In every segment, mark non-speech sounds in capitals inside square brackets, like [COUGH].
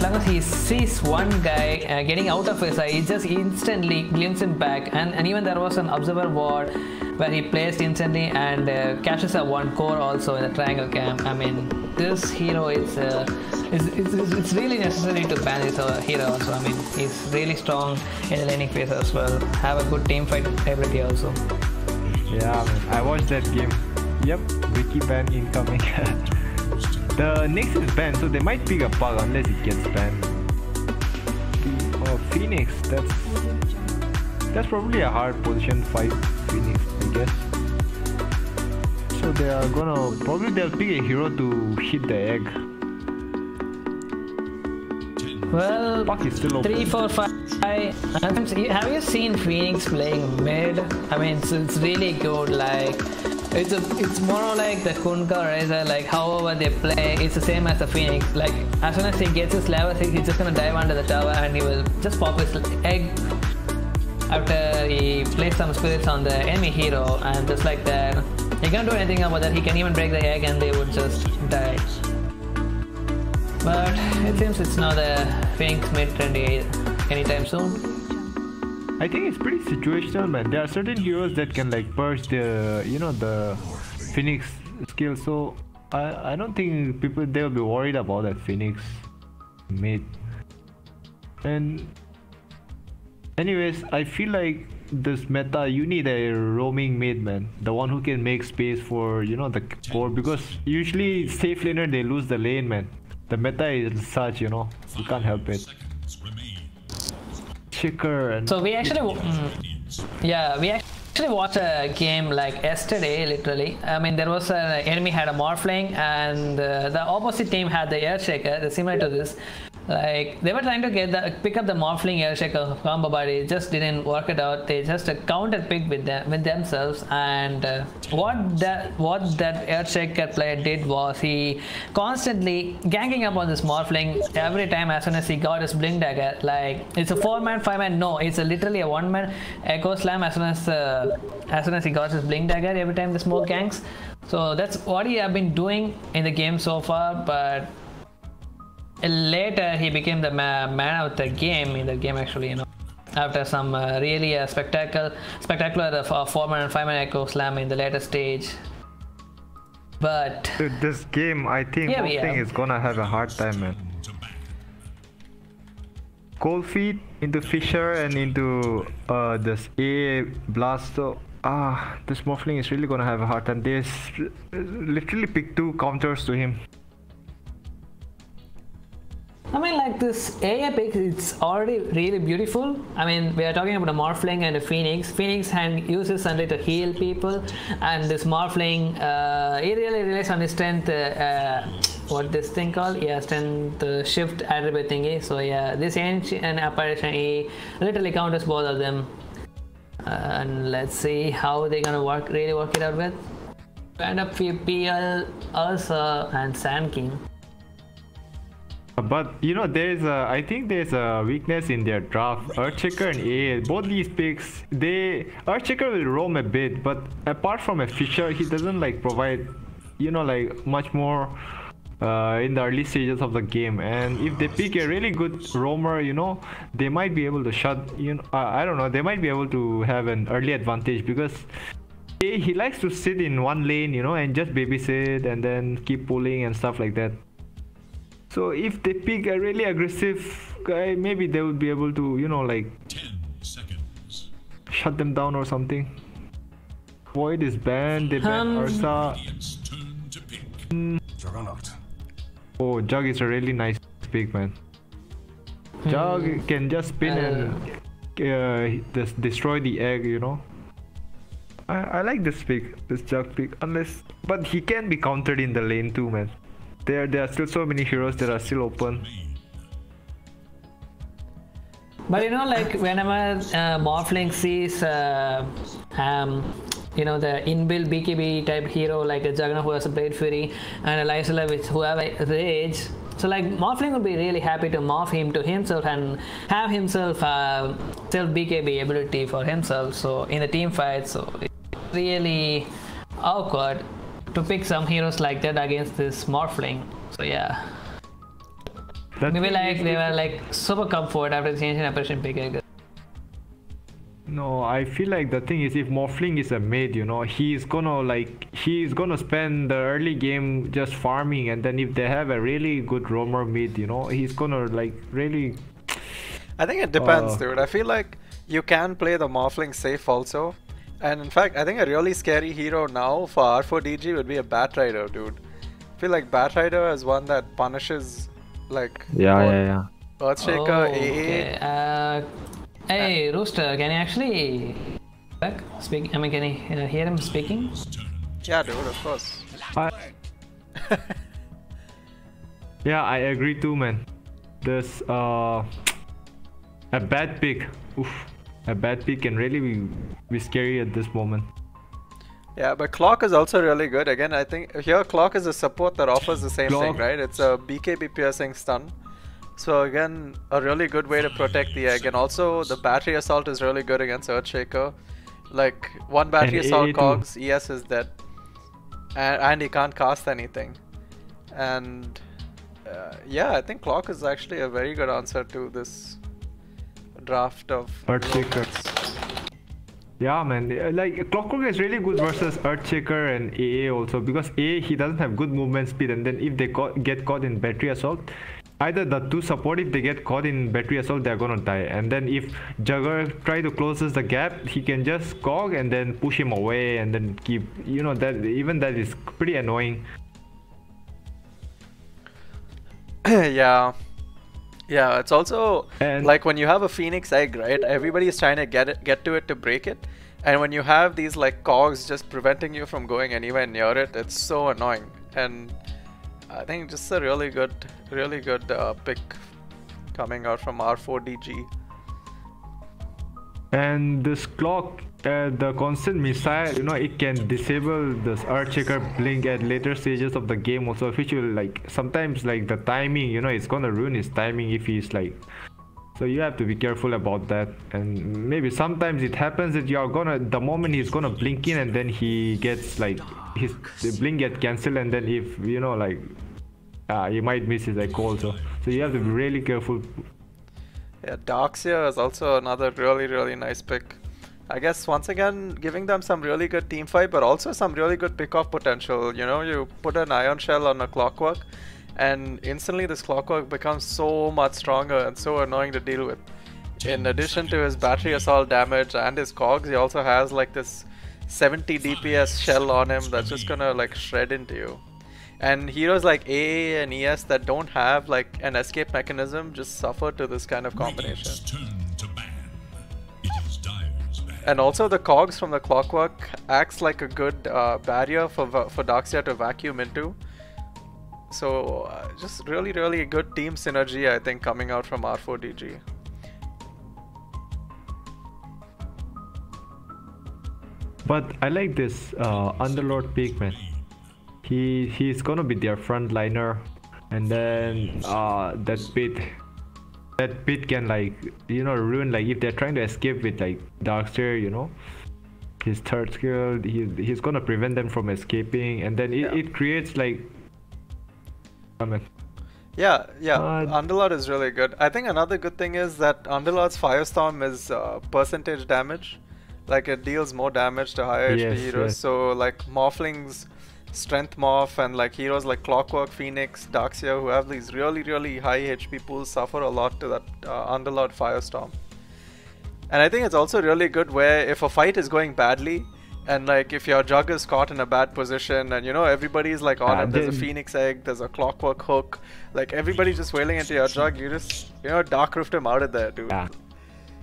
as long as he sees one guy uh, getting out of his eye, he just instantly glimpses him back. And, and even there was an observer ward where he placed instantly and uh, catches a one core also in the triangle camp. I mean, this hero is, uh, it's really necessary to ban this uh, hero also. I mean, he's really strong in the laning phase as well. Have a good team fight ability also. Yeah. I watched that game. Yep, Wiki ban incoming. [LAUGHS] the next is banned, so they might pick a bug unless it gets banned. Oh, Phoenix, that's that's probably a hard position fight. Phoenix, I guess. So they are gonna probably they'll pick a hero to hit the egg. Well, Puck is still open. three, four, five. Have you seen Phoenix playing mid? I mean, it's, it's really good. Like, it's a, it's more like the Kunkka Razor. Like, however they play, it's the same as the Phoenix. Like, as soon as he gets his level six, he's just gonna dive under the tower and he will just pop his egg after he plays some spirits on the enemy hero, and just like that, he can't do anything about that. He can even break the egg, and they would just die. But it seems it's not the Phoenix mid trendy anytime soon. I think it's pretty situational, man. There are certain heroes that can like purge the, you know, the Phoenix skill. So I, I don't think people they'll be worried about that Phoenix mid. And anyways, I feel like this meta you need a roaming mid man, the one who can make space for you know the core because usually safe laner they lose the lane, man. The meta is such, you know, you can't help it. Chicker and So we actually, mm, yeah, we actually watched a game like yesterday, literally. I mean, there was an enemy had a Morphling, and uh, the opposite team had the Earthshaker, similar to this. Like they were trying to get the pick up the Morphling Earthshaker combo, but it just didn't work it out. They just uh, counter pick with them with themselves, and uh, what that what that Earthshaker player did was he constantly ganking up on this Morphling every time as soon as he got his Blink Dagger. Like it's a four man, five man. No, it's a literally a one man Echo Slam as soon as uh, as soon as he got his Blink Dagger every time the smoke ganks. So that's what he have been doing in the game so far, but later he became the ma man of the game in the game actually you know after some uh, really uh, spectacular spectacular uh, four man and five man echo slam in the later stage but Dude, this game, I think Yeah, Wolfing is gonna have a hard time, man. Cold feet into Fissure and into uh, this A Blasto. Ah, this Morphling is really gonna have a hard time. They literally pick two counters to him. I mean, like this AA pick, it's already really beautiful. I mean, we are talking about a Morphling and a Phoenix. Phoenix hand uses Sun Ray to heal people, and this Morphling, uh, he really relies on his strength. Uh, uh, what this thing called? Yeah, strength uh, shift attribute thingy. So yeah, this ancient apparition, he literally counters both of them. Uh, and let's see how they're gonna work, really work it out with. And up PL, Ursa, and Sand King. But you know, there's a I think there's a weakness in their draft. Earthshaker and A, both these picks, they Earthshaker will roam a bit, but apart from a Fissure, he doesn't like provide, you know, like much more uh, in the early stages of the game. And if they pick a really good roamer, you know, they might be able to shut. You know, uh, I don't know, they might be able to have an early advantage because. He likes to sit in one lane, you know, and just babysit and then keep pulling and stuff like that. So if they pick a really aggressive guy, maybe they would be able to, you know, like 10 seconds. shut them down or something. Void is banned, they ban Um, Ursa. It's turn to pick. Juggernaut. Oh, Jug is a really nice pick, man. Jug can just spin and uh, just destroy the egg, you know. I, I like this pick, this Jug pick, unless, but he can be countered in the lane too, man. There, there are still so many heroes that are still open. But you know, like whenever uh, Morphling sees, uh, um, you know, the inbuilt BKB type hero like a Juggernaut who has a Blade Fury and a Lysella which who have Rage. So like Morphling would be really happy to morph him to himself and have himself uh, self BKB ability for himself. So in the team fight, so it's really awkward to pick some heroes like that against this Morphling. So yeah. That Maybe like they were like super comfort after changing operation pick. I guess. No, I feel like the thing is if Morphling is a mid, you know, he's gonna like he's gonna spend the early game just farming and then if they have a really good roamer mid, you know, he's gonna like really I think it depends, Uh, dude. I feel like you can play the Morphling safe also. And in fact, I think a really scary hero now for R4DG would be a Batrider, dude. I feel like Batrider is one that punishes like Yeah, both yeah, yeah. Earthshaker, Oh, okay. AA. Uh, hey, Rooster, can you actually back speak? I mean, can you uh, hear him speaking? Yeah, dude, of course. I, yeah, I agree too, man. There's uh a bad pick. Oof. A bad pick can really be, be scary at this moment. Yeah, but Clock is also really good. Again, I think here Clock is a support that offers the same thing, right? It's a BKB piercing stun. So again, a really good way to protect the egg. And also the battery assault is really good against Earthshaker. Like one battery And assault AA too. cogs, ES is dead. And, and he can't cast anything. And uh, yeah, I think Clock is actually a very good answer to this draft of Earthshaker. Yeah, man. Like Clockwork is really good versus Earthshaker and AA also because A he doesn't have good movement speed, and then if they got, get caught in battery assault, either the two support if they get caught in battery assault they're gonna die, and then if Jugger try to closes the gap, he can just cog and then push him away and then keep you know that even that is pretty annoying. [COUGHS] yeah. Yeah, it's also And- like when you have a phoenix egg, right? Everybody is trying to get it, get to it to break it, and when you have these like cogs just preventing you from going anywhere near it, it's so annoying. And I think just a really good, really good uh, pick coming out from R4DG. And this clock, uh, the constant missile, you know, it can disable this Earthshaker blink at later stages of the game also, which will like sometimes like the timing, you know, it's gonna ruin his timing if he's like. So you have to be careful about that, and maybe sometimes it happens that you're gonna the moment he's gonna blink in and then he gets like his the blink get cancelled and then if you know like, uh, you might miss his echo also. So you have to be really careful Yeah, Darkseer is also another really, really nice pick. I guess once again giving them some really good team fight, but also some really good pick-off potential. You know, you put an Ion Shell on a Clockwork, and instantly this Clockwork becomes so much stronger and so annoying to deal with. In addition to his battery assault damage and his cogs, he also has like this 70 DPS shell on him that's just gonna like shred into you. And heroes like AA and ES that don't have like an escape mechanism just suffer to this kind of combination. And also the cogs from the clockwork acts like a good uh, barrier for for Darkseer to vacuum into. So uh, just really really good team synergy I think coming out from R4DG. But I like this uh, Underlord pick, man. He he's gonna be their frontliner, and then uh, that pit, that pit can like you know ruin like if they're trying to escape with like Darkseer, you know, his third skill, he he's gonna prevent them from escaping, and then it, Yeah. it creates like. I mean, Yeah, yeah. Uh, Underlord is really good. I think another good thing is that Underlord's Firestorm is uh, percentage damage. Like it deals more damage to higher Yes, HP heroes. yes. So like Morphling's Strength Morph and like heroes like Clockwork, Phoenix, Darkseer who have these really really high HP pools suffer a lot to that uh, Underlord Firestorm. And I think it's also really good where if a fight is going badly and like if your jug is caught in a bad position and you know everybody's like on it, there's a phoenix egg, there's a clockwork hook, like everybody's just wailing into your jug, you just you know dark rift him out of there, dude. yeah.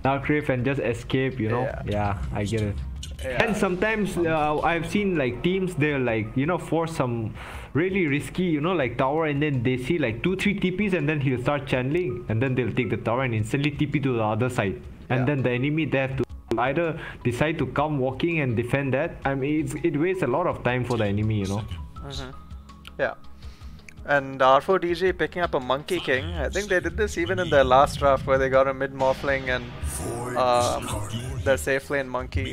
Dark Rift and just escape, you know. Yeah. Yeah, I get it. Yeah. And sometimes uh, I've seen like teams they're like you know force some really risky you know like tower and then they see like two three TPs and then he'll start channeling and then they'll take the tower and instantly TP to the other side and Yeah. then the enemy they have to either decide to come walking and defend that. I mean it's, it wastes a lot of time for the enemy you know. Mhm. Yeah. And R4DG picking up a Monkey King. I think they did this even in their last draft where they got a mid Morphling and um, their safe lane Monkey.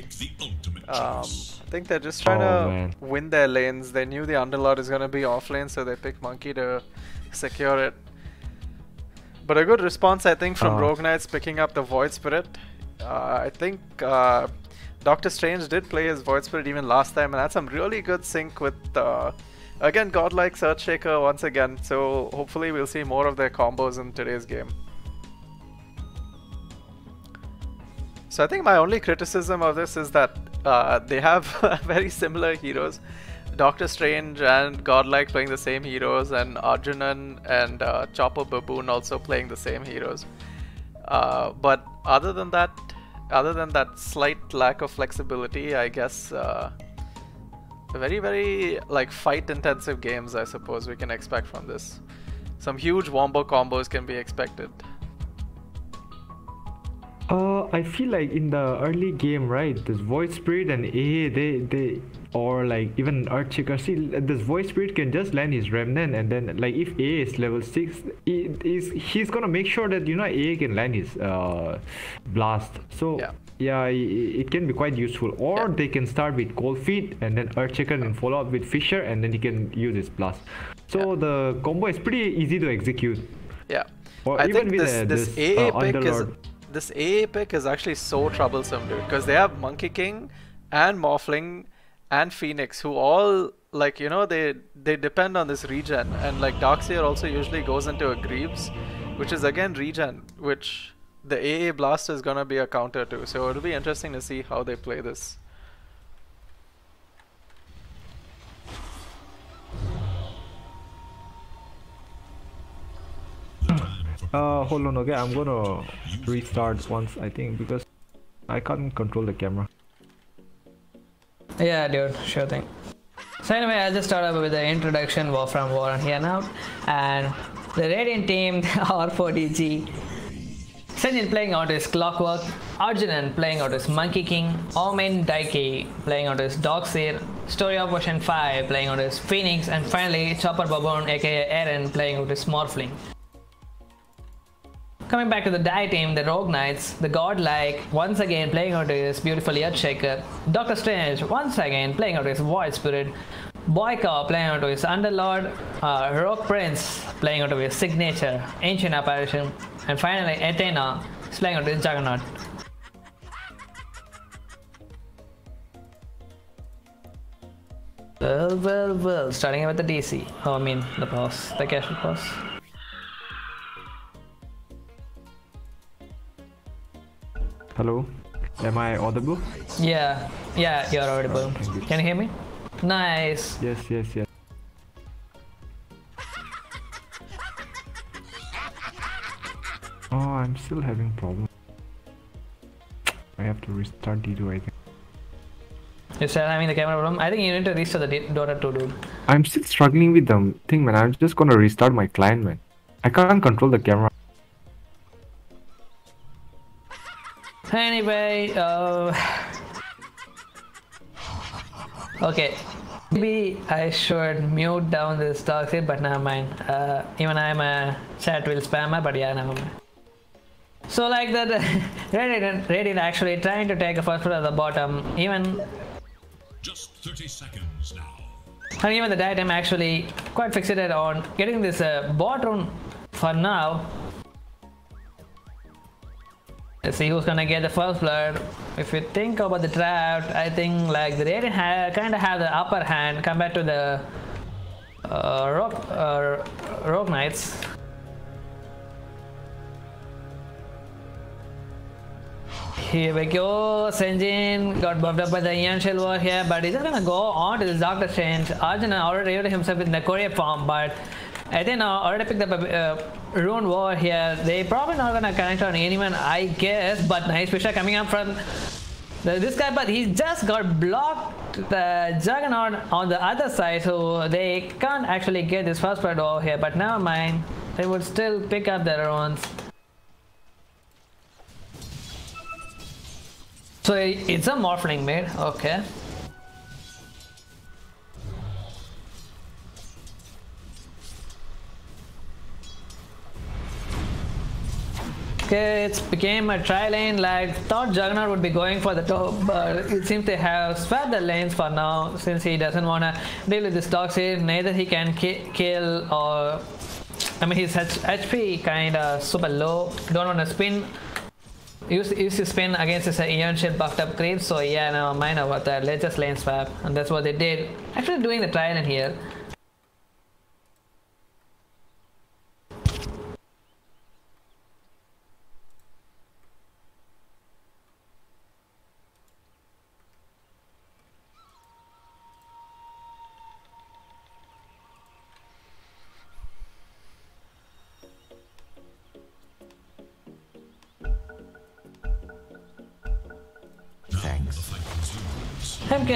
Um. I think they're just trying Oh, to man. win their lanes. They knew the Underlord is going to be off lane, so they picked Monkey to secure it. But a good response, I think, from Uh. Rogue Knights picking up the Void Spirit. Uh, I think uh, Doctor Strange did play his Void Spirit even last time, and had some really good sync with, uh, again, Godlike Earthshaker once again. So hopefully we'll see more of their combos in today's game. So I think my only criticism of this is that uh, they have [LAUGHS] very similar heroes. Doctor Strange and Godlike playing the same heroes, and Arjunan and uh, Chopper Baboon also playing the same heroes. Uh, but other than that, other than that slight lack of flexibility, I guess uh, very very like fight intensive games. I suppose we can expect from this. Some huge wombo combos can be expected. Uh, I feel like in the early game, right? This Void Spirit and AA, they they or like even Earthshaker. See, this Void Spirit can just land his Remnant, and then like if AA is level six, it is he's gonna make sure that you know AA can land his uh blast. So Yeah. yeah, i- i- it can be quite useful. Or Yeah. they can start with Cold Feet, and then Earthshaker can follow up with Fissure, and then he can use his blast. So the combo is pretty easy to execute. Yeah. Or I even think with, this uh, this this, AA uh, pick is Underlord. This AA pick is actually so troublesome, dude, because they have Monkey King and Morphling and Phoenix, who all like you know they they depend on this regen, and like Darkseer also usually goes into a Greaves, which is again regen, which the AA Blast is gonna be a counter to. So it'll be interesting to see how they play this. The time for Uh, hold on, okay. I'm gonna restart once, I think, because I can't control the camera. Yeah, dude, sure thing. So anyway, I'll just start off with the introduction war from Warren here now. And the Radiant team, [LAUGHS] R4DG, Senjin playing out his Clockwork, Arjunan playing out his Monkey King, Omen Daiki playing out his Darkseer, Story of Ocean 5 playing out his Phoenix, and finally Chopper Baboon aka Eren playing out his Morphling. Coming back to the Dire team, the Rogue Knights, the Godlike once again playing out his beautiful Earthshaker, Doctor Strange once again playing out his Void Spirit, Boyka playing out his Underlord, uh, Rogue Prince playing out his Signature, Ancient Apparition, and finally Athena playing out his Juggernaut. Well, well, well, starting with the DC. Oh, I mean, the boss, the casual boss. Hello? Am I audible? Yeah, yeah, you're audible. Oh, thank you. Can you hear me? Nice. Yes, yes, yes. Oh, I'm still having problems. I have to restart D2, I think. You're still having the camera problem? I think you need to restart the Dota 2, dude. I'm still struggling with the thing, man. I'm just gonna restart my client, man. I can't control the camera. Anyway, uh... Okay. Maybe I should mute down this here, but never mind. Uh, even I'm a chat will spammer, but yeah, never mind. So like that, [LAUGHS] Reddit, Reddit actually trying to take a first at the bottom. Even just 30 seconds now. And even the diet I'm actually quite fixated on getting this uh, bot rune for now. Let's see who's gonna get the first blood. If you think about the draft, I think like the Radiant kind of have the upper hand compared to the uh, Rogue, uh, Rogue Knights. Here we go, Senjin got buffed up by the Shell war here, but he's not gonna go on to this Doctor Strange. Arjuna already revealed himself in the Korea form, but I think uh, already picked up a uh, Rune War here. They probably not gonna connect on anyone, I guess, but nice Fissure coming up from the, this guy, but he just got blocked the Juggernaut on the other side, so they can't actually get this first blood over here, but never mind. They would still pick up their runes. So it's a morphling made, okay. Okay, it became a tri lane. Like thought Juggernaut would be going for the top, but it seems they have swapped the lanes for now since he doesn't wanna deal with this toxic. Neither he can ki kill or I mean, his H- HP kind of super low. Don't want to spin. Use, use to spin against his uh, Ion Shell buffed up creep. So yeah, no, mind about that. Let's just lane swap. And that's what they did. Actually doing the trial lane here.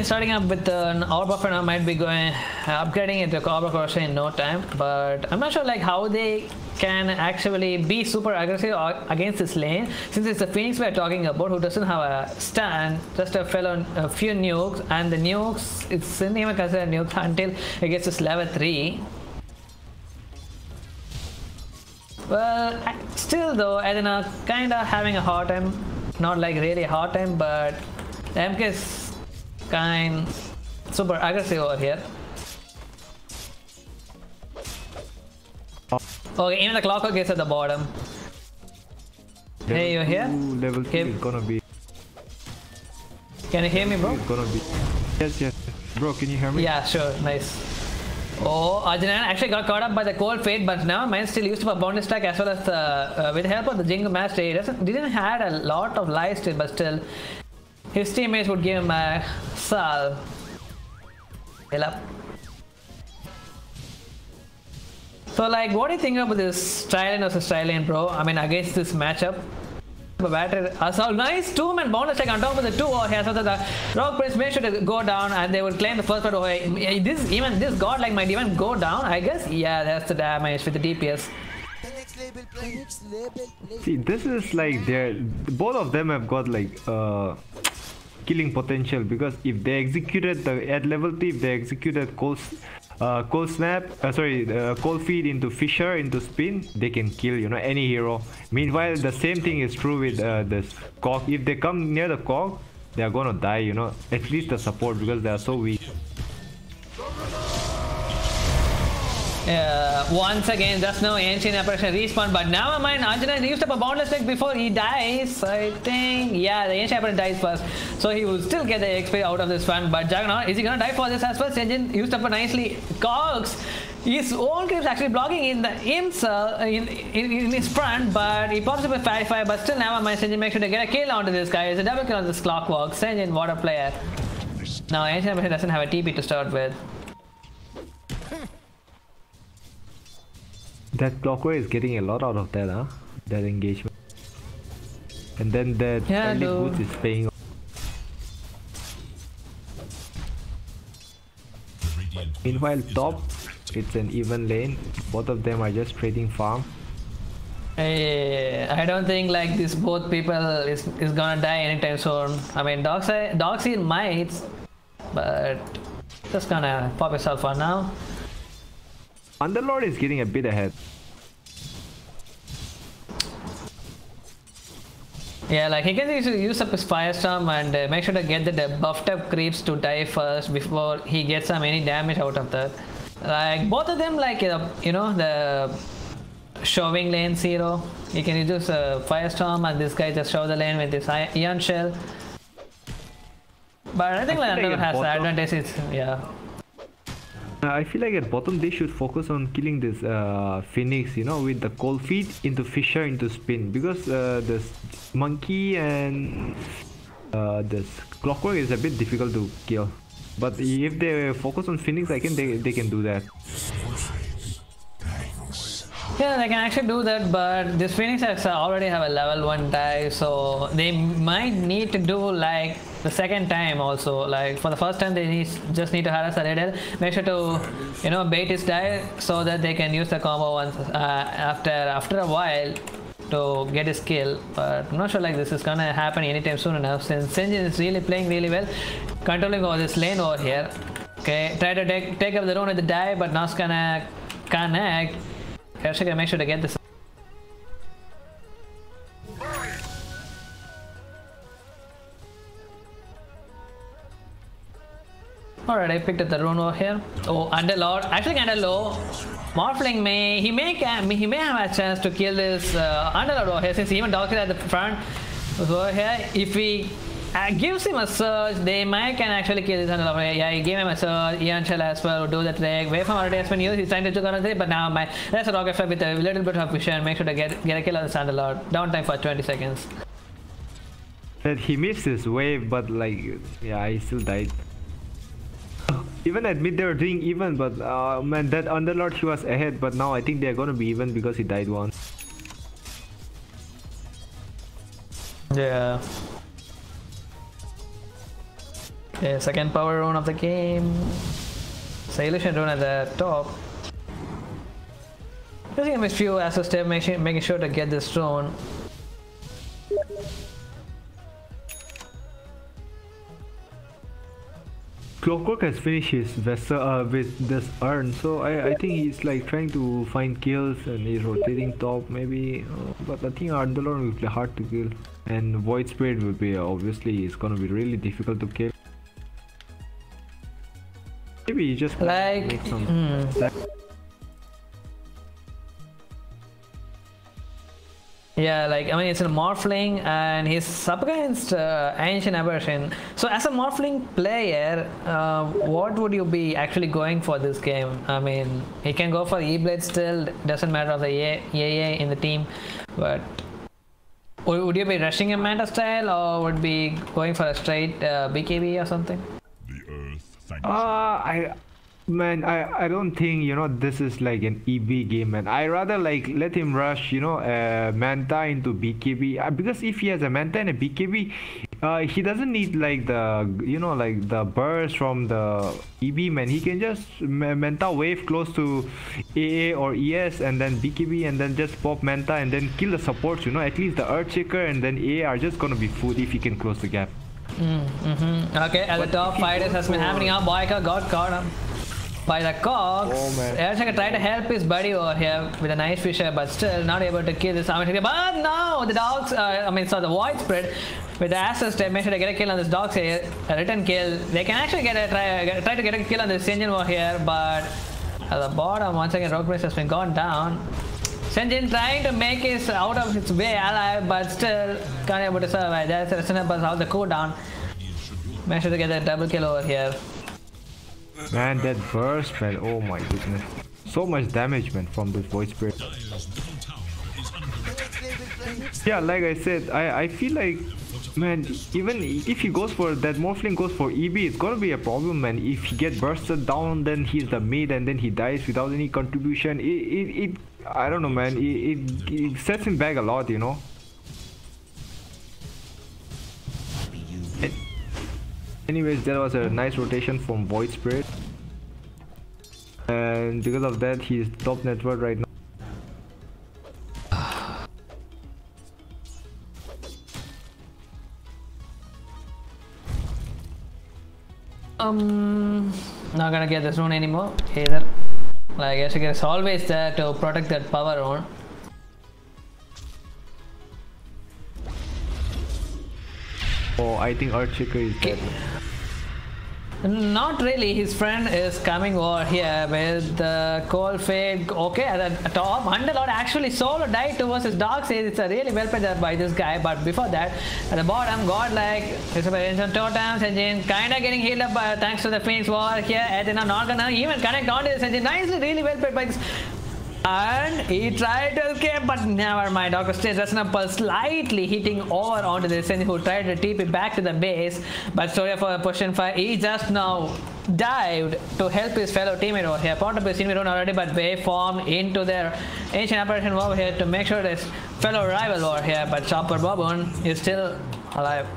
Starting up with an uh, Orb and I might be going upgrading it to Cobra Crusher in no time, but I'm not sure like how they can actually be super aggressive against this lane since it's the Phoenix we're talking about who doesn't have a stand, just a fellow a few nukes and the nukes it's not even considered nuke [LAUGHS] until it gets to level 3. Well, still though, Edina kinda having a hard time, not like really hard time, but MK is kind super aggressive over here. Okay, even the clockwork is at the bottom. Level hey, you here? Level okay. is gonna be. Can you hear me, bro? It's gonna be. Yes, yes. Bro, can you hear me? Yeah, sure. Nice. Oh, Arjunan actually got caught up by the cold feet, but now mine still used for bonus stack as well as the, uh, with the help of the Jingle Master. He doesn't, didn't had a lot of life still, but still his teammates would give him a sal. Heal up. So like, what do you think about this Stylian versus Stylian, bro? I mean, against this matchup? Battery assault, nice two man bonus attack on top of the two over here. So that the Rogue Prince made sure to go down and they would claim the first part away. This even this god like might even go down, I guess. Yeah, that's the damage with the DPS. See, this is like they're both of them have got like uh killing potential because if they executed the at level 3 if they executed cold uh, cold snap uh, sorry uh, cold feet into Fissure into spin they can kill you know any hero. Meanwhile the same thing is true with uh, this cog if they come near the cog they are gonna die you know at least the support because they are so weak uh, once again, just now ancient apparition respawn, but never mind. Arjunan used up a boundless strike before he dies. I think, yeah, the ancient apparition dies first, so he will still get the XP out of this one. But Juggernaut, is he gonna die for this as well? Senjin used up a nicely. Cogs, his own creeps actually blocking in the himself in, in, in, his front, but he pops up with 5 but still never mind. Senjin makes sure to get a kill onto this guy. It's a double kill on this clockwork. Senjin, what a player. Now, ancient apparition doesn't have a TP to start with. That clockwork is getting a lot out of that, huh? That engagement. And then that yeah, early boost is paying off. Meanwhile, top, it's an even lane. Both of them are just trading farm. Hey, I don't think like this both people is, is gonna die anytime soon. I mean, Dogside, Doxy might, but just gonna pop yourself for now. Underlord is getting a bit ahead. Yeah, like he can use up his firestorm and uh, make sure to get the buffed up creeps to die first before he gets some any damage out of that. Like both of them, like uh, you know the shoving lane zero. He can use a firestorm and this guy just shove the lane with his ion shell. But I think I like Underlord has the advantage. It's, yeah. Uh, I feel like at bottom they should focus on killing this uh, phoenix, you know, with the cold feet into fissure into spin because uh, this monkey and uh, this clockwork is a bit difficult to kill. But if they focus on phoenix, I think they they can do that. Yeah, they can actually do that, but this Phoenix X already have a level 1 die, so they might need to do like the second time also. Like for the first time, they need, just need to harass a Riddle, make sure to, you know, bait his die so that they can use the combo once uh, after after a while to get his kill. But I'm not sure like this is gonna happen anytime soon enough since Senjin is really playing really well, controlling over this lane over here. Okay, try to take, take up the rune with the die, but not gonna connect. Actually, gotta make sure to get this. Alright, I picked up the rune over here. Oh, Underlord. I think Underlord. Morphling may he may he may have a chance to kill this uh, Underlord over here since he even Dawkins at the front. So here, if he uh, gives him a surge, they might can actually kill this Underlord over. Yeah, he gave him a surge. Ion Shell as well do the trick. Waveform already has been used. He's trying to do it, but now my that's a rocket flip with a little bit of vision. Make sure to get get a kill on this Underlord. Downtime for 20 seconds. That he missed his wave, but like, yeah, he still died. Even at mid they were doing even, but uh, man, that Underlord he was ahead, but now I think they're gonna be even because he died once. Yeah. Okay, second power rune of the game. Sailation rune at the top. Using a few as a step, making, sure to get this rune. Clockwork has finished his vessel uh, with this urn, so I, I think he's like trying to find kills and he's rotating top maybe, uh, but I think Underlord will be hard to kill, and Void Spirit will be obviously it's gonna be really difficult to kill. Maybe he just Like, hmm. Yeah, like I mean, it's a Morphling and he's up against uh, Ancient Apparition. So, as a Morphling player, uh, what would you be actually going for this game? I mean, he can go for E-Blade still, doesn't matter of the AA in the team, but would, would you be rushing a Manta style or would be going for a straight uh, BKB or something? Uh, I, man, I, I don't think you know this is like an EB game, man. I rather like let him rush, you know, uh, Manta into BKB uh, because if he has a Manta and a BKB, uh, he doesn't need like the you know like the burst from the EB, man. He can just Manta wave close to AA or ES and then BKB and then just pop Manta and then kill the supports. You know, at least the Earthshaker and then AA are just gonna be food if he can close the gap. Mm-hmm. Okay, at the top, fighters has been happening oh. ah, now. Boyka got caught up by the cogs. Oh. Earthshaker tried to help his buddy over here with a nice fissure, eh, but still not able to kill this Amethyst. But now the dogs, uh, I mean, so the Void Spirit with the access step, make sure to get a kill on this dogs here. A return kill. They can actually get a try, uh, get, try to get a kill on this engine over here, but at the bottom, once again, Rogue Race has been gone down. Senjin trying to make his out of his way alive, but still can't able to survive. There's a reasonable out the cooldown. sure to get a double kill over here. Man, that burst, man. Oh my goodness. So much damage, man, from this Void Spirit. Yeah, like I said, I, I feel like, man, even if he goes for that Morphling goes for EB, it's gonna be a problem, man. If he get bursted down, then he's the mid, and then he dies without any contribution. It, it, it I don't know, man. It, it, it sets him back a lot, you know. An- Anyways, there was a nice rotation from Void Spirit. And because of that, he's top net worth right now. Um, not gonna get this rune anymore either. Like Earthshaker is always there to uh, protect that power on. Oh, I think Earthshaker is dead. Not really. His friend is coming over here with the cold feet. Okay, at the top, Underlord actually solo died towards his dark side. It's a really well played by this guy. But before that, at the bottom, Godlike, it's a ancient totems engine, kind of getting healed up by, thanks to the Phoenix War here. Edina not gonna even connect onto this engine. Nicely, really well played by this. And he tried to escape, but never mind. Stage Reasonable slightly hitting over onto this engine who tried to tip TP back to the base. But sorry for pushing fire. He just now dived to help his fellow teammate over here. Point of his enemy already, but they formed into their ancient apparition over here to make sure this fellow rival over here. But Chopper Baboon is still alive.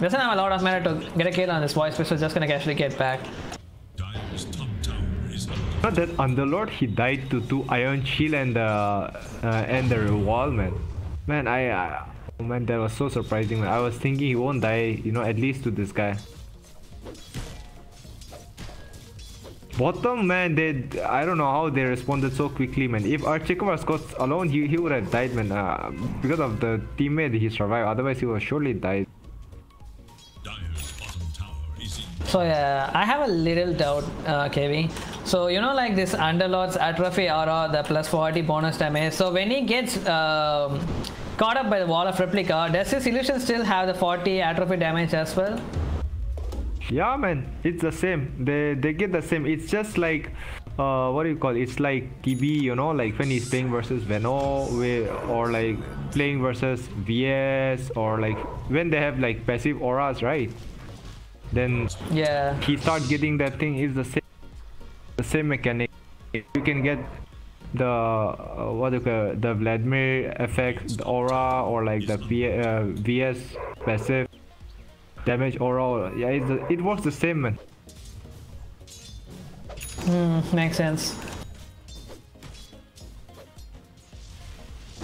Doesn't have a lot of mana to get a kill on this voice, which so just gonna actually get back. Not that Underlord, he died to two Iron Shield and the uh, and the wall, man. Man, I, I oh man, that was so surprising. Man. I was thinking he won't die, you know, at least to this guy. Bottom, man, they I don't know how they responded so quickly, man. If Archika was caught alone, he, he would have died, man. Uh, because of the teammate, he survived. Otherwise, he would surely died. Dire's bottom tower is in So yeah, I have a little doubt, uh, KV. So you know, like this Underlord's Atrophy Aura, the plus 40 bonus damage. So when he gets um, caught up by the Wall of Replica, does his illusion still have the 40 atrophy damage as well? Yeah, man, it's the same. They they get the same. It's just like, uh, what do you call? It? It's like Kibi, you know, like when he's playing versus Veno, or like playing versus VS, or like when they have like passive auras, right? Then yeah, he start getting that thing. Is the same, the same mechanic. You can get the uh, what do you call the Vladimir effect, the aura, or like the v, uh, VS passive damage aura. Yeah, it, it works the same, man. Hmm, makes sense.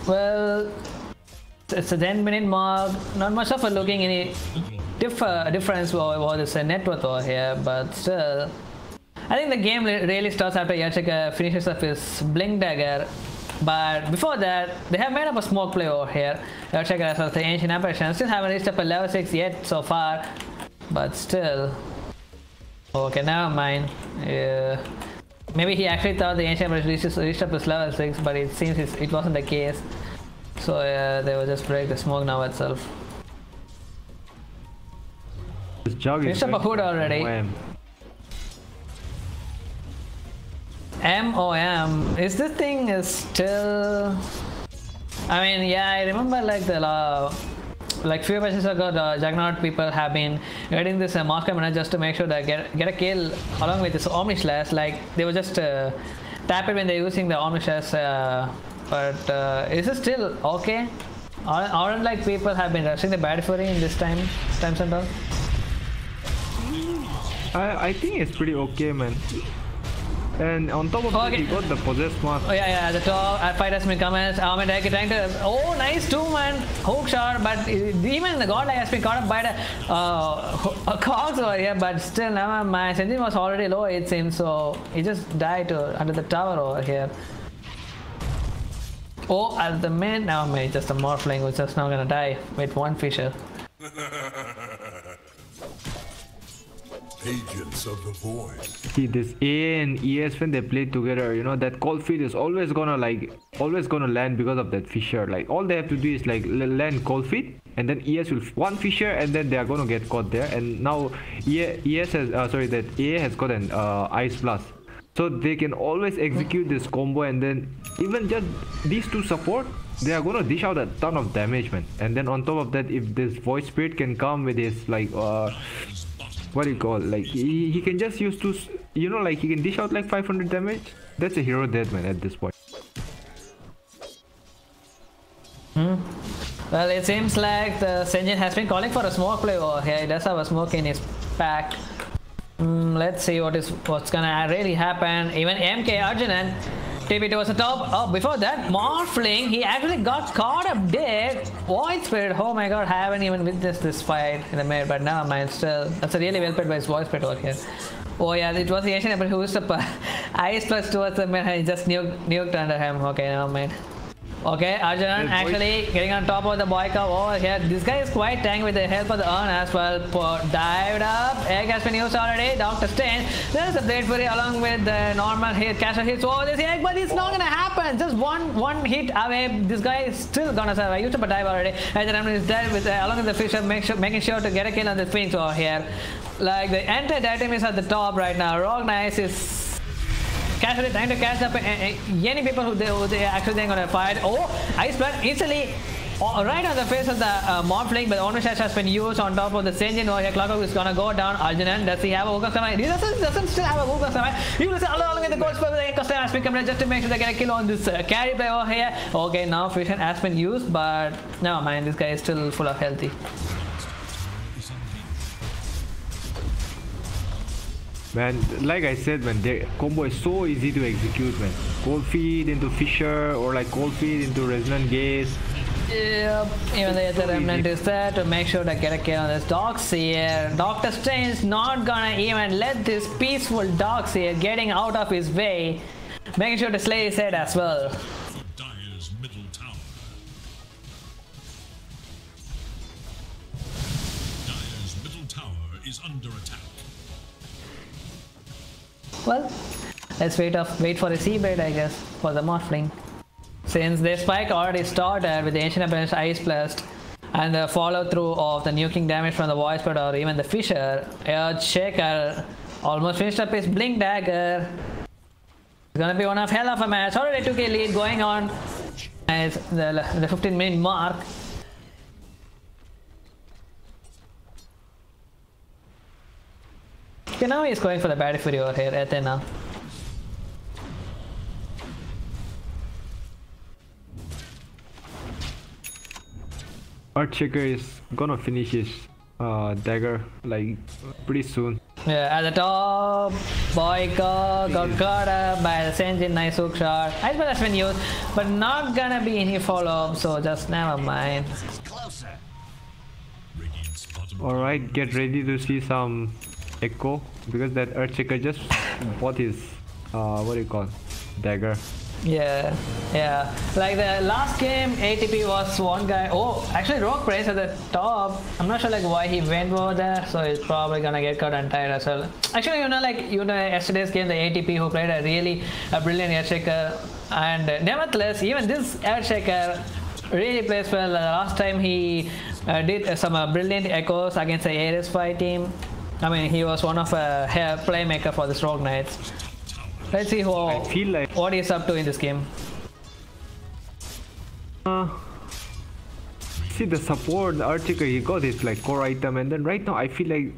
Well, it's a 10 minute mark. Not much of a looking any diff uh, difference what is a net worth over here, but still. I think the game really starts after Yachika finishes up his Blink Dagger but before that, they have made up a smoke play over here. It out the ancient apparition. Still haven't reached up a level 6 yet so far. But still. Okay, never mind. Yeah. Maybe he actually thought the ancient apparition reached, reached up his level 6, but it seems it wasn't the case. So yeah, they will just break the smoke now itself. This jug Finished up a hood already. MOM. Is this thing is still... I mean, yeah, I remember like the... Like few patches ago, the Juggernaut people have been getting this uh, Master just to make sure that get get a kill along with this Omni Slash. Like they were just uh, tap it when they're using the Omni Slash. Uh, but uh, is it still okay? Aren't, aren't like people have been rushing the bad fury in this time, time all? I I think it's pretty okay, man. And on top of okay. that, he got the possessed mask. Oh yeah, yeah, the top uh, fight has been coming. Armin Dike trying to. Oh, nice two man hook shot, but even the godlike has been caught up by the uh, a cogs over here. But still, never mind. Engine was already low, it seems. So he just died to, under the tower over here. Oh, at the mid now, mate, just a morphling was just now gonna die with one fissure. [LAUGHS] Agents of the Void. See this A and ES when they play together, you know that cold feet is always gonna like always gonna land because of that Fissure. Like all they have to do is like land cold feet and then ES will one Fissure and then they are gonna get caught there. And now ES has uh, sorry that A has got an uh, ice blast. So they can always execute this combo and then even just these two support they are gonna dish out a ton of damage man and then on top of that if this void spirit can come with his like uh what do you call like he, he can just use two you know like he can dish out like 500 damage? That's a hero dead man at this point. Hmm. well it seems like the Senjin has been calling for a smoke play over here. He does have a smoke in his pack. Mm, let's see what is what's gonna really happen. Even MK Arjunan TP was a top. Oh, before that, Morphling, he actually got caught up dead. Void Spirit, oh my god, I haven't even witnessed this fight in the mid, but now mind still. That's a really well played by his Void Spirit over here. Oh yeah, it was the Asian Emperor who used up ice plus towards the and he just nuked, nuked under him. Okay, never mind. Okay, Arjunan actually getting on top of the Boyka over here. This guy is quite tank with the help of the urn as well. dived up. Egg has been used already. Dr. Strange. There's a Blade Fury along with the normal hit. Caster hits over this egg, but it's not gonna happen. Just one one hit away. This guy is still gonna survive. I used to dive already. Arjunan is dead with uh, along with the Fissure, make sure, making sure to get a kill on the Phoenix over here. Like the entire item is at the top right now. Rogue Knight Cassidy trying to catch up any people who they, who they actually they're gonna fight. Oh, Ice Blood instantly Oh, right on the face of the uh, Morphling, but Omnislash has been used on top of the Senjin over here. Clockwork is gonna go down. Arjunan, does he have a Wuka Samai? He doesn't, doesn't still have a Wuka Samai. He will along, with the gold spell with the Custom has been coming just to make sure they get a kill on this uh, carry play over here. Okay, now Fusion has been used, but never mind, this guy is still full of healthy. Man, like I said, man, the combo is so easy to execute, man. Cold feet into Fissure or like cold feet into Resonant Gaze. Yep, even the other remnant is there to make sure to get a kill on this Darkseer. Doctor Strange not gonna even let this peaceful Darkseer getting out of his way, making sure to slay his head as well. Dire's middle tower. Dire's middle tower is under attack. Well, let's wait of wait for the seabed, I guess, for the Morphling. Since their spike already started with the Ancient Apparition Ice Blast and the follow through of the nuking damage from the Void Spirit or even the Fissure, Earthshaker almost finished up his Blink Dagger. It's gonna be one of hell of a match. Already took a lead going on as the, the 15 minute mark. Okay, now he's going for the Battle Fury over here, Athena. Earthshaker is gonna finish his uh, dagger like pretty soon. Yeah, at the top, Boyka got caught up by the Senjin nice hook shot. I suppose that's been used, but not gonna be any follow-up, so just never mind. Alright, get ready to see some echo because that Earthshaker just bought his uh what do you call dagger. Yeah, yeah. Like the last game, ATP was one guy. Oh, actually, Rock Praise at the top. I'm not sure like why he went over there, so he's probably gonna get caught and tired as well. Actually, you know, like you know, yesterday's game, the ATP who played a really a brilliant Earthshaker, and uh, nevertheless, even this Earthshaker really plays well. Uh, last time he uh, did some uh, brilliant echoes against the Ares fight team. I mean, he was one of a uh, playmaker for the Rogue Knights. Let's see who I feel like what he's up to in this game. uh, see the support the Earthshaker he got his like core item and then right now I feel like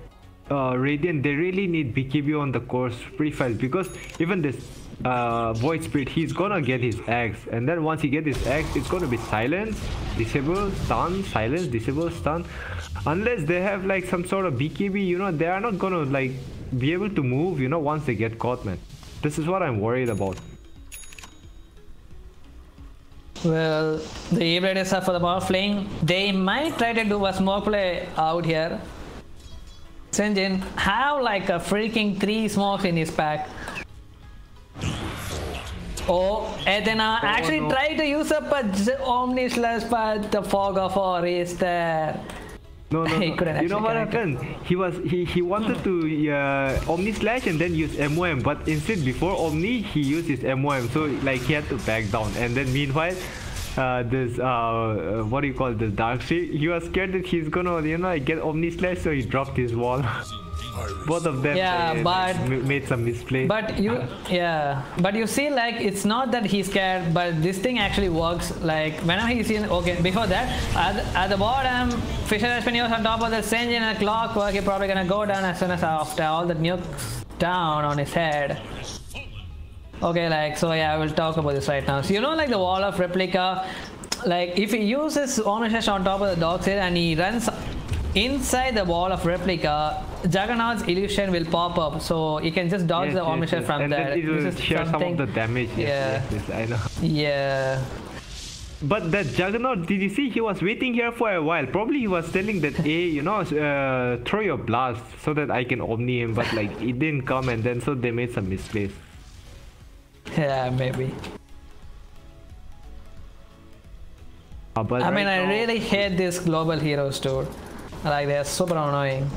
uh, Radiant they really need BKB on the course pretty fast because even this uh, Void Spirit he's gonna get his axe and then once he get his axe it's gonna be silence, disable, stun, silence, disable, stun unless they have like some sort of BKB you know they are not gonna like be able to move you know once they get caught man this is what I'm worried about Well, the Evaders are for the Morphling. They might try to do a smoke play out here. Senjin have like a freaking three smokes in his pack. Oh, Athena uh, oh, actually no. tried to use up a J- Omnislash, but the Fog of War is there. No, no, He no. You know what it. happened? He was he he wanted to [LAUGHS] uh, Omnislash and then use MOM, but instead before Omni he used his MOM, so like he had to back down. And then meanwhile, uh, this uh, uh, what do you call this Darkseer? He was scared that he's gonna you know like, get Omnislash, so he dropped his wall. [LAUGHS] Both of them Yeah, uh, but- m- made some misplay. But you, yeah, but you see, like it's not that he's scared, but this thing actually works. Like whenever he's in, okay, before that, at, at the bottom, Fissure Espinosa on top of the Senjin and Clockwork, he's probably gonna go down as soon as after all the nukes down on his head. Okay, like so, yeah, we'll talk about this right now. So you know, like the wall of replica, like if he uses Omniscience on top of the dog's head and he runs inside the wall of replica, Juggernaut's illusion will pop up, so you can just dodge Yes, the yes, Omniscience yes. from and there. it will share some of the damage. Yes, Yeah. yes, yes, I know. Yeah. But that Juggernaut, did you see? He was waiting here for a while. Probably he was telling that, hey, you know, uh, throw your blast so that I can omni him. But like, it didn't come, and then so they made some misplays. Yeah, maybe. Uh, but I right mean, I now- really hate this global heroes tour. Like, they're super annoying.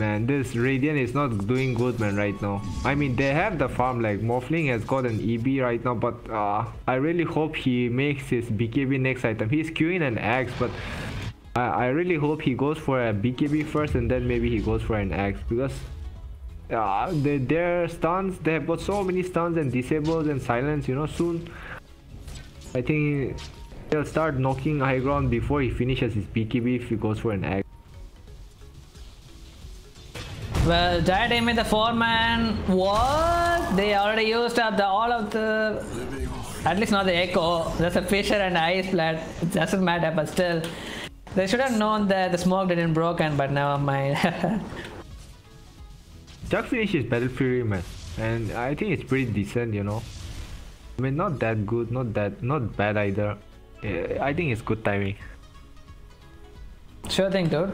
Man, this Radiant is not doing good, man, right now. I mean, they have the farm, like, Morphling has got an EB right now, but uh, I really hope he makes his BKB next item. He's queuing an axe, but I, I really hope he goes for a BKB first and then maybe he goes for an axe because uh, their stuns, they have got so many stuns and disables and silence, you know, soon. I think they'll start knocking high ground before he finishes his BKB if he goes for an axe. Well, Giant aim with the foreman. man. What? They already used up the all of the. At least not the echo. That's a Fissure and Ice Blood. It doesn't matter, but still. They should have known that the smoke didn't broken, but never mind. [LAUGHS] Chuck Finish is Battle Fury man, and I think it's pretty decent, you know. I mean, not that good, not that, not bad either. I think it's good timing. sure thing, dude.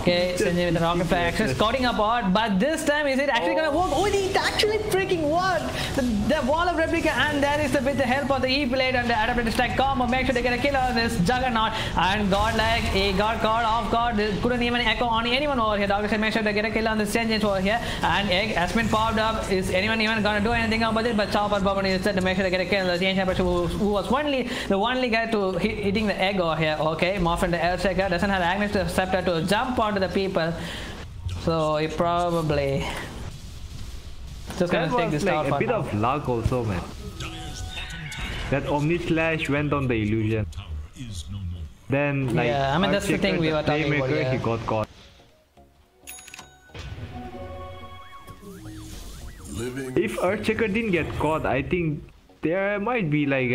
Okay, Sanjay with the rocket fire action, scouting apart, but this time is it actually gonna work? Oh, it actually freaking worked! The, the wall of replica, and there is the, with the help of the E blade and the adapted stack combo, make sure they get a kill on this Juggernaut. And Godlike, he God caught off guard, couldn't even echo on anyone over here. Said, make sure they get a kill on this Sanjay over here. And Egg has been popped up. Is anyone even gonna do anything about it? But Chopper Bobby is to make sure they get a kill on the Change who, who was only the only guy to hit, hitting the egg over here. Okay, Morphin the air Earthshaker doesn't have Agnes to Scepter to jump onto the people. So he probably just gonna That take was this like tower a for bit now. of luck also, man. That Omni Slash went on the illusion. Tower is no. Then, like, Yeah, I mean, that's the thing we were talking about, Playmaker, yeah. he got caught. Living If Earthshaker didn't get caught, I think there might be like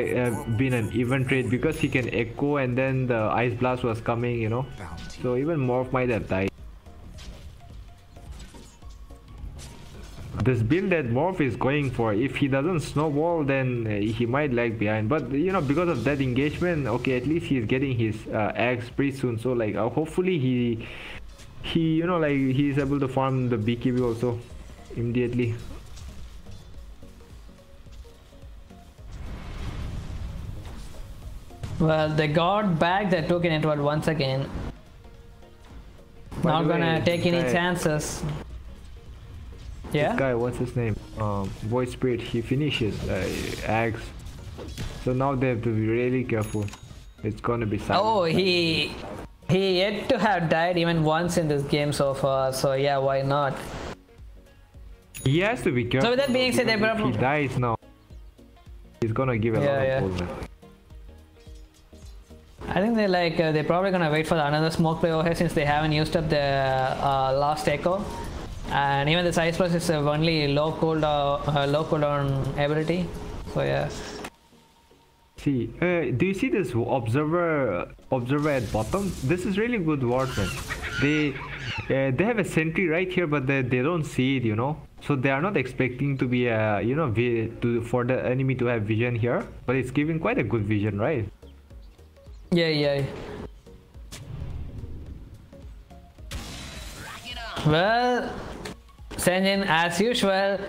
been an even trade because he can echo and then the ice blast was coming, you know. So even Morph might have died. This build that Morph is going for, if he doesn't snowball, then uh, he might lag behind. But you know, because of that engagement, okay, at least he's getting his uh, eggs pretty soon. So like, uh, hopefully he, he, you know, like he's able to farm the BKB also immediately. Well, they got back the token network once again. By Not gonna way, take any guy- chances. Yeah. This guy, what's his name? Um, Void Spirit. He finishes uh, eggs. So now they have to be really careful. It's gonna be silent. Oh, he he yet to have died even once in this game so far. So yeah, why not? He has to be careful. with that being said, they if he dies now. He's gonna give a Yeah, lot of man. I think they're like uh, they're probably gonna wait for another smoke play over here since they haven't used up the uh, last echo, and even the size plus is uh, only low cooldown uh, low cooldown ability. So yeah. See, uh, do you see this observer observer at bottom? This is really good wardman. They uh, they have a sentry right here, but they, they don't see it, you know. So they are not expecting to be uh, you know to for the enemy to have vision here, but it's giving quite a good vision, right? Yeah, yeah. Well, Senjin, as usual,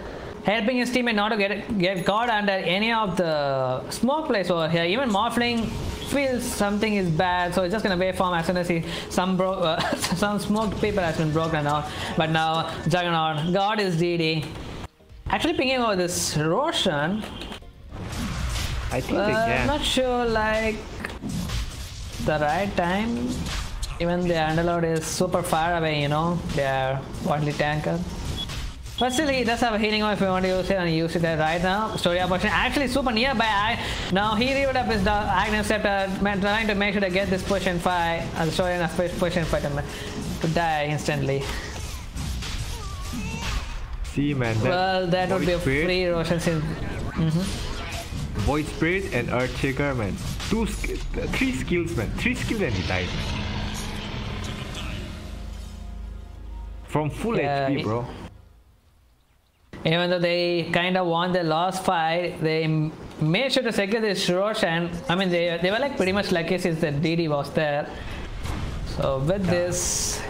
helping his teammate not to get get caught under any of the smoke plays over here. Even Morphling feels something is bad, so he's just gonna wait for him as soon as he some bro uh, [LAUGHS] some smoked paper has been broken out. But now Juggernaut God is DD. Actually, picking over this Roshan, I think uh, they can. not sure like the right time. Even the Underlord is super far away, you know. They are only tanker. But still, he does have a healing if you want to use it, and use it right now. Story opportunity actually super nearby. I, now he reviewed up his Agnes Scepter, uh, man, trying to make sure to get this push and fight. And story enough push, push and him to die instantly. See, man. That Well, that would be a free Roshan since mm-hmm. Void Spirit and Earthshaker, man. Two, sk- three skills, man. Three skills and he died. From full Yeah, HP, bro. Even though they kind of won the last fight, they made sure to secure this Roshan. I mean, they, they were like pretty much lucky since the DD was there. So with this,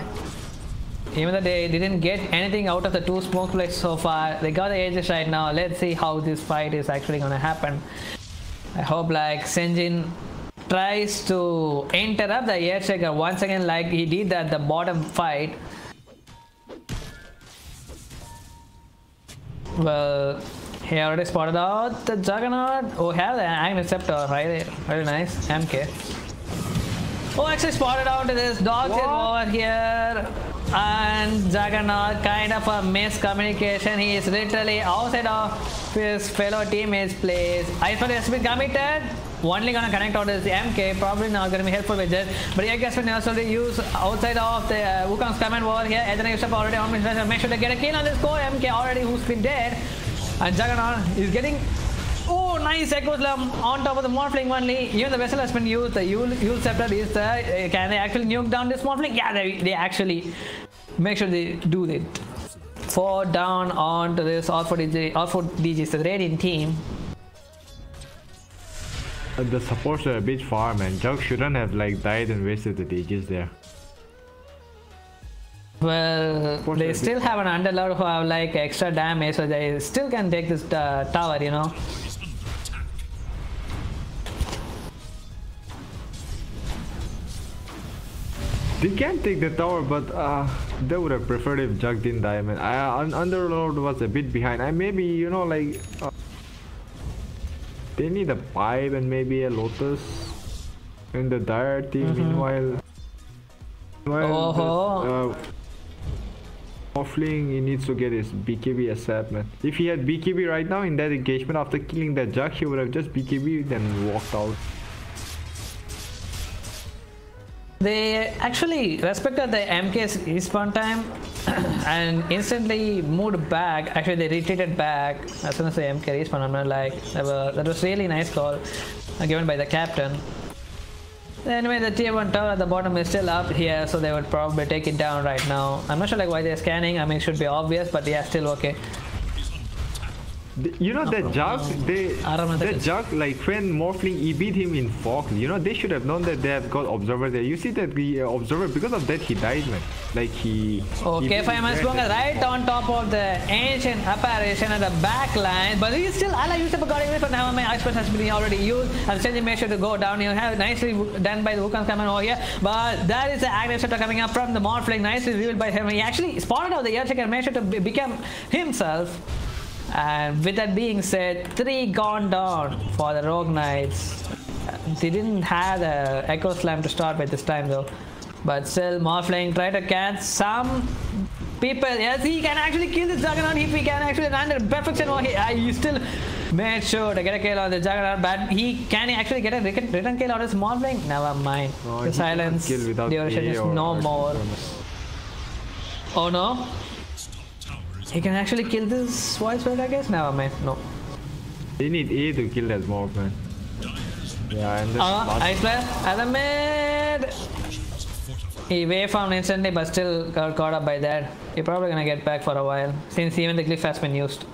even though they didn't get anything out of the two smoke plays so far, they got the edges right now. Let's see how this fight is actually gonna happen. I hope like Senjin tries to interrupt the Earthshaker once again like he did at the bottom fight. Well, he already spotted out the Juggernaut. Oh, have the Agnes Scepter right there. Very nice. MK. Oh, actually spotted out this dog over here. And Juggernaut, kind of a miscommunication. He is literally outside of his fellow teammates' place. I thought has been committed. Only gonna connect out is the MK, probably not gonna be helpful with this. But yeah, guess what also use outside of the uh, Wukong's command over here. Eden used up already on his Make sure to get a kill on this core MK already who's been dead. And Juggernaut is getting Oh, nice Echo Slam on top of the Morphling only. Even the vessel has been used. The Eul, Eul Scepter is there. Uh, Can they actually nuke down this Morphling? Yeah, they, they actually make sure they do it. Four down onto this R4DG, all four DJs, the Radiant team. The supports are a bit far, man. Jug shouldn't have like died and wasted the dages there. Well, they still have an underlord who have like extra damage, so they still can take this uh, tower, you know. They can take the tower, but uh, they would have preferred if Jug didn't die, man. I, un- Underlord was a bit behind. I maybe, you know, like... Uh, they need a pipe and maybe a lotus. And the dire team, meanwhile... Meanwhile, Oh-ho. this, uh, Morphling, he needs to get his BKB ASAP, man. If he had BKB right now in that engagement after killing that Jug, he would have just BKB then walked out. They actually respected the MK's respawn time [CLEARS THROAT] and instantly moved back. Actually, they retreated back as soon as the MK respawn. I'm not like that was, that was really nice call uh, given by the captain. Anyway, the tier 1 tower at the bottom is still up here, so they would probably take it down right now. I'm not sure like why they're scanning. I mean, it should be obvious, but yeah, still okay. The- You know that jug, they I that jug like when Morphling he beat him in Fox, you know they should have known that they have got observer there. You see that the uh, observer because of that he died, man. Like he. Okay, Fireman his Sponga dad. right on top of the ancient apparition at the back line, but he's still Allah used up a god even for now. My express has been already used. I'm sending make sure to go down. You have nicely done by the Wukong coming over here, but that is the active shot coming up from the Morphling. Nicely revealed by him. He actually spotted out the Earthshaker and made sure to be- become himself. And with that being said, three gone down for the Rogue Knights. They didn't have the Echo Slam to start with this time though. But still, Morphling try to catch some people. Yes, he can actually kill the Juggernaut if he can actually land at perfection. Or he, uh, he still made sure to get a kill on the Juggernaut. But he can he actually get a return, return kill on his Morphling? Never mind. No, the silence kill without duration A is no more. Oh no. Tower is He can actually kill this Void Spirit, I guess? Never mind. No. They need A to kill that Morph, man. Yeah, and this Uh, last- ice player at the. He wave found instantly, but still got caught up by that. He's probably gonna get back for a while, since even the glyph has been used.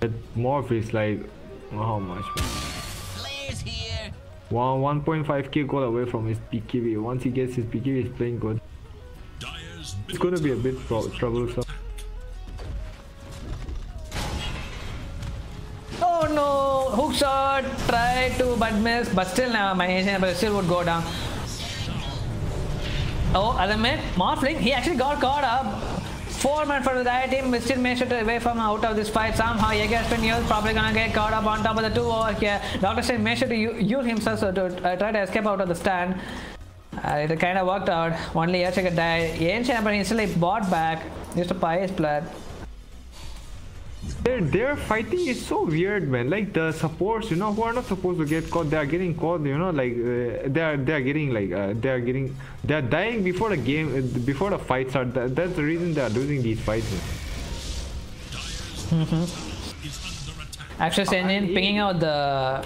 that Morph is like how much? Man? Here. One 1.5k goal away from his BKB. Once he gets his BKB, he's playing good. It's gonna be a bit troublesome. Oh no! Hook shot! Try to but miss, but still now my but still would go down. Oh, other man, Morphling, he actually got caught up. Four men for the Riot team, we still managed to away from out of this fight. Somehow Jaeger has been used, probably gonna get caught up on top of the two over here. Dr. Made sure to use himself so to uh, try to escape out of the stand. Uh, it kind of worked out. Only Earthshaker died. Ancient Emperor instantly bought back, used to pie his blood. Their their fighting is so weird, man. Like the supports, you know, who are not supposed to get caught, they are getting caught. You know, like uh, they are they are getting like uh, they are getting they are dying before the game uh, before the fight starts. That, that's the reason they are losing these fights. man. is under attack. Actually, Senjin pinging out the.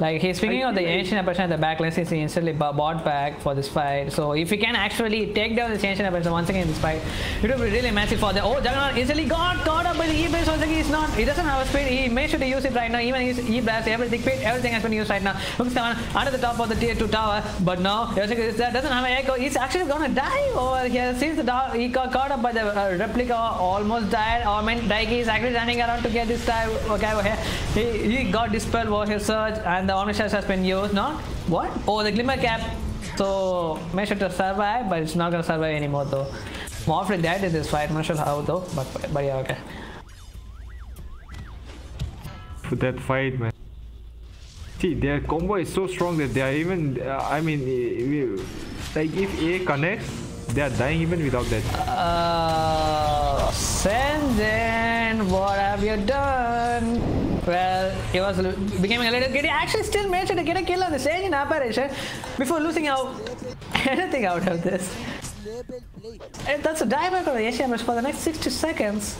Like he's I out the ancient apparition at the back lane since he instantly bought back for this fight. So if he can actually take down this ancient apparition once again in this fight, it will be really massive for the. Oh, Juggernaut instantly got caught up by the E-Blast once again. He's not. He doesn't have a speed. He made sure to use it right now. Even his E-Blast, everything, everything has been used right now. Hooks down under the top of the tier two tower, but no, there. Doesn't have an echo. He's actually gonna die over here since the dog, he got caught up by the uh, replica. Almost died. Or I mean, Daiki is actually running around to get this guy, guy over here. He, he got dispelled over his surge, and the Omniscience has been used. Not what? Oh, the glimmer cape. So make sure to survive, but it's not gonna survive anymore though. Morphle died in this fight. I'm not sure how though, but but yeah, okay. For that fight, man. See, their combo is so strong that they are even. Uh, I mean, like if A connects, they are dying even without that. Uh, Senjin, what have you done? Well, he was becoming a little giddy. Actually, still managed to get a kill on the Senjin apparition before losing out [LAUGHS] anything out of this. And that's a dieback of the Asian for the next 60 seconds.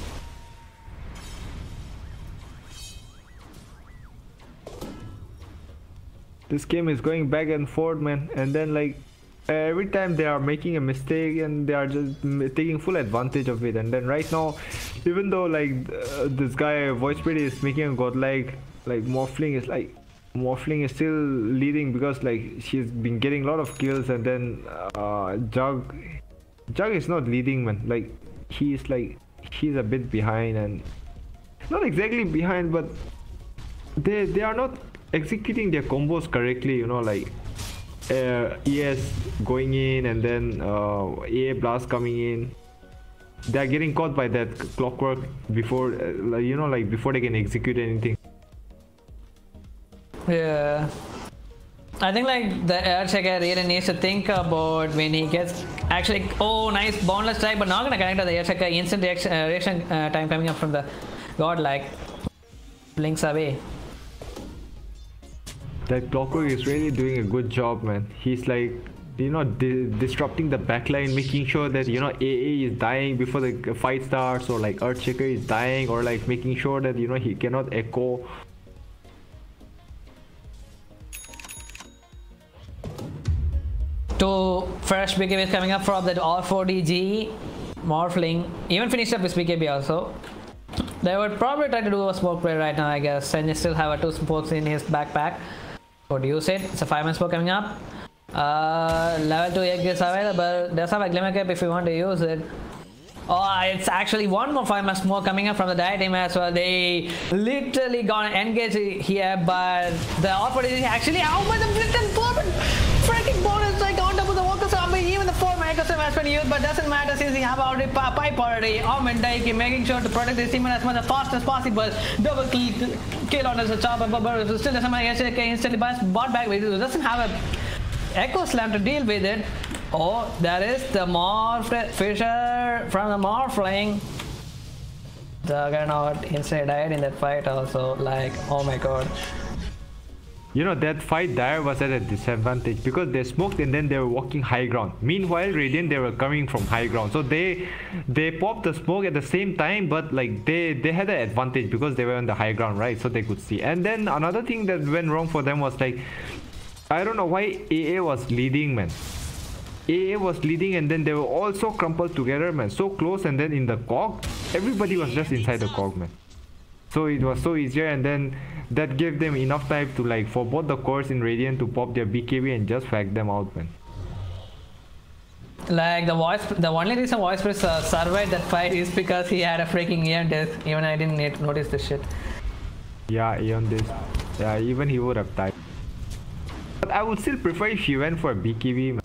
This game is going back and forth, man. And then like every time they are making a mistake and they are just taking full advantage of it. And then right now, even though like uh, this guy Void Spirit is making a godlike, like Morphling is like Morphling is still leading because like she's been getting a lot of kills and then uh, Jug Jug is not leading man. Like he's like he's a bit behind and not exactly behind but they they are not executing their combos correctly you know like uh, ES going in and then uh, AA blast coming in they're getting caught by that clockwork before uh, you know like before they can execute anything Yeah. I think like the Earthshaker really needs to think about when he gets actually oh nice boundless strike but not gonna connect to the Earthshaker instant reaction, uh, reaction uh, time coming up from the god like blinks away. that clockwork is really doing a good job man he's like you know di- disrupting the backline making sure that you know aa is dying before the fight starts or like earthshaker is dying or like making sure that you know he cannot echo Two fresh BKBs coming up from that R4DG Morphling even finished up his BKB also. They would probably try to do a smoke play right now I guess and you still have a two smokes in his backpack. Would use it. It's a five man smoke coming up. Uh, level 2 egg is available. There's a glimmer cape if you want to use it. Oh, it's actually one more five man smoke coming up from the Dire team as well. They literally gonna engage here, but the is actually out by the Britain Bourbon. Freaking bonus like on top of the Walker Zombie. Even the four Microsoft has been used, but doesn't matter since he have already pipe already. Armand Daiki making sure to protect his team as much as fast as possible. Double kill, kill on his chopper, but still doesn't matter. Instantly bot back. But doesn't have a Echo Slam to deal with it. Oh, that is the Morph Fissure from the Morphling. Juggernaut instantly died in that fight also. Like, oh my god. you know that fight dire was at a disadvantage because they smoked and then they were walking high ground meanwhile radiant they were coming from high ground so they they popped the smoke at the same time but like they they had an advantage because they were on the high ground right so they could see and then another thing that went wrong for them was like i don't know why aa was leading man AA was leading and then they were all so crumpled together man so close and then in the cog everybody was just inside the cog man so it was so easier and then that gave them enough time to like for both the cores in Radiant to pop their BKB and just whack them out man. Like the voice, the only reason Voice Press uh, survived that fight is because he had a freaking ear death. Even I didn't notice this shit. Yeah, Aeon this. Yeah, even he would have died. But I would still prefer if he went for a BKB.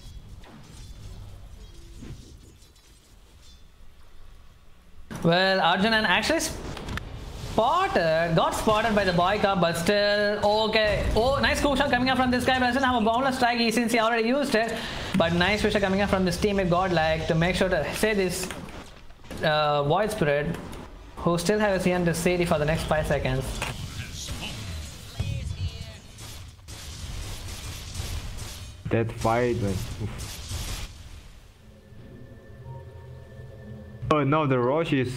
Well, Arjunan actually spotted, got spotted by the boy cub, but still okay. Oh, nice cool shot coming up from this guy, but doesn't have a boundless strike since he already used it. But nice pressure coming up from this teammate Godlike to make sure to say this uh, Void Spirit, who still has his to CD for the next 5 seconds. That fight man. Oof. Oh, now the Roche is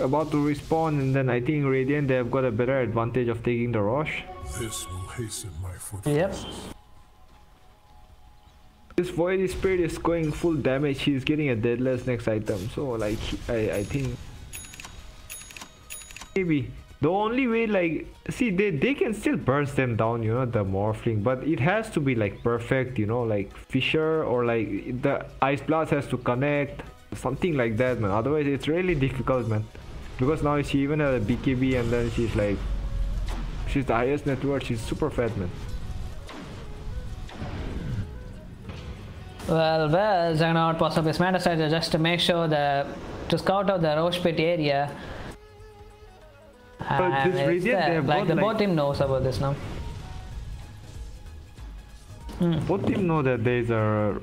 about to respawn and then I think Radiant they have got a better advantage of taking the Roche. This will hasten my footsteps. Yep. This Void Spirit is going full damage. He's getting a Daedalus next item. So like I, I think maybe the only way like see they, they can still burst them down, you know, the Morphling, but it has to be like perfect, you know, like Fissure or like the Ice Blast has to connect, something like that man. Otherwise it's really difficult man. Because now she even has a BKB and then she's like she's the highest net worth, she's super fat man. Well, well, Juggernaut was up his strategy just to make sure that to scout out the Roche Pit area. This they have like the like- both team knows about this now. both team know that there's a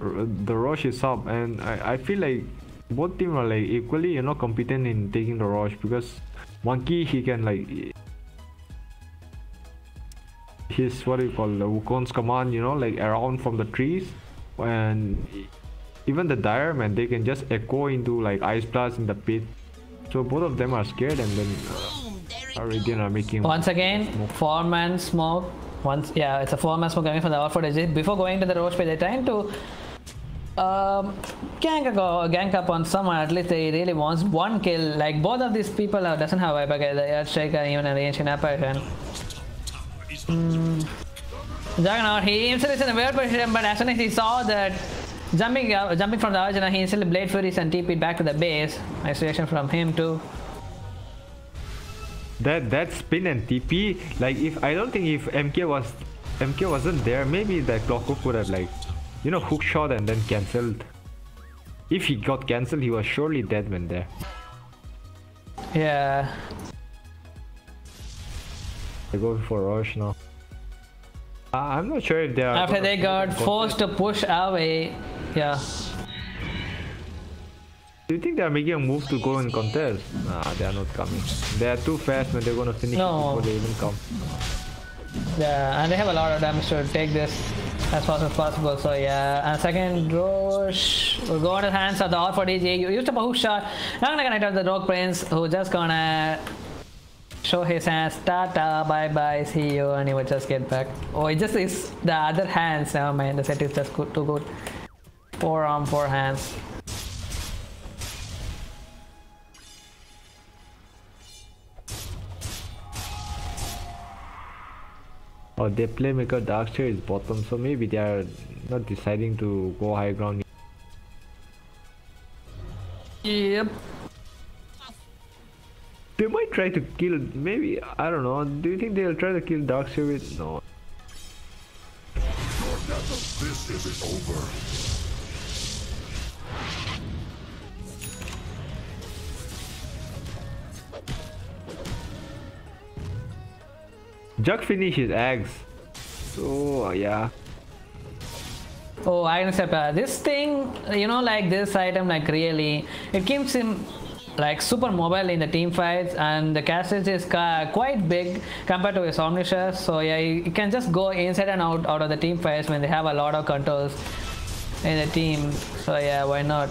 the rush is up and I, I feel like both team are like equally you know competent in taking the rush because Monkey he can like his what do you call the Wukong's command you know like around from the trees and even the dire man they can just echo into like ice blast in the pit. So both of them are scared and then uh, Radiant are making Once again, four man smoke. Once, yeah, it's a four man smoke coming from the outfit. edge. Before going to the Pit, they're trying to um, gang, a- gang up on someone. At least they really wants one kill. Like both of these people uh, doesn't have Viper, the Earthshaker, even an ancient apparition. Is Juggernaut, he himself is in a weird position, but as soon as he saw that jumping uh, jumping from the Arjuna, he instantly Blade Furies and TP'd back to the base. Nice from him too. That that spin and TP, like if I don't think if MK was MK wasn't there, maybe the Clockwork would have like, you know, hook shot and then cancelled. If he got cancelled, he was surely dead when there. Yeah. They go for Rush now. Uh, I'm not sure if they are. After they got forced to push away, yeah. Do you think they are making a move to go and contest? Nah, they are not coming. They are too fast when they're gonna finish No. before they even come. Yeah, and they have a lot of damage to take this as fast as possible. So yeah, and second Roche will go into the hands of the R4DG. You used up a hook shot. Now gonna connect out the Rogue Prince, who just gonna show his hands. Tata, bye bye, see you, and he will just get back. Oh, it just is the other hands. Never mind, the set is just good, too good. Four arm, four hands. Or their playmaker Darkseer is bottom, so maybe they are not deciding to go high ground. Yep. They might try to kill, maybe, I don't know. Do you think they'll try to kill Darkseer with? No. Your death this is over. Jug finishes eggs. So, yeah. Oh, I accept uh, this thing, you know, like this item, like really, it keeps him like super mobile in the team fights, and the castage is quite big compared to his Omniscience. So yeah, he can just go inside and out out of the team fights when they have a lot of controls in the team. So yeah, why not?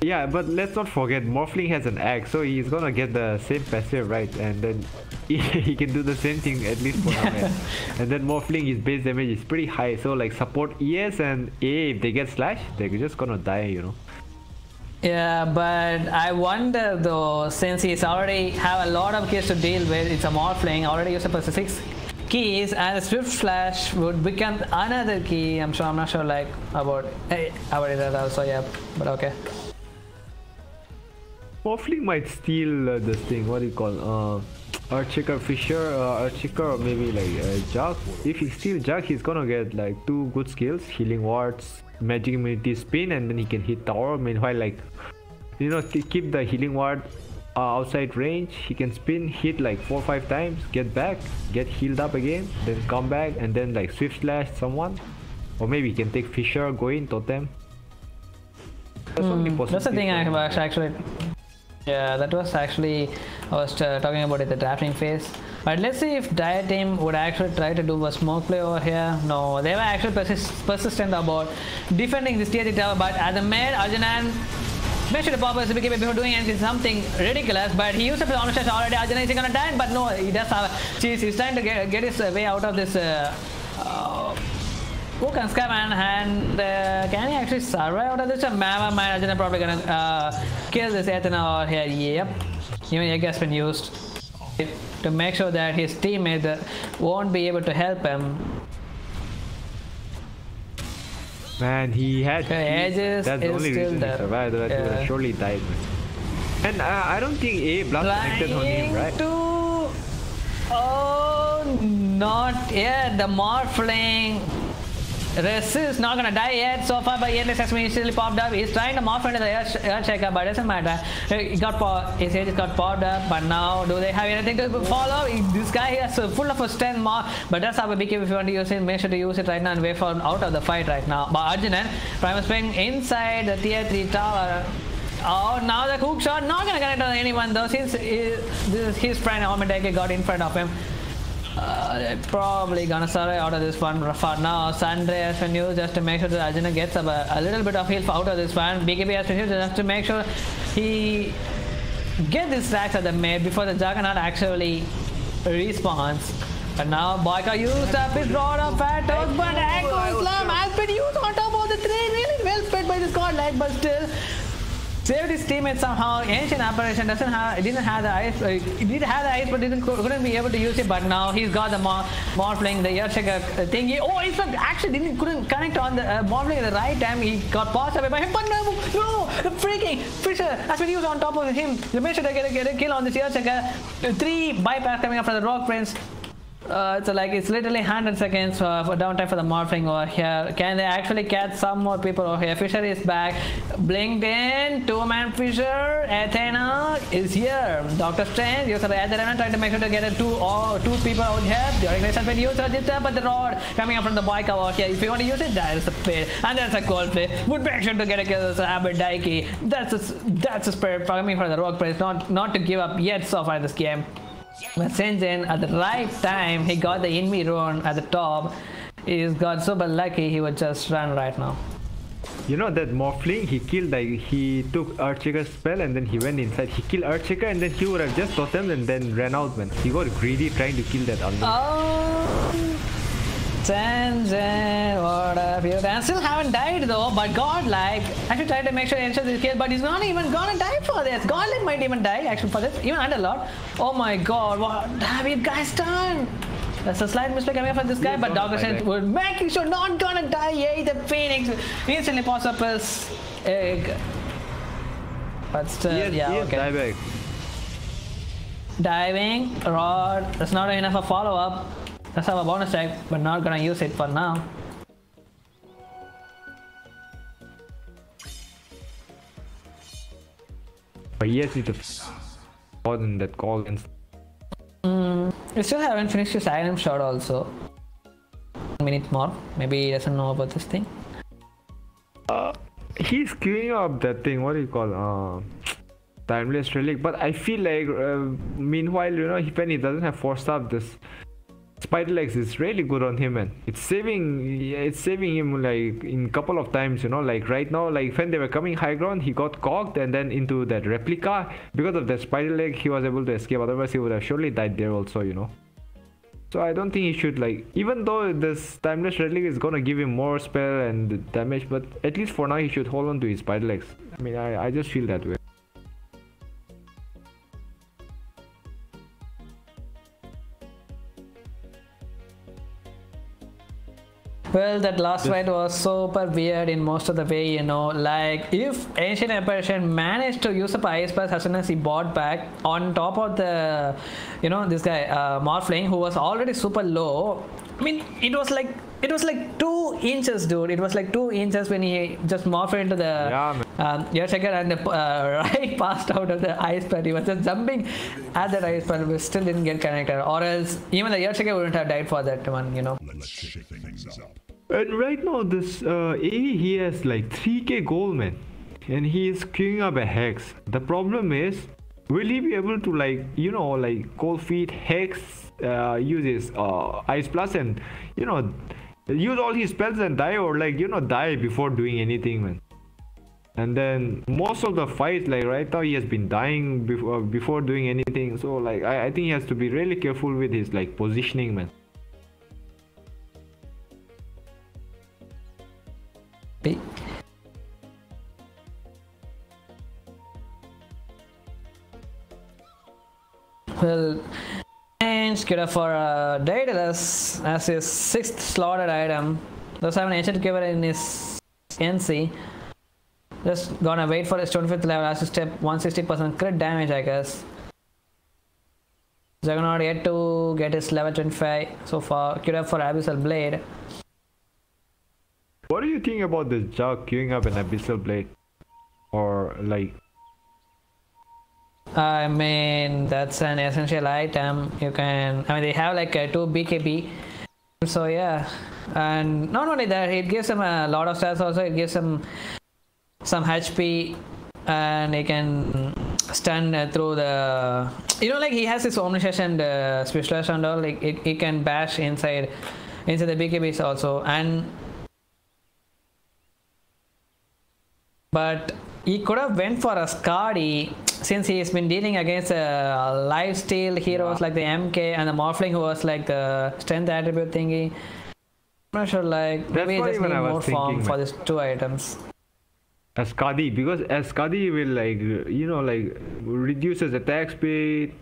Yeah, but let's not forget, Morphling has an axe, so he's gonna get the same passive, right? And then he, [LAUGHS] he can do the same thing at least for now. [LAUGHS] and then Morphling, his base damage is pretty high, so like support ES and A, if they get slash, they're just gonna die, you know. Yeah, but I wonder though, since he's already have a lot of keys to deal with, it's a Morphling, already used up to six keys, and Swift Slash would become another key. I'm sure, I'm not sure like about eh, about it also, yeah, but okay. Morphling might steal uh, this thing, what do you call uh, Earthshaker Fissure, uh, Earthshaker or maybe like uh, Jug. If he steals Jack, he's gonna get like two good skills, Healing Wards, Magic Immunity Spin, and then he can hit tower. Meanwhile, like, you know, keep the Healing Ward uh, outside range, he can spin, hit like 4 5 times, get back, get healed up again, then come back, and then like Swift Slash someone. Or maybe he can take Fissure, go in, Totem. That's, only Hmm, That's the thing I was actually. Yeah, that was actually I was uh, talking about it the drafting phase. But let's see if Dire team would actually try to do a smoke play over here. No, they were actually persist- persistent about defending this 3 tower. But at the mid, Arjunan made sure to pop his BKB before doing anything something ridiculous. But he used up his honor already. Arjunan is gonna die, but no, he does have. Jeez, he's trying to get, get his way out of this. Uh, uh, Who can scam and, and uh, can he actually survive out of this? Mama man, Arjuna probably gonna uh, kill this Athena over here. Yep. Even egg has been used to make sure that his teammate won't be able to help him. Man, he had. Okay, that's the only reason there. he survived. Otherwise, he would have surely died. And uh, I don't think A blast connected on him, right? to. Oh, not yet. The Morphling. Resist not gonna die yet so far, but Endless has been popped up. He's trying to morph into the Earthshaker, but it doesn't matter. He got po- his age got popped up, but now do they have anything to follow? This guy is full of a strength more, but that's have a BKB if you want to use it. Make sure to use it right now and wait for out of the fight right now. But Arjunan, Primus Spring inside the tier 3 tower. Oh, now the hook shot not gonna connect on anyone though since he, this, his friend Omideke got in front of him. Uh, probably gonna survive out of this one for now. Sandre has been used just to make sure that Arjuna gets a, a little bit of heal out of this one. BKB has been used just to make sure he get these stacks at the mid before the Juggernaut actually respawns. But now Boyka used up his rod of fat but Echo Slam has been used on top of the three. Really well played by this godlike, but still saved his teammates somehow. Ancient apparition doesn't have, didn't have the ice, uh, it did have the ice, but didn't couldn't be able to use it. But now he's got the mor- morphling, the earthshaker thingy. Oh, it's fact, actually didn't couldn't connect on the uh, morphling at the right time. He got passed away by him, but no, no, the freaking Fissure. When he was on top of him. He managed to get a, get a kill on this earthshaker. Three bypass coming up from the rock prince. Uh, so like it's literally 100 seconds uh, for downtime for the morphing over here. Can they actually catch some more people over here? Fissure is back. Blinked in. Two-man Fissure. Athena is here. Doctor Strange. User Athena trying to make sure to get a two or two people out here. The when user did that, but the rod coming up from the bike over here. If you want to use it, that is a pit. And that's a cold play. Would make sure to get a kill. So Abbott Daiki. That's a, that's a spirit coming for the rock place. Not not to give up yet so far in this game. But Senjin, at the right time, he got the enemy rune at the top. He's got super lucky he would just run right now. You know that Morphling, he killed like he took Earthshaker's spell and then he went inside. He killed Earthshaker and then he would have just totem and then ran out man. He got greedy trying to kill that Alnum. Oh, Senjin, what have you done? Still haven't died though, but God, like, I should try to make sure he ensures this kill, but he's not even gonna die for this. Godlike might even die actually for this, even Underlord. Oh my god, what have you guys done? That's a slight mistake coming from this guy, but gonna Doctor die, Strange right? would making sure not gonna die. Yay, the Phoenix instantly pops up his egg. But still, Yes, yeah, yes, okay. Diving, rod, that's not enough a follow up. Let's have a bonus check, but not gonna use it for now. But yes, it's a more than that call and We still haven't finished his item shot also. One minute more. Maybe he doesn't know about this thing. he's queuing up that thing. What do you call? Uh, timeless relic. But I feel like, uh, meanwhile, you know, when he doesn't have four up, this spider legs is really good on him, and it's saving. It's saving him like in couple of times. You know, like right now, like when they were coming high ground, he got cocked and then into that replica. Because of that spider leg, he was able to escape. Otherwise, he would have surely died there also. You know. So I don't think he should like even though this timeless relic is gonna give him more spell and damage, but at least for now he should hold on to his spider legs. I mean I, I just feel that way. Well, that last fight was super weird in most of the way, you know. Like, if Ancient Apparition managed to use up Ice Blast as soon as he bought back, on top of the, you know, this guy, uh, Morphling, who was already super low. I mean, it was like, it was like two inches, dude. It was like two inches when he just morphed into the Yeah, man. um, Earthshaker and uh, [LAUGHS] right passed out of the ice pad. He was just jumping at that ice pad, but still didn't get connected. Or else, even the Earthshaker wouldn't have died for that one, you know. Let's shake things up. And right now this uh, A he has like 3k gold man, and he is queuing up a hex. The problem is, will he be able to like you know like cold feet hex uh, use his uh, ice plus and you know use all his spells and die or like you know die before doing anything man. And then most of the fights, like right now, he has been dying before before doing anything. So like I, I think he has to be really careful with his like positioning, man. Be- Well, and Kira for uh, Daedalus as his sixth slotted item. Does have an ancient giver in his NC. Just gonna wait for his 25th level as to step 160% crit damage, I guess. Juggernaut yet to get his level 25 so far. Kira for Abyssal Blade. What do you think about this jug queuing up an abyssal blade? Or like I mean, that's an essential item. You can, I mean, they have like a 2 BKB. So, yeah. And not only that, it gives them a lot of stats also. It gives them some HP and he can stun uh, through the. You know, like he has his omniscient uh, specialist and all. Like, it, he can bash inside inside the BKBs also. And but he could have went for a Skadi since he has been dealing against uh, lifesteal heroes like the MK and the Morphling who was like the strength attribute thingy. I'm not sure like That's maybe just need more form thinking, for these two items. as Skadi because as Skadi will like you know like reduces attack speed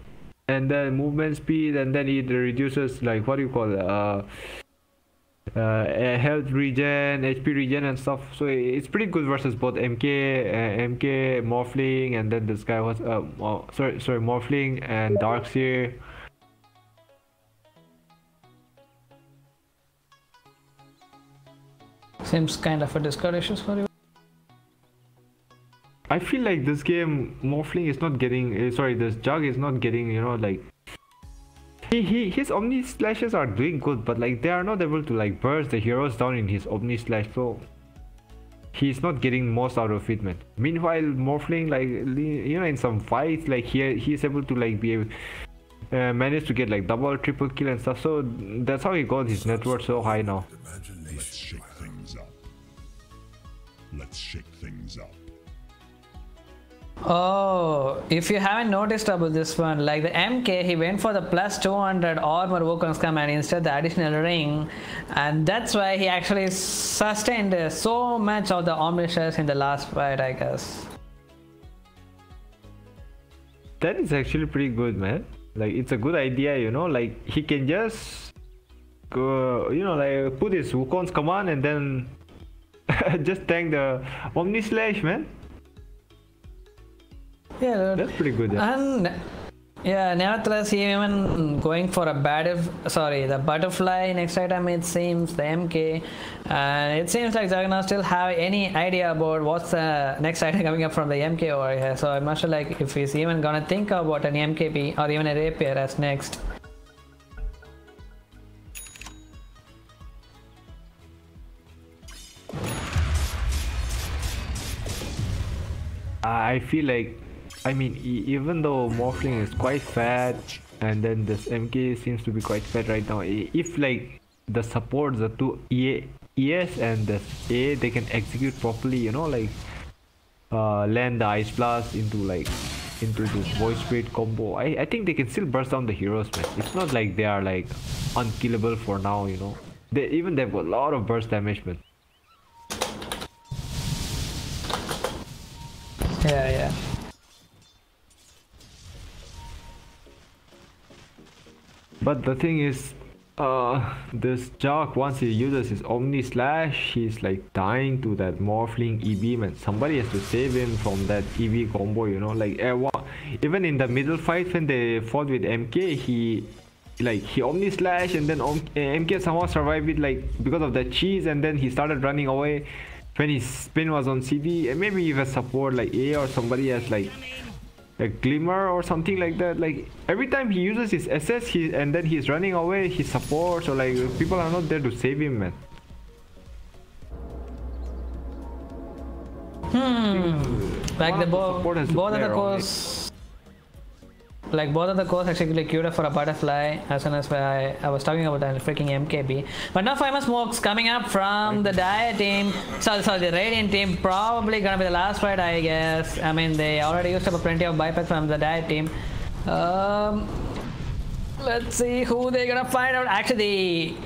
and then movement speed and then it reduces like what do you call it uh uh, health regen, HP regen and stuff. So it's pretty good versus both MK, uh, MK, Morphling, and then this guy was uh, oh, sorry, sorry, Morphling and Darkseer. Seems kind of a issues for you. I feel like this game Morphling is not getting uh, sorry this Jug is not getting you know like he, he his Omni slashes are doing good but like they are not able to like burst the heroes down in his Omni slash so he's not getting most out of it man. Meanwhile Morphling like you know in some fights like he he's able to like be able uh, manage to get like double triple kill and stuff so that's how he got his net worth so high now. Let's shake things up. Let's shake things up. Oh, if you haven't noticed about this one, like the MK, he went for the plus 200 armor Wukong scum and instead the additional ring, and that's why he actually sustained so much of the omniscience in the last fight, I guess. That is actually pretty good, man. Like it's a good idea, you know. Like he can just go, you know, like put his Wukong's command and then [LAUGHS] just tank the Omni Slash, man. Yeah, That's pretty good. Yeah. and yeah, nevertheless, he even going for a bad, if sorry, the butterfly next item. It seems the MK, and it seems like Juggernaut still have any idea about what's the next item coming up from the MK over here. So I'm not sure like if he's even gonna think about an MKB or even a rapier as next. I feel like, I mean, even though Morphling is quite fat, and then this MK seems to be quite fat right now. If like the support, the two EA, ES and the A, they can execute properly, you know, like uh, land the Ice Blast into like into this Void Spirit combo. I, I think they can still burst down the heroes, man. It's not like they are like unkillable for now, you know. They even they've got a lot of burst damage, man. Yeah, yeah. But the thing is, uh, this Jock once he uses his Omni Slash, he's like dying to that Morphling E beam, and somebody has to save him from that EV combo. You know, like eh, even in the middle fight when they fought with MK, he like he Omni Slash and then Om- eh, MK somehow survived it like because of the cheese, and then he started running away when his spin was on CD. And maybe even support like A or somebody has like a glimmer or something like that. Like every time he uses his ss he and then he's running away he supports or like people are not there to save him man. Like One the of the bo- support has to both of the cores, like both of the cores actually queued up for a butterfly as soon as I, I was talking about the freaking MKB. But now famous smokes coming up from the Dire team, sorry, sorry, the Radiant team. Probably gonna be the last fight, I guess. I mean, they already used up plenty of bypass from the Dire team. Um, let's see who they're gonna find out. Actually,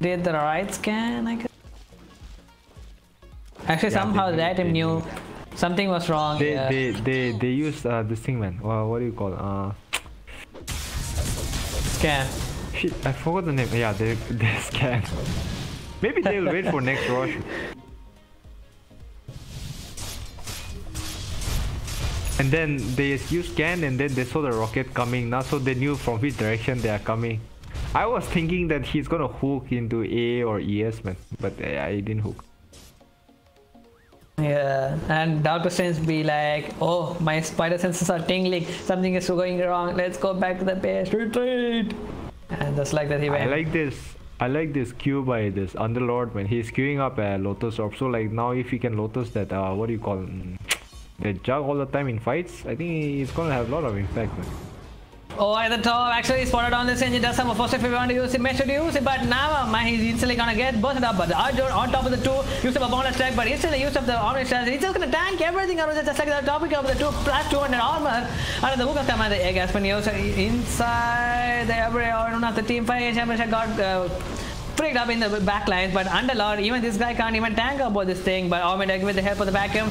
they did the right scan, I guess. Actually, Yeah, somehow the Dire team knew something was wrong. they yeah. they they they use uh, this thing man uh, what do you call it? uh I forgot the name. Yeah they [LAUGHS] they scan maybe they'll wait for next rush. And then they use scan and then they saw the rocket coming. Now so they knew from which direction they are coming. I was thinking that he's gonna hook into a or es man but i didn't hook Yeah, and Doctor Strange be like, "Oh, my spider senses are tingling. Something is going wrong. Let's go back to the base. Retreat." And just like that, he went. I like this. I like this queue by this Underlord when he's queuing up a Lotus Orb. So like now if he can Lotus that uh what do you call mm, the jug all the time in fights, I think he's gonna have a lot of impact. Man. Oh, at the top, actually spotted on this engine. Does some first if you want to use it, make sure to use it. But now, man, he's instantly gonna get busted up. But the Arjun on top of the two, use up a bonus strike, but instantly use up the Omni Stance. He's just gonna tank everything around just like the topic of the two plus 200 armor. And the book of command, the egg has been used inside the every order of the team fight. Championship got. Uh, Freaked up in the back lines, but Underlord, even this guy can't even tank about this thing. But Omid with the help of the vacuum,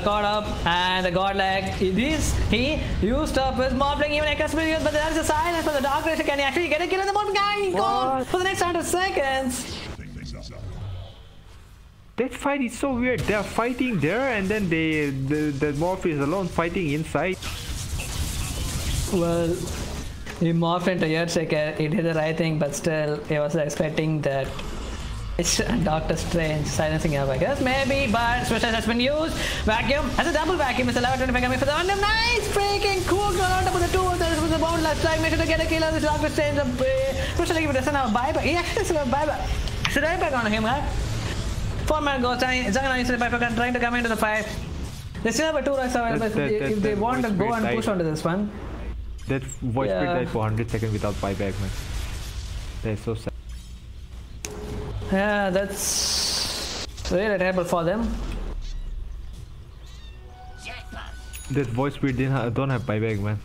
got up and the godlike this he used up his mobbling even accessible use, but there's a silence for the Darkseer. Can he actually get a kill on the bottom guy? Gone for the next 100 seconds. That fight is so weird. They're fighting there, and then they the the morph is alone fighting inside. Well, he morphed into Earthshaker. He did the right thing, but still, he was expecting that. It's uh, Doctor Strange silencing I guess. Maybe, but special has been used. Vacuum as a double vacuum. It's allowed to coming for the under. Nice freaking cool top of the two. There was a bound last time. Make sure to get a kill on this Doctor Strange. He doesn't have a buyback. He actually doesn't have a buyback. Should I back on him, huh? Four man goes trying. Zhangana is trying to come into the fight. They still have a two rush available That- that- if that- they want to go and push onto this one. That Void Yeah. died for 100 seconds without buyback, man. That's so sad. Yeah, that's really terrible for them. That Void Spirit didn't ha- don't have buyback, man.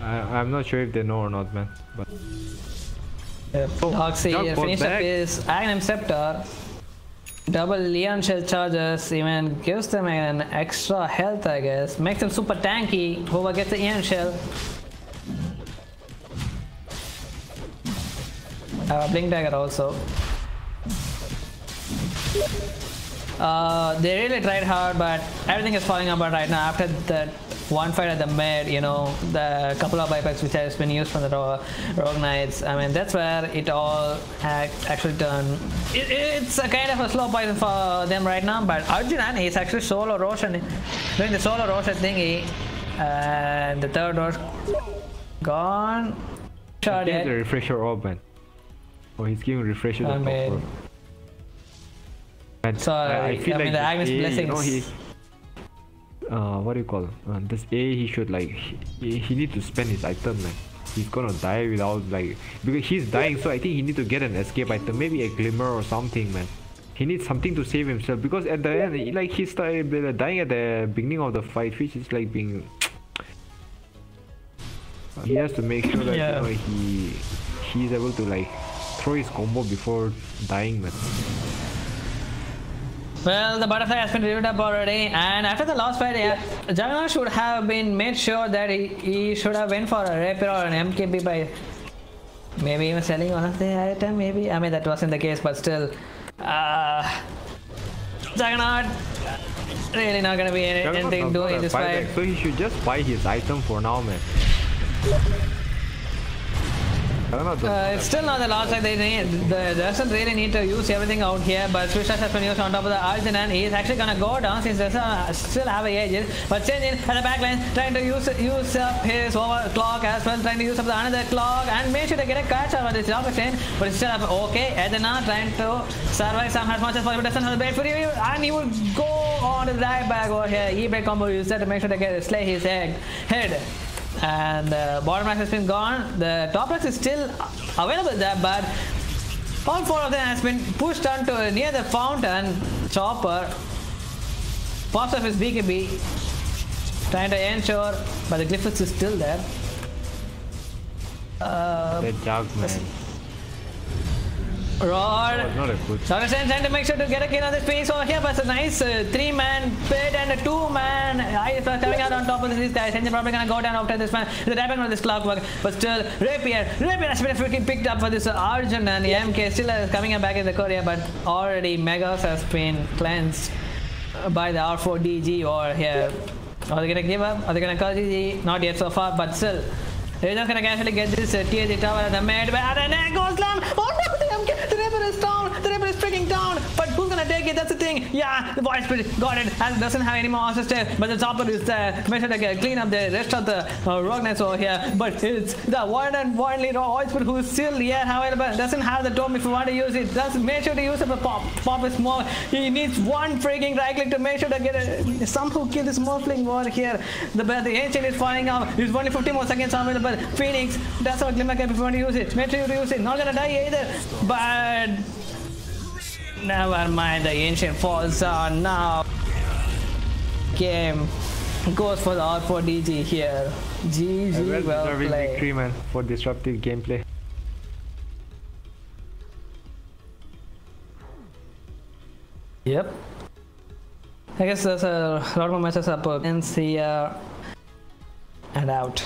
I, I'm not sure if they know or not, man. But Oxy Doug got finished up back. his Aghanim's Scepter. Double Ion Shell charges even gives them an extra health, I guess. Makes them super tanky. Whoever gets the Ion Shell. Uh, Blink Dagger also. Uh, they really tried hard, but everything is falling apart right now after that one fight at the mid, you know, the couple of buybacks which has been used from the Ro- Rogue Knights. I mean, that's where it all actually turned. It, it's a kind of a slow poison for them right now, but Arjunan is actually solo Roshan doing the solo Roshan thingy. And the third Rosh gone. Shot he has it. a refresher man. Oh, he's giving refresher to I mean- And Sorry, I, I feel I like mean, the Agnes A, you know, he, blessings. uh, what do you call? Uh, this A, he should like, he, he need to spend his item, man. He's gonna die without like, because he's dying, so I think he need to get an escape item, maybe a glimmer or something, man. He needs something to save himself because at the end, like he started dying at the beginning of the fight, which is like being. He has to make sure that Yeah. you know, he he's able to like throw his combo before dying, man. Well, the butterfly has been reviewed up already, and after the last fight, yeah, Juggernaut should have been made sure that he, he should have went for a rapier or an MKB by maybe even selling one of the item. Maybe I mean that wasn't the case, but still, uh, Juggernaut really not gonna be anything doing in this fight. So he should just buy his item for now, man. Uh, it's still not the last like they need. The, doesn't really need to use everything out here, but Swisha has been used on top of the Arjun and he's actually gonna go down since doesn't still have a ages. But changing at the back line, trying to use use up his over clock as well, trying to use up the another clock and make sure to get a catch over this Rocket Chain, but it's still up okay. Edna trying to survive somehow as much as possible, doesn't have the bait for you, and he will go on the right back over here. eBay combo user to make sure to get slay his egg head and the bottom rack has been gone. The top rack is still available there, but all four of them has been pushed onto near the fountain. Chopper pops up his BKB, trying to ensure, but the Glyphis is still there. Uh, jug, man. Rod. was not a good. Saracen trying to make sure to get a kill on this piece over here, but it's a nice uh, three-man pit and a two-man ice are coming out on top of these guys. Engine probably gonna go down after this man. The tapping on this clockwork, but still Rapier. Rapier has been freaking picked up for this uh, Arjun and the MK still uh, coming back in the Korea, but already Megas has been cleansed by the R4DG over here. Are they gonna give up? Are they gonna call GG? Not yet so far, but still. They're just gonna casually get this uh, TAG tower at the mid, and then there goes Slam! Oh no, the MK, the Reaper is down! The is freaking down! But who's gonna take it? That's the thing! Yeah, the Void got it, and doesn't have any more assist there, but the Chopper is there. Make sure to clean up the rest of the uh, Knights over here, but it's the one and only Void Spirit who is still here, however, doesn't have the dome if you want to use it. Just make sure to use it for Pop. Pop is more. He needs one freaking right click to make sure to get a, somehow kill this Morphling over here. The, the ancient is falling out. There's only 50 more seconds available. Phoenix, that's our Glimmer Cape if you want to use it. Make sure you use it. Not gonna die either. But never mind, the ancient falls on now. Game goes for the R4DG here. GG, well played. victory, man, for disruptive gameplay. Yep. I guess there's a lot more matches up in here uh, and out.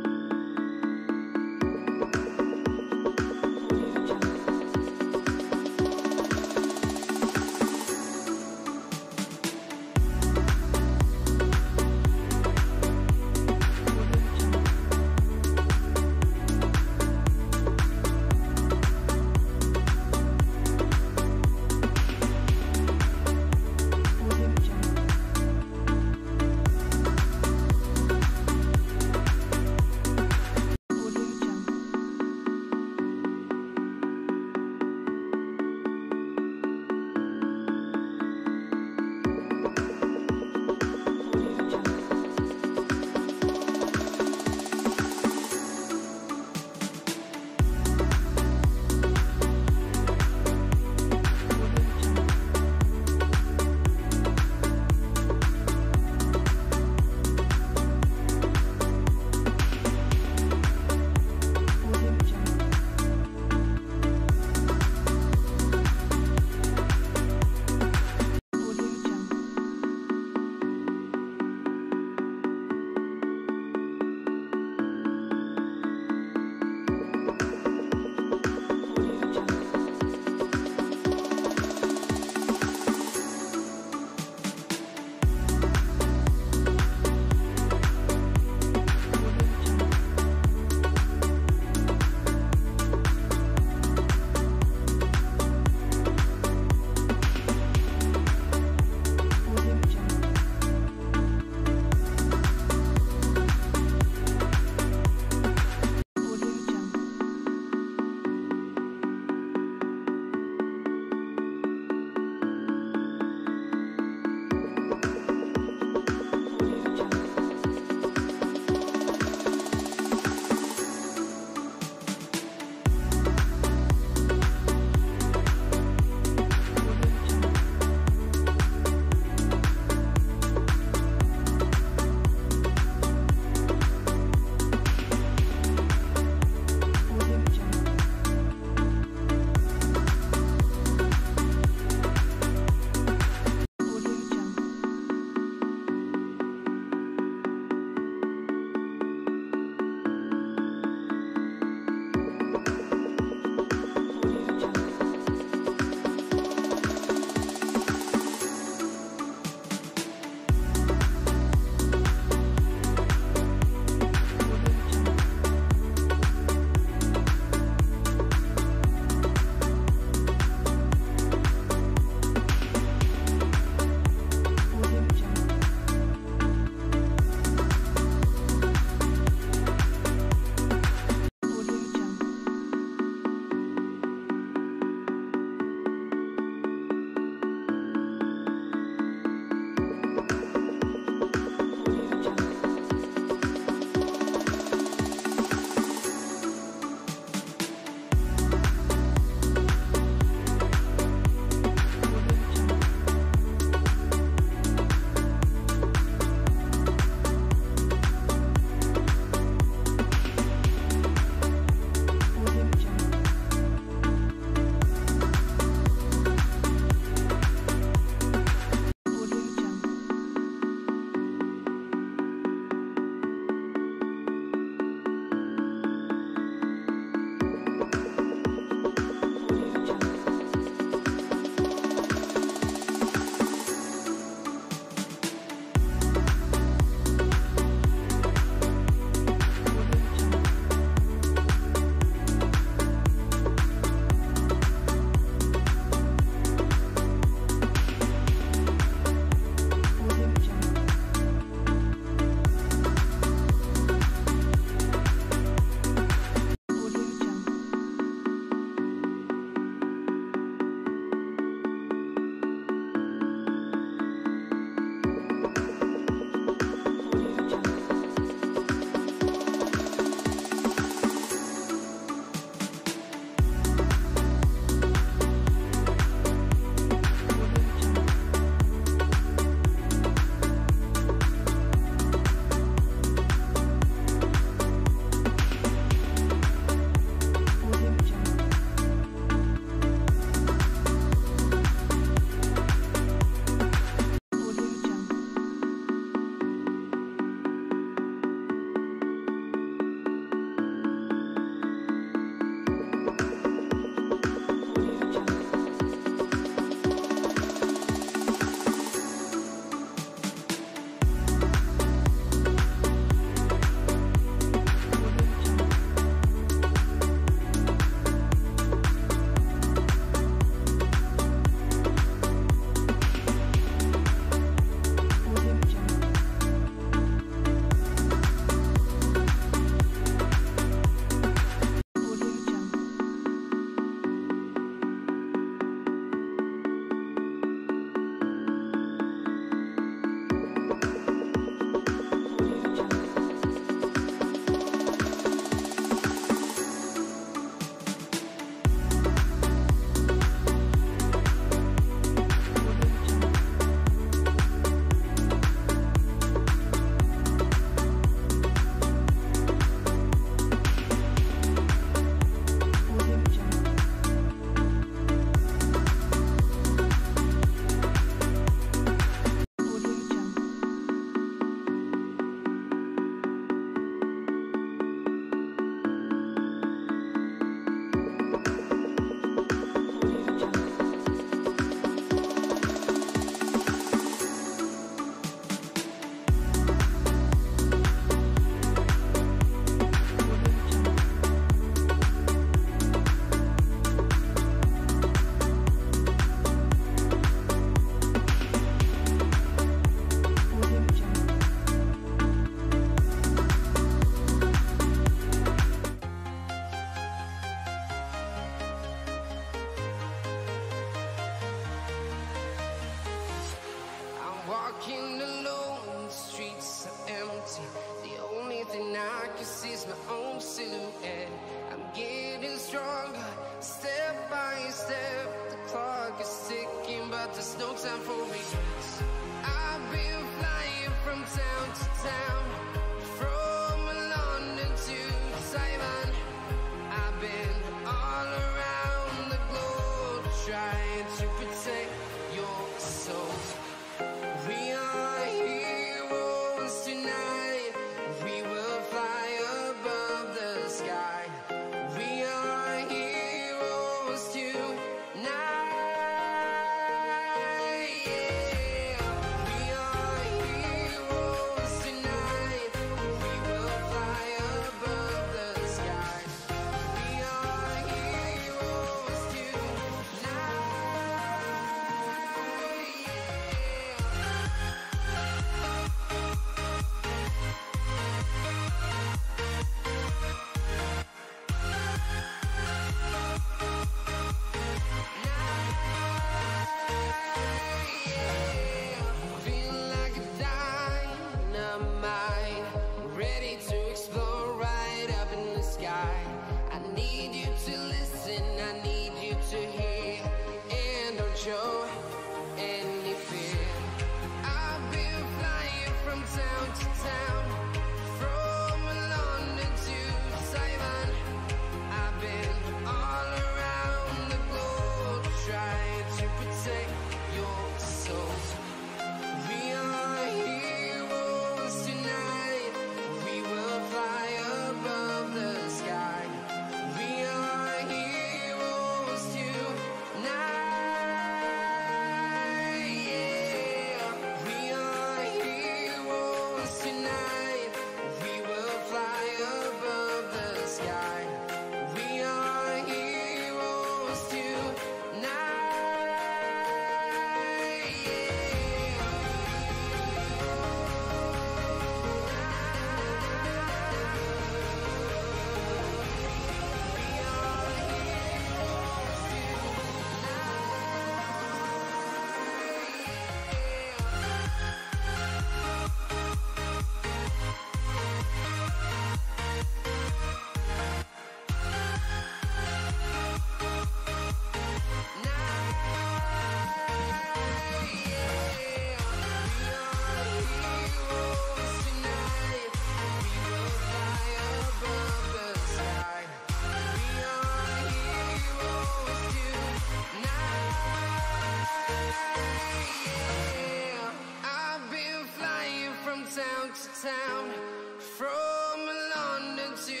Town from London to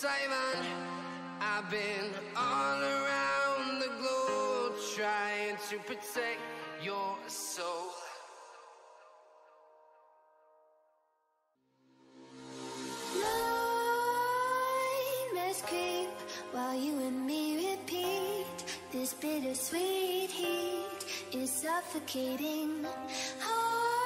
Taiwan. I've been all around the globe trying to protect your soul. Nightmares creep while you and me repeat. This bittersweet heat is suffocating. I'm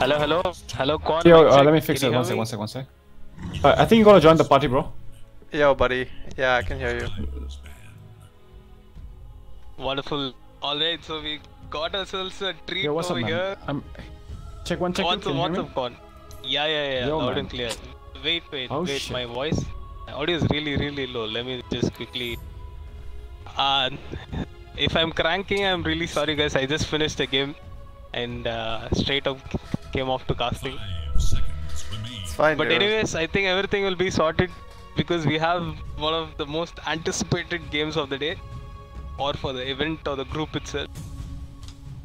Hello, hello, hello, Quan. Yo, uh, let me fix it. One sec, one sec, one sec. Uh, I think you gotta join the party, bro. Yo, buddy. Yeah, I can hear you. Wonderful. Alright, so we got ourselves a treat Yo, what's up, over man? here. I'm... Check one, check What's two. up, Can what's you up, Con? Yeah, yeah, yeah, Yo, loud man. and clear. Wait, wait, Oh, wait, shit. my voice, my audio is really, really low. Let me just quickly. Uh, [LAUGHS] if I'm cranking, I'm really sorry, guys. I just finished the game, and uh, straight up came off to casting. It's fine. But dude. anyways, I think everything will be sorted because we have one of the most anticipated games of the day, or for the event or the group itself.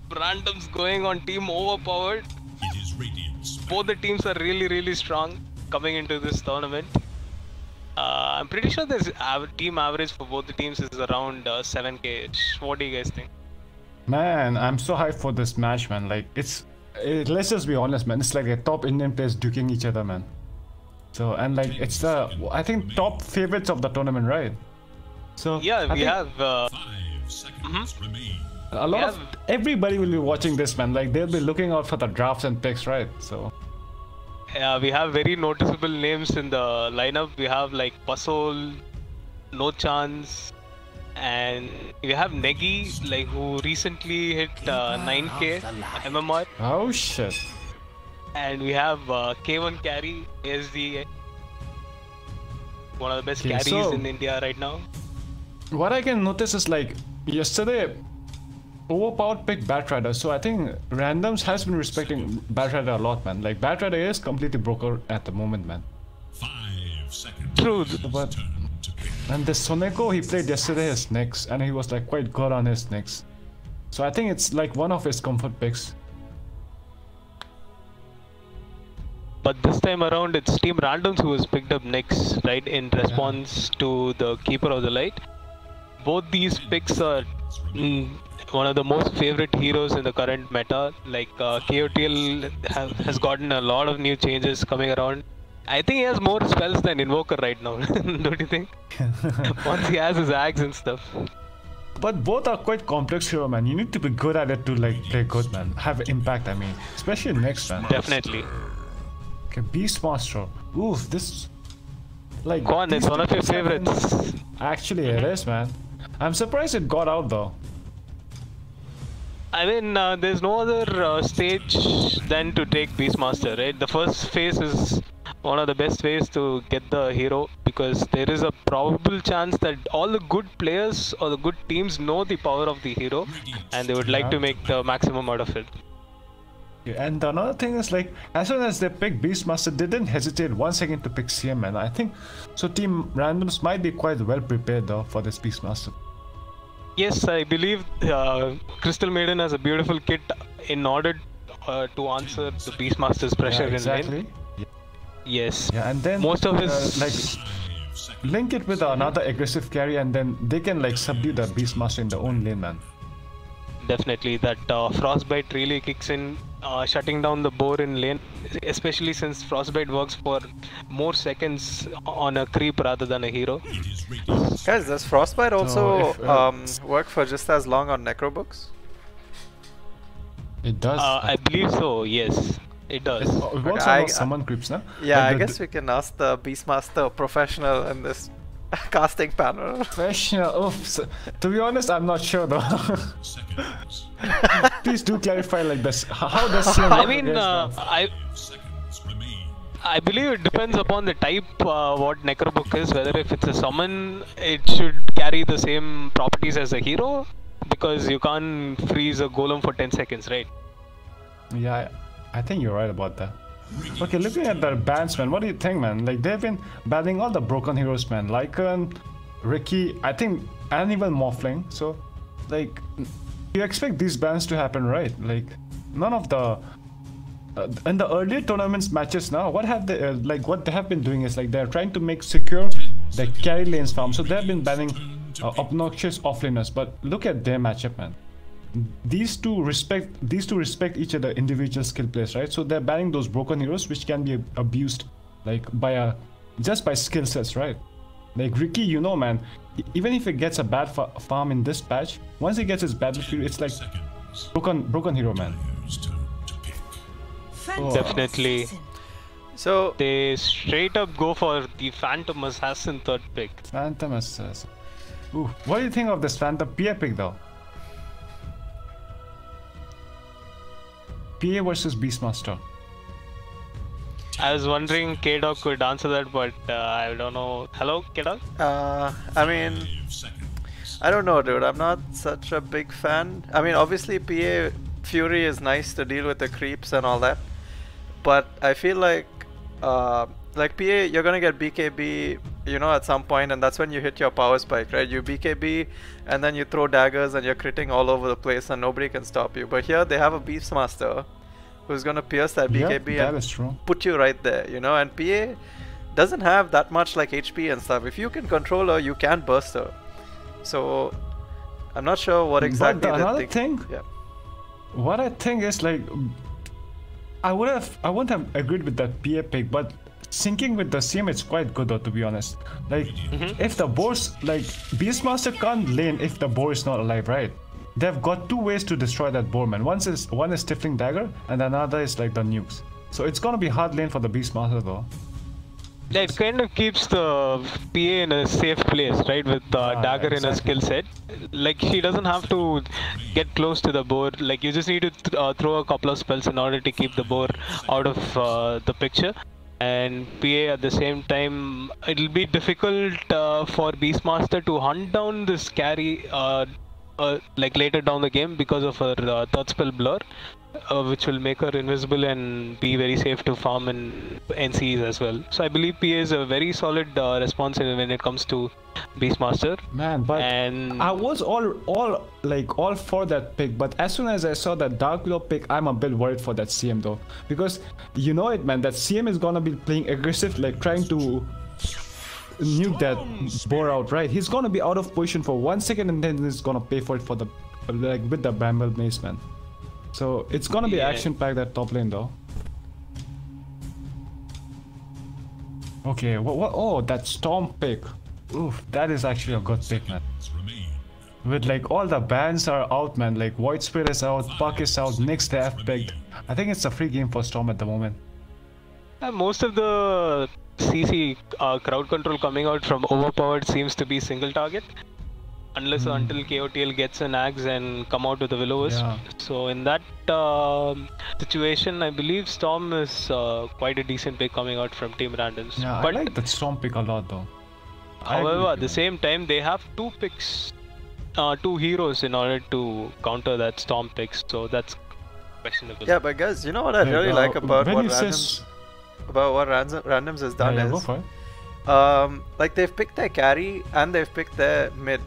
Randoms going on team overpowered. Both the teams are really really strong coming into this tournament. Uh, I'm pretty sure this av- team average for both the teams is around uh, 7k. What do you guys think? Man, I'm so hyped for this match, man. Like, it's. It, let's just be honest, man. It's like the top Indian players duking each other, man. So, and like, it's the. I think top favorites of the tournament, right? So. Yeah, I we have. Uh, mhm. A lot we of. have- Everybody will be watching this, man. Like, they'll be looking out for the drafts and picks, right? So. Yeah, we have very noticeable names in the lineup. We have like Pasol, No Chance, and we have Negi, like who recently hit uh, 9k MMR, Oh, shit. and we have uh, K1 Carry, is the one of the best Okay, carries so- in India right now. What I can notice is like yesterday, overpowered picked Batrider. So I think randoms has been respecting Batrider a lot, man. Like Batrider is completely broken at the moment, man. Five seconds. True. But and the Soneko he played yesterday is Nyx, and he was like quite good on his Nyx. So I think it's like one of his comfort picks. But this time around, it's Team Randoms who has picked up Nyx, right? In response to the Keeper of the Light. Both these picks are mm, one of the most favorite heroes in the current meta. Like uh, KOTL have, has gotten a lot of new changes coming around. I think he has more spells than Invoker right now. [LAUGHS] Don't you think? [LAUGHS] Once he has his axe and stuff. But both are quite complex hero, man. You need to be good at it to like play good, man. Have impact, I mean, especially Nyx, man. Definitely. Okay, Beastmaster. Oof, this like. Go on, it's one of your picks have been- favorites. Actually, mm-hmm. it is, man. I'm surprised it got out though. I mean, uh, there's no other uh, stage than to take Beastmaster, right? The first phase is one of the best ways to get the hero because there is a probable chance that all the good players or the good teams know the power of the hero and they would like to make the maximum out of it. And another thing is like, as soon as they picked Beastmaster, they didn't hesitate one second to pick CM, man. I think so. Team randoms might be quite well prepared though for this Beastmaster. Yes, I believe uh, Crystal Maiden has a beautiful kit in order uh, to answer the Beastmaster's pressure Yeah, in exactly. lane. Yes. Yeah, and then Most of uh, like link it with another aggressive carry, and then they can like subdue the Beastmaster in their own lane, man. Definitely, that uh, frostbite really kicks in, uh, shutting down the boar in lane, especially since frostbite works for more seconds on a creep rather than a hero. Guys, does Frostbite also if, uh, um, work for just as long on Necrobooks? It does. Uh, I believe so. Yes, it does. it Okay, works I- on those summon creeps, no? Yeah, Like I the- guess we can ask the Beastmaster professional in this [LAUGHS] casting panel. Professional. So, to be honest, I'm not sure though. [LAUGHS] Please do clarify like this. How, how does [LAUGHS] I mean, uh, I I believe it depends upon the type uh, what Necrobook is. Whether if it's a summon, it should carry the same properties as a hero because you can't freeze a golem for 10 seconds, right? Yeah, I I think you're right about that. Okay, looking at the bans, man, what do you think, man? Like, they've been banning all the broken heroes, man. Lycan, Riki, I think, and even Morphling. So, like, you expect these bans to happen, right? Like, none of the. Uh, in the earlier tournaments matches now, what have they, uh, like, what they have been doing is, like, they're trying to make secure the carry lanes farm. So, they've been banning uh, obnoxious offlaners. But look at their matchup, man these two respect these two respect each other individual skill plays right so they're banning those broken heroes which can be abused like by a just by skill sets right like Riki you know man even if it gets a bad fa- farm in this patch once he gets his battlefield it's like broken broken hero man Oh. Definitely. So They straight up go for the Phantom Assassin third pick. phantom assassin Ooh, what do you think of this phantom pa pick though pa versus beastmaster I was wondering K Dog could answer that, but uh, I don't know. Hello, K Dog? Uh, I mean, I don't know, dude. I'm not such a big fan. I mean, obviously, PA Fury is nice to deal with the creeps and all that. but I feel like uh, like PA you're gonna get BKB you know at some point and that's when you hit your power spike right? You BKB and then you throw daggers and you're critting all over the place and nobody can stop you. But here they have a Beastmaster who's gonna pierce that BKB that and put you right there you know? And PA doesn't have that much like HP and stuff. If you can control her you can burst her. So I'm not sure what But exactly the- another thing- yeah. What I think is like, I would have, I wouldn't have agreed with that PA pick, but syncing with the CM it's quite good though, to be honest. Like, if the boss like Beastmaster can't lane if the boar is not alive, right? They've got two ways to destroy that boar, man. One is one is Stifling Dagger, and another is like the nukes. So it's gonna be hard lane for the Beastmaster though. Yeah, it kind of keeps the PA in a safe place, right? With uh, Ah, dagger in a exactly. skill set. Like she doesn't have to get close to the boar. Like you just need to th- uh, throw a couple of spells in order to keep the boar out of uh, the picture. And PA at the same time, it'll be difficult uh, for Beastmaster to hunt down this carry. Uh, uh, like later down the game because of her uh, third spell blur, uh, which will make her invisible and be very safe to farm in NCs as well. So I believe PA is a very solid uh, response when it comes to Beastmaster. Man, but And I was all all like all for that pick, but as soon as I saw that Dark Willow pick, I'm a bit worried for that CM though. Because you know it man, that CM is gonna be playing aggressive, like trying to nuke that boar out, right? He's gonna be out of position for one second and then he's gonna pay for it for the like with the Bramble Maze man. So it's gonna be Yeah. action packed that top lane though. Okay, what, what oh that storm pick. Oof, that is actually a good pick, man. With like all the bans are out, man. Like Void Spirit is out, Puck is out, Nyx they have picked. I think it's a free game for Storm at the moment. most of the CC uh, crowd control coming out from overpowered seems to be single target. Unless or until KOTL gets an axe and come out with the Will Wisp. Yeah. So in that um situation, I believe Storm is uh, quite a decent pick coming out from Team Randoms. Yeah, but I like that Storm pick a lot though. I However, at the you. same time, they have two picks, uh, two heroes in order to counter that storm pick. So that's questionable. yeah but guys you know what I really uh, like about what randoms s- about what randoms, randoms has done yeah, go is for it. um, like they've picked their carry and they've picked their mid.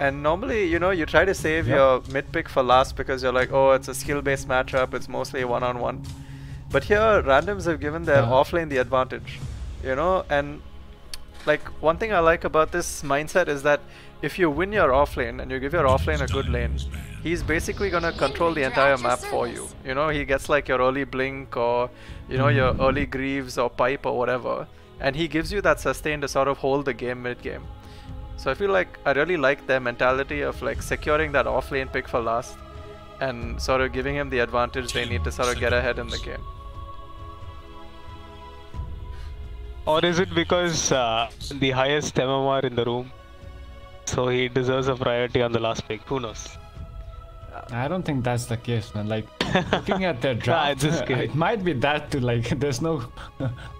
And normally, you know, you try to save Yep. your mid pick for last because you're like, oh, it's a skill based matchup, it's mostly one on one. But here, randoms have given their Yeah. offlane the advantage, you know, and like one thing I like about this mindset is that if you win your offlane and you give your offlane a good lane, he's basically gonna control the entire map for you. You know, he gets like your early blink or you know your mm-hmm. early greaves or pipe or whatever, and he gives you that sustain to sort of hold the game mid game. So I feel like I really like their mentality of like securing that offlane pick for last and sort of giving him the advantage they need to sort of get ahead in the game. Or is it because uh, the highest MMR in the room, so he deserves a priority on the last pick? Who knows? I don't think that's the case, man. Like [LAUGHS] looking at their Nah, draft, just [LAUGHS] it might be that too. Like [LAUGHS] there's no,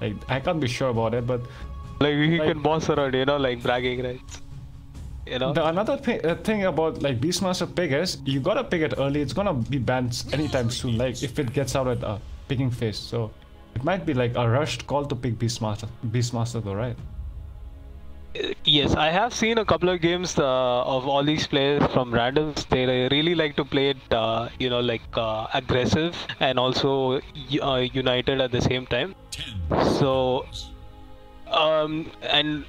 like I can't be sure about it, but Like he Like- can boss around, you know, like bragging rights. You know. The another thi- uh, thing about like Beastmaster pick is you gotta pick it early. It's gonna be banned anytime soon. [LAUGHS] Like if it gets out at a picking phase, so it might be like a rushed call to pick Beastmaster. Beastmaster though, right? Yes, I have seen a couple of games uh, of all these players from randoms. They really like to play it, uh, you know, like uh, aggressive and also uh, united at the same time. So, um, and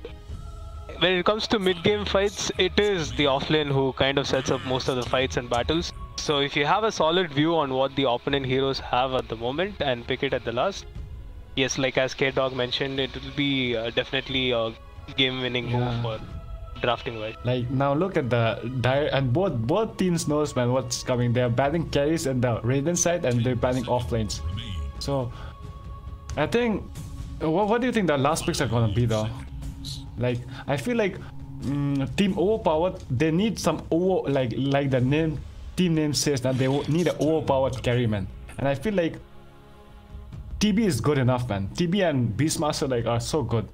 when it comes to mid-game fights, it is the offlane who kind of sets up most of the fights and battles. So if you have a solid view on what the opponent heroes have at the moment and pick it at the last, yes, like as K Dog mentioned, it will be uh, definitely a game-winning Yeah. move for drafting wise. Like now look at the dire and both both teams knows man what's coming. They're banning carries in the Radiant side and they're banning off lanes. So I think what, what do you think the last picks are gonna be though? Like I feel like mm, team overpowered they need some over like like the name team name says that they need an overpowered carry man. And I feel like TB is good enough man. TB and Beastmaster like are so good.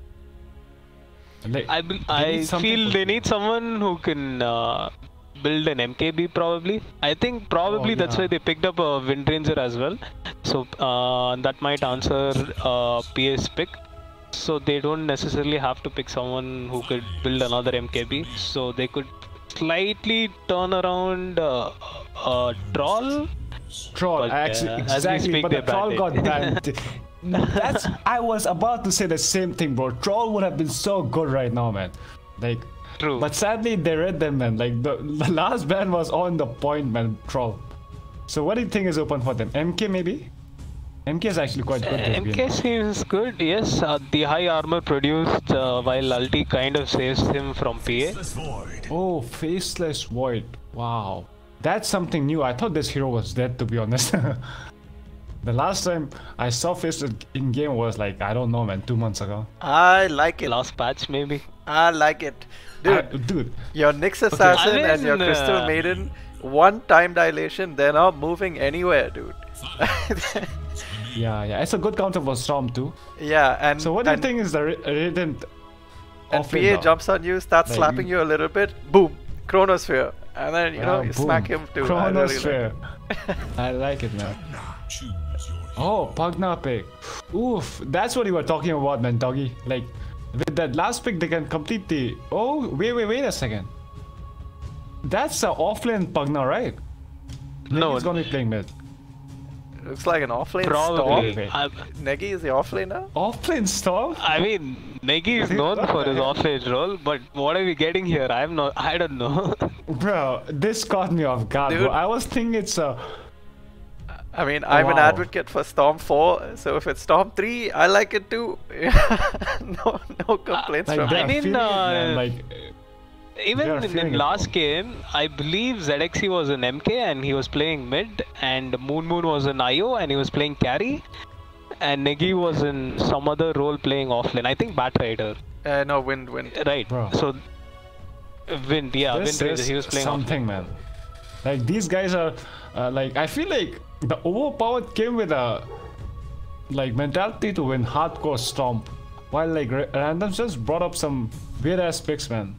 Like I, I feel they need someone who can uh, build an MKB probably. I think probably Oh, that's yeah. why they picked up a Wind Ranger as well. So uh, that might answer uh, PA's pick. So they don't necessarily have to pick someone who could build another MKB. So they could slightly turn around uh, uh, Troll. Troll, But, actually, uh, exactly. but the troll got banned. banned. [LAUGHS] That's. I was about to say the same thing, bro. Troll would have been so good right now, man. Like, True. but sadly they read them, man. Like the, the last ban was on the point, man. Troll. So what do you think is open for them? MK maybe? MK is actually quite good. this. MK seems good, yes. Uh, the high armor produced uh, while ulti kind of saves him from PA. Oh, faceless void. Wow, that's something new. I thought this hero was dead, to be honest. [LAUGHS] the last time I saw faceless in game was like I don't know, man, two months ago. I like it. Last patch maybe. I like it. Dude, I- dude, your Nyx Assassin I and your Crystal uh, Maiden, one time dilation, they're not moving anywhere, dude. [LAUGHS] yeah, yeah, it's a good counter for Storm too. yeah, and So what do you think is the ra- radiant? And PA though? jumps on you, starts Like, slapping you- you a little bit, boom, Chronosphere, and then you know you boom. smack him too. I really like Chronosphere. I like it, man. Oh, Pugna pick. Oof, that's what you were talking about, man, doggy. Like, with that last pick, they can complete the. Oh, wait, wait, wait a second. That's a offlane Pugna, right? No, He's gonna be playing mid. Looks like an offlane probably. Wait. storm. I, Negi is the offlaner. Offlane Storm? I mean, Negi is known for his off-edge role, but what are we getting here? I'm not. I don't know. [LAUGHS] Bro, this caught me off guard, Dude. bro. I was thinking it's a. I mean, I'm an advocate for Storm 4, so if it's Storm 3, I like it too. [LAUGHS] no, no complaints Like, from they're I me. mean, feeling it, man, uh, like. Even in, feeling in last bro. game, I believe ZXC was an MK and he was playing mid, and Moon Moon was an IO and he was playing carry, and Negi was in some other role playing offlane. I think Bat Rider. Uh, no, wind, wind. Right. Bro. So, Wind, yeah, this Wind Ranger, is he was playing offlane. something, man. Like these guys are, uh, like I feel like the overpowered came with a like mentality to win hardcore stomp, while like ra- randoms just brought up some weird ass picks, man.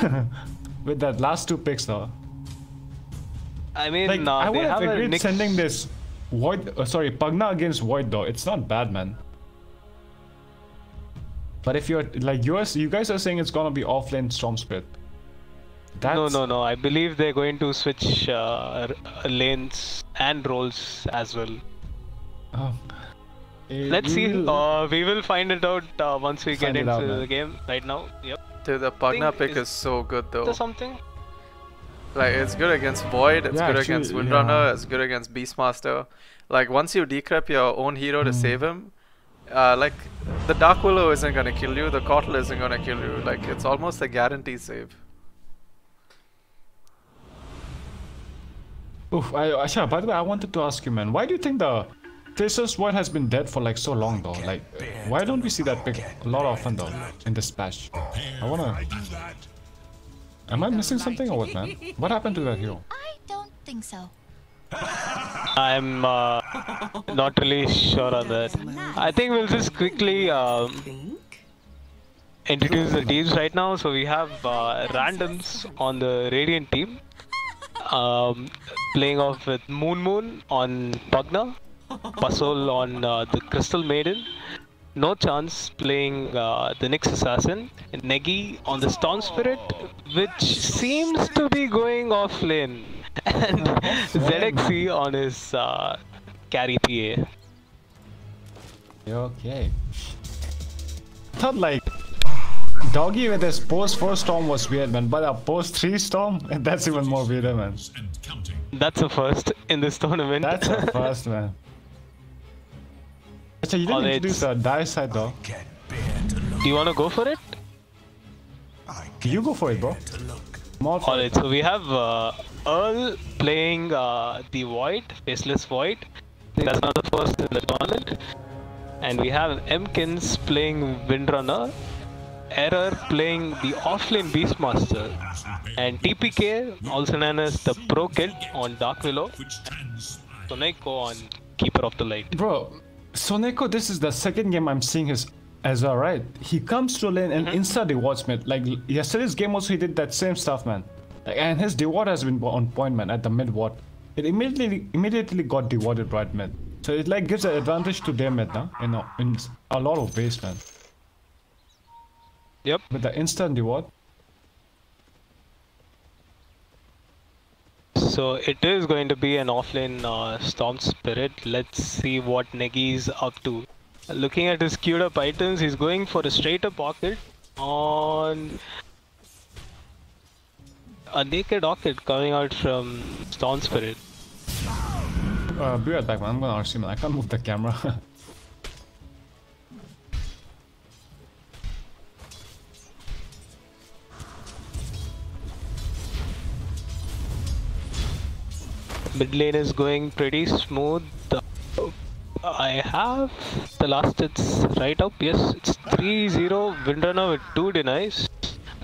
[LAUGHS] with that last two picks, though. I mean, Like uh, I would have agreed Nyx- sending this void, uh, sorry, Pugna against void though. It's not bad, man. But if you're like yours, you guys are saying it's gonna be offlane storm spirit. That's, No, no, no. I believe they're going to switch uh, lanes and roles as well. Oh. Let's see. Uh, we will find it out uh, once we Find get into the game. Right now, yep. Dude, the Pugna pick is- is so good though. Something. Like it's good against Void, it's Yeah, good actually, against Windrunner, yeah. it's good against Beastmaster. Like once you decrep your own hero Hmm. to save him, uh, like the Dark Willow isn't gonna kill you, the Kotl isn't gonna kill you. Like it's almost a guarantee save. Oof, I, Asha, by the way, I wanted to ask you, man, why do you think the Tracer's what has been dead for like so long, though? Like, why don't we see that pick a lot often, though, in this patch? I wanna. Am I missing something or what, man? What happened to that hero? I don't think so. [LAUGHS] I'm uh, not really sure on that. I think we'll just quickly um, introduce the teams right now. So we have uh, randoms on the Radiant team, um, playing off with Moon Moon on Pugna, Pasol on uh, the Crystal Maiden, No Chance playing uh, the Nyx Assassin, Negi on the Storm Spirit, which seems to be going off lane, and ZXC on his uh, carry PA. Okay. Thought like Doggy with his post 4 storm was weird, man, but a post 3 storm, [LAUGHS] that's even more weirder, man. That's a first in this tournament. That's a [LAUGHS] first, man. So you didn't Alright. introduce a Dire side though. Do you want to go for it? Can you go for it, bro. More for Alright, so we have uh, Earl playing uh, the Void, Faceless Void. That's not the first in the tournament. And we have Mkins playing Windrunner, Error playing the offlane Beastmaster, and TPK, also known as the Pro Kid, on Dark Willow, Soneko on Keeper of the Light. Bro, Soneko, this is the second game I'm seeing his as well, right? He comes to lane and mm-hmm. insta the watchmate. Like yesterday's game also, he did that same stuff, man. Like, and his deward has been on point, man, at the mid ward. It immediately immediately got dewarded right mid. So it like gives an advantage to their mid now, in a, in a lot of ways, man. Yep. With the instant deward. So it is going to be an offlane uh, Storm Spirit. Let's see what Negi's up to. Looking at his queued up items, he's going for a straighter pocket on a naked orchid coming out from Storm Spirit. Uh, be right back, man. I'm gonna RC, man. I can't move the camera. Mid lane is going pretty smooth. I have the last it's right up. Yes, it's 3-0 Windrunner with 2 denies.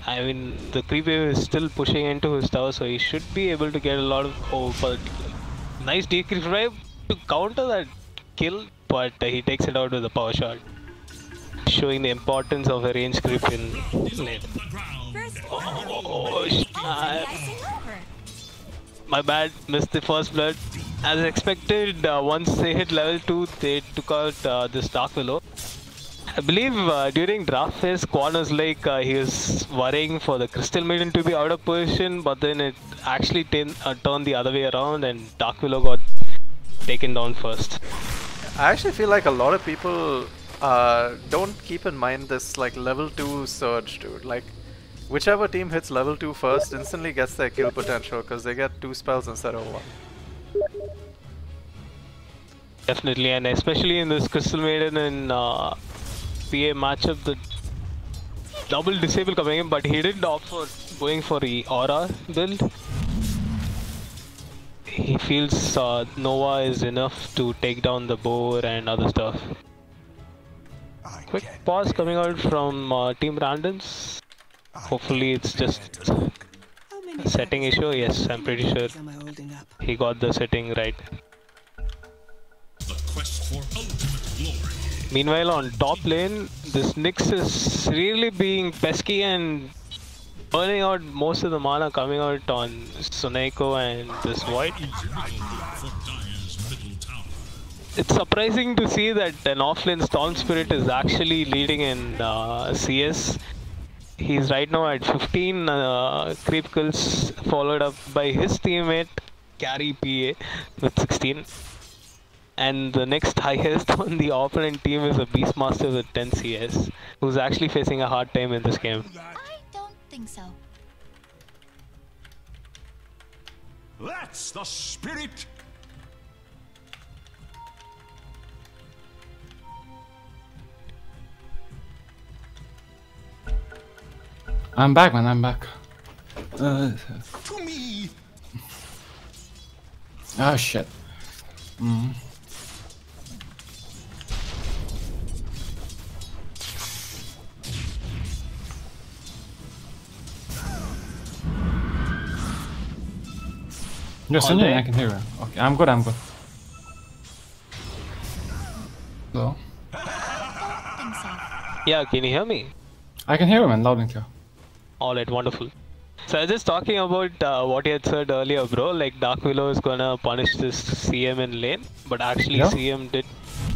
I mean, the creep wave is still pushing into his tower, so he should be able to get a lot of... Oh, but nice decrease drive to counter that kill, but he takes it out with a power shot. Showing the importance of a range creep in lane. Oh, sh- uh, my bad, missed the first blood. As expected, uh, once they hit level 2, they took out uh, this Dark Willow. I believe uh, during draft phase, Quan was like uh, he was worrying for the Crystal Maiden to be out of position, but then it actually uh, turned the other way around and Dark Willow got taken down first. I actually feel like a lot of people uh, don't keep in mind this like level 2 surge, dude. Like, whichever team hits level 2 first instantly gets their kill potential because they get 2 spells instead of 1. Definitely, and especially in this Crystal Maiden and uh, PA matchup, the double disable coming in, but he didn't opt for going for the Aura build. He feels uh, Nova is enough to take down the boar and other stuff. Quick pause coming out from uh, Team Randoms. Hopefully, it's just setting issue. Yes, I'm pretty sure he got the setting right. Meanwhile, on top lane, this Nyx is really being pesky and burning out most of the mana coming out on Suneko and this Void. It's surprising to see that an offlane Storm Spirit is actually leading in uh, CS. He's right now at 15 uh, creep kills, followed up by his teammate Carry PA with 16. And the next highest [LAUGHS] on the opponent team is a Beastmaster with 10 CS, who's actually facing a hard time in this game. I don't think so. That's the spirit. I'm back, man. I'm back. Uh, To me. ah, shit. Mm. Yes, All Sanjay. I can hear you. Okay, I'm good. I'm good. Hello. Yeah, can you hear me? I can hear you, man, loud and clear. Alright, wonderful. So I was just talking about uh, what you had said earlier, bro. Like Dark Willow is gonna punish this CM in lane, but actually Yeah. CM did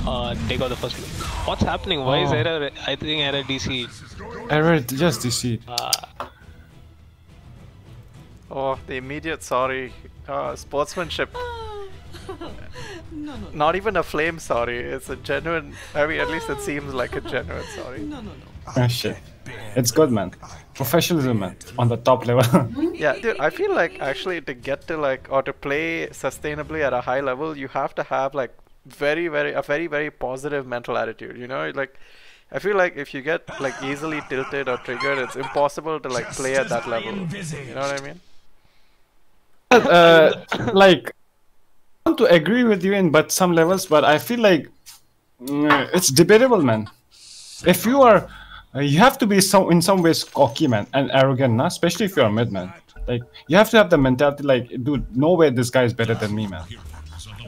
uh, take out the first lane. What's happening? Why is Oh. error? I think error DC. Error, just DC. Uh, Oh, the immediate sorry. Uh, sportsmanship. [LAUGHS] Not even a flame sorry. It's a genuine. I mean, at least it seems like a genuine sorry. Ah, shit. It's good, man. Professionalism, man, on the top level. [LAUGHS] Yeah, dude, I feel like actually to get to like or to play sustainably at a high level, you have to have like very, very a very, very positive mental attitude. You know, like I feel like if you get like easily tilted or triggered, it's impossible to like play at that level. You know what I mean? uh, [COUGHS] like, I want to agree with you in but some levels, but I feel like mm, it's debatable, man. If you are, uh, you have to be some in some ways cocky, man, and arrogant, nah? especially if you're a mid, man. Like, you have to have the mentality, like, dude, no way this guy is better than me, man.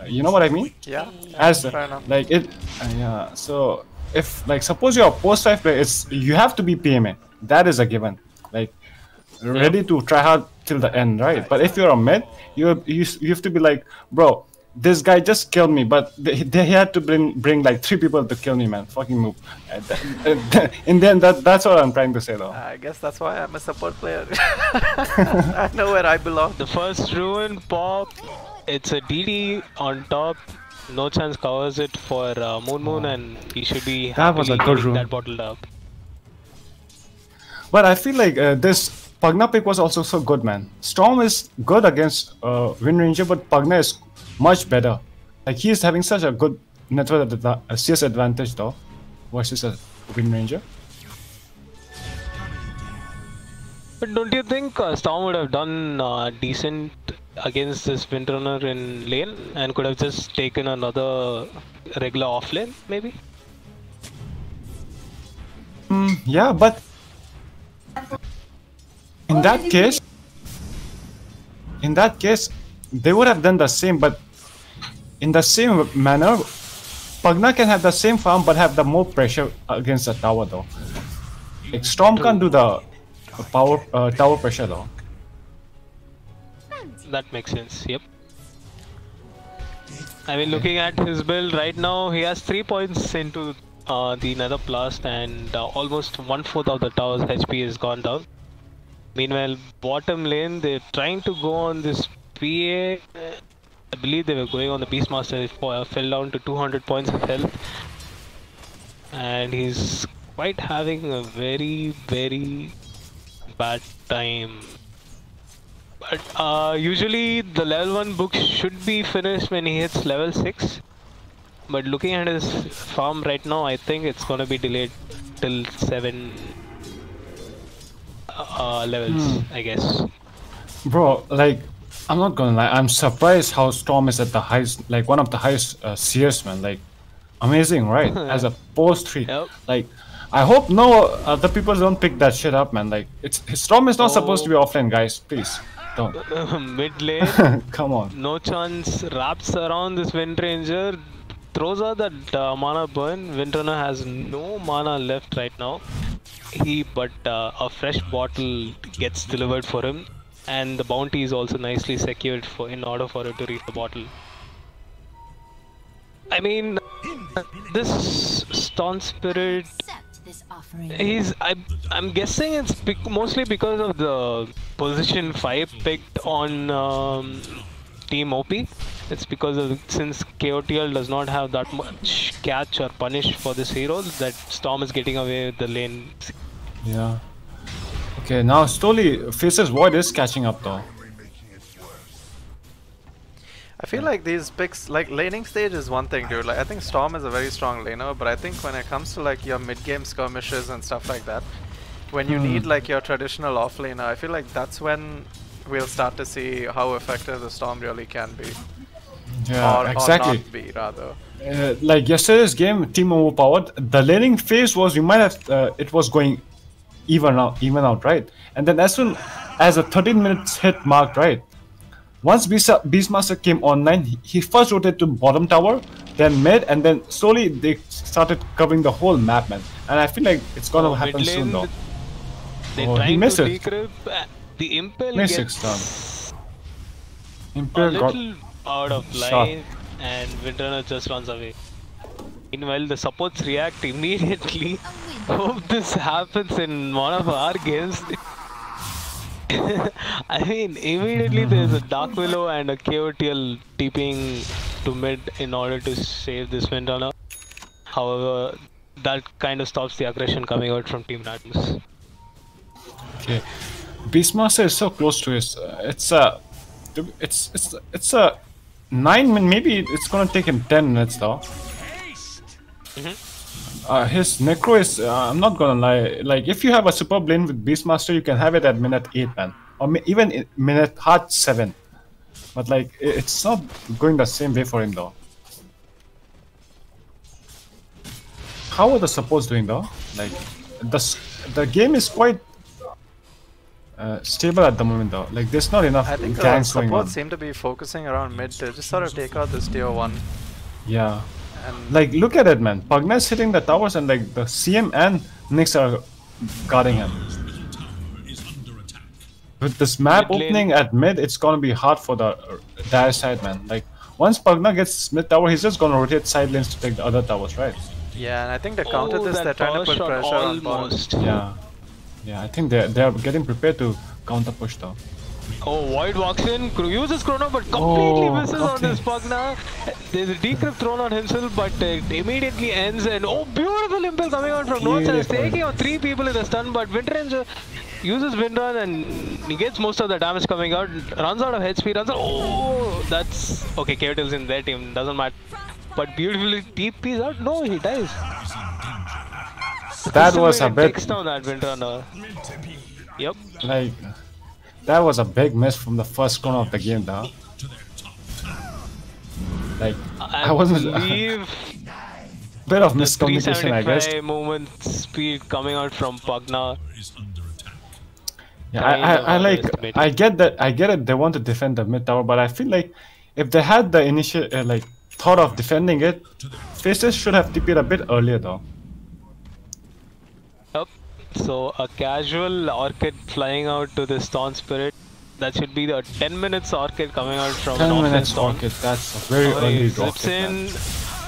Uh, you know what I mean? Yeah. As enough. like it, uh, yeah. So if like suppose you're a post five player, it's you have to be PMA. That is a given. Like ready to try hard till the end, right? But if you're a mid, you you you have to be like, bro, this guy just killed me, but they, they had to bring bring like three people to kill me, man. Fucking move. And [LAUGHS] then- And that that's what I'm trying to say, though. I guess that's why I'm a support player. [LAUGHS] I know where I belong. The first rune pop, it's a DD on top. No chance covers it for uh, Moon Moon, and he should be That was a good getting that bottled up. But I feel like uh, this Pugna pick was also so good, man. Storm is good against uh, Wind Ranger, but Pugna is much better. Like he is having such a good network adva- uh, CS advantage though versus a Wind Ranger. But don't you think uh, Storm would have done uh, decent against this Windrunner in lane and could have just taken another regular off lane, maybe? Mm, yeah, but in that case, in that case, they would have done the same, but in the same manner, Pugna can have the same farm but have the more pressure against the tower though. Like Storm can't do the power uh, tower pressure though. That makes sense, yep. I mean, looking at his build right now, he has 3 points into uh, the Nether Blast and uh, almost one fourth of the tower's HP is gone down. Meanwhile, bottom lane, they're trying to go on this PA. uh, I believe they were going on the Beastmaster, it fa- fell down to 200 points of health. And he's quite having a very, very bad time. But uh, usually the level 1 book should be finished when he hits level 6. But looking at his farm right now, I think it's gonna be delayed till 7 uh, levels, I guess. Bro, like I'm not gonna lie, I'm surprised how Storm is at the highest, like one of the highest uh, CS man. Like amazing, right? [LAUGHS] As a post three, Yep. like. I hope no other people don't pick that shit up, man. Like, it's Storm is not supposed to be offline, guys. Please, don't. [LAUGHS] Mid lane, [LAUGHS] Come on. no chance, wraps around this Wind Ranger, throws out that uh, mana burn. Windrunner has no mana left right now. He, but uh, a fresh bottle gets delivered for him, and the bounty is also nicely secured for in order for it to reach the bottle. I mean, this Storm Spirit Accept. He's I I'm guessing it's bec- mostly because of the position five picked on um, Team OP. It's because of since KOTL does not have that much catch or punish for this hero that Storm is getting away with the lane. Yeah. Okay, now slowly Faces Void is catching up though. I feel like these picks, like laning stage is one thing, dude. Like I think Storm is a very strong laner, but I think when it comes to like your mid-game skirmishes and stuff like that, when you need like your traditional off laner, I feel like that's when we'll start to see how effective the Storm really can be, Yeah, or, exactly. or not be rather. Uh, like yesterday's game, team overpowered. The laning phase was you might have uh, it was going even out, even out, right? And then as soon as a 13 minutes hit marked, right? Once Beast- Beastmaster came online, he- he first rotated to bottom tower, then mid, and then slowly they started covering the whole map, man. And I feel like it's gonna Oh, happen soon, though. They Oh, he trying missed to it. uh, The Impel Missed gets six down. a Imperial got little out of shot. and Windrunner just runs away. Meanwhile, the supports react immediately. Hope this happens in one of our games. [LAUGHS] I mean, immediately there's a Dark Willow and a KOTL TPing to mid in order to save this Windrunner. However, that kind of stops the aggression coming out from Team Randoms. Okay, Beastmaster is so close to his. Uh, it's a, it's it's it's a nine. min- Maybe it's gonna take him ten minutes though. Uh, his necro is. Uh, I'm not gonna lie. Like if you have a super lane with Beastmaster, you can have it at minute eight, man, or even minute hard seven. But like it's not going the same way for him though. How are the supports doing though? Like the s- the game is quite uh, stable at the moment though. Like there's not enough I think the gangs going on. supports seem to be focusing around mid to just sort of take out this tier one. Yeah. And Like look at it man. Pugna is hitting the towers and like the CM and Nyx are guarding him. with this map Mid lane. opening at mid, it's gonna be hard for the uh, dire side man. Like once Pugna gets mid tower, he's just gonna rotate side lanes to take the other towers, right? Yeah, and I think to counter Oh, this, they're trying to put shot pressure on bottom. Yeah, yeah. I think they're they're getting prepared to counter push though. Oh, Void walks in, uses Chrono, but completely Oh, misses on okay. this Pugna. There's a decrypt thrown on himself, but it immediately ends. And oh, beautiful impale coming out from North Side, Beautiful. taking out three people in the stun. But Wind Ranger uses Wind Run and he gets most of the damage coming out. Runs out of HP, runs out. Oh, that's okay. Kevitel's in their team, doesn't matter. But beautifully TP's out. No, he dies. That was a bit down that Wind Runner. Yep. like that was a big miss from the first corner of the game though. Like I, I, wasn't believe [LAUGHS] bit of the miscommunication, I guess. 375 movement speed coming out from Pugna. Yeah, I, kind I, I like. I get that I get it. They want to defend the mid tower, but I feel like if they had the initial uh, like thought of defending it, Faces should have TP'd a bit earlier though. Yep. So a casual orchid flying out to the Storm Spirit. That should be the 10 minutes orchid coming out from Ten North minutes Stone. rocket. That's a very early zips rocket. in,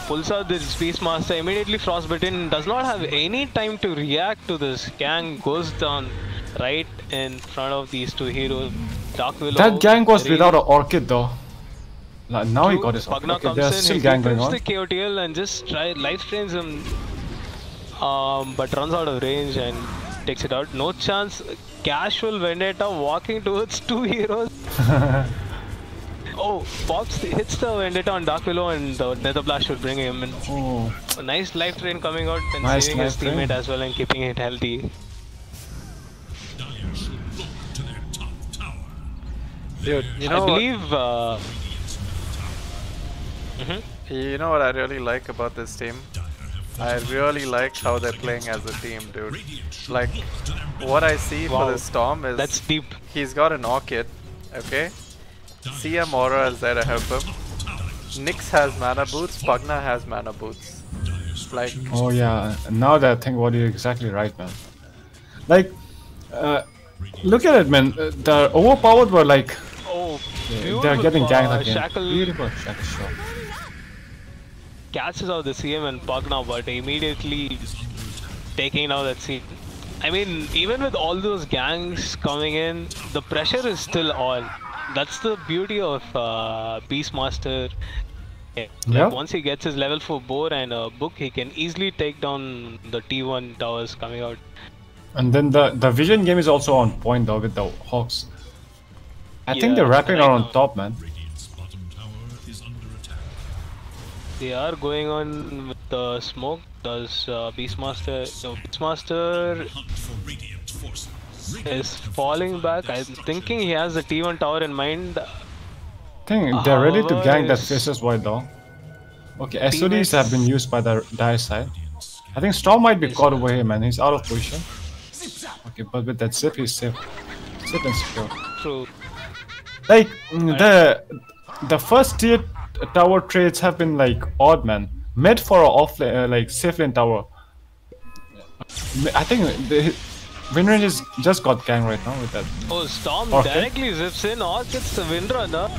pulls out this Beastmaster, immediately frostbitten, does not have any time to react to this. Gang goes down right in front of these two heroes. Dark Willow. That gang was really without an orchid though. Like, now he got his orchid. Okay, comes in, still he gang going on. the KOTL and just try life him, um, but runs out of range and takes it out. No chance. Casual vendetta walking towards two heroes. [LAUGHS] oh, pops hits the vendetta on Dark Willow and the Nether Blast should bring him in. Oh, A nice Life Drain coming out and Nice saving his Life Drain. teammate as well and keeping it healthy. Dire should look to their top tower. Dude, you know I what- believe. Uh, You know what I really like about this team? I really like how they're playing as a team, dude. Like, what I see Wow. for the Storm is that's deep. he's got an Orchid, okay? CM Aura is there to help him. Nyx has mana boots, Pugna has mana boots. Like, oh yeah. Now that I think what you're exactly right, man. Like, uh, look at it, man. Uh, The overpowered were like Oh, they're getting ganked uh, again. Shackle Beautiful shackle shot. Catches out the CM and Pugna, but immediately taking out that seat. I mean, even with all those gangs coming in, the pressure is still on. That's the beauty of uh, Beastmaster. Yeah, Like once he gets his level 4 boar and a book, he can easily take down the T1 towers coming out. And then the the vision game is also on point though with the hawks. I think Yeah, they're wrapping right around top, man. They are going on with the smoke. Does uh, Beastmaster? No, Beastmaster Hunt for Radiant forces. is falling back. I'm thinking he has the T1 tower in mind. I think they're ready to gank that faces void though. Okay, SODs have been used by the dire side. I think Storm might be caught over here, man. He's out of position. Okay, but with that zip, he's safe. Safe and secure. True. Like the the first tier tower trades have been like odd, man. Mid for a off uh, like safe lane tower. I think the Winrange is just got gang right now with that. Oh, Storm Okay. directly zips in or gets the Windrunner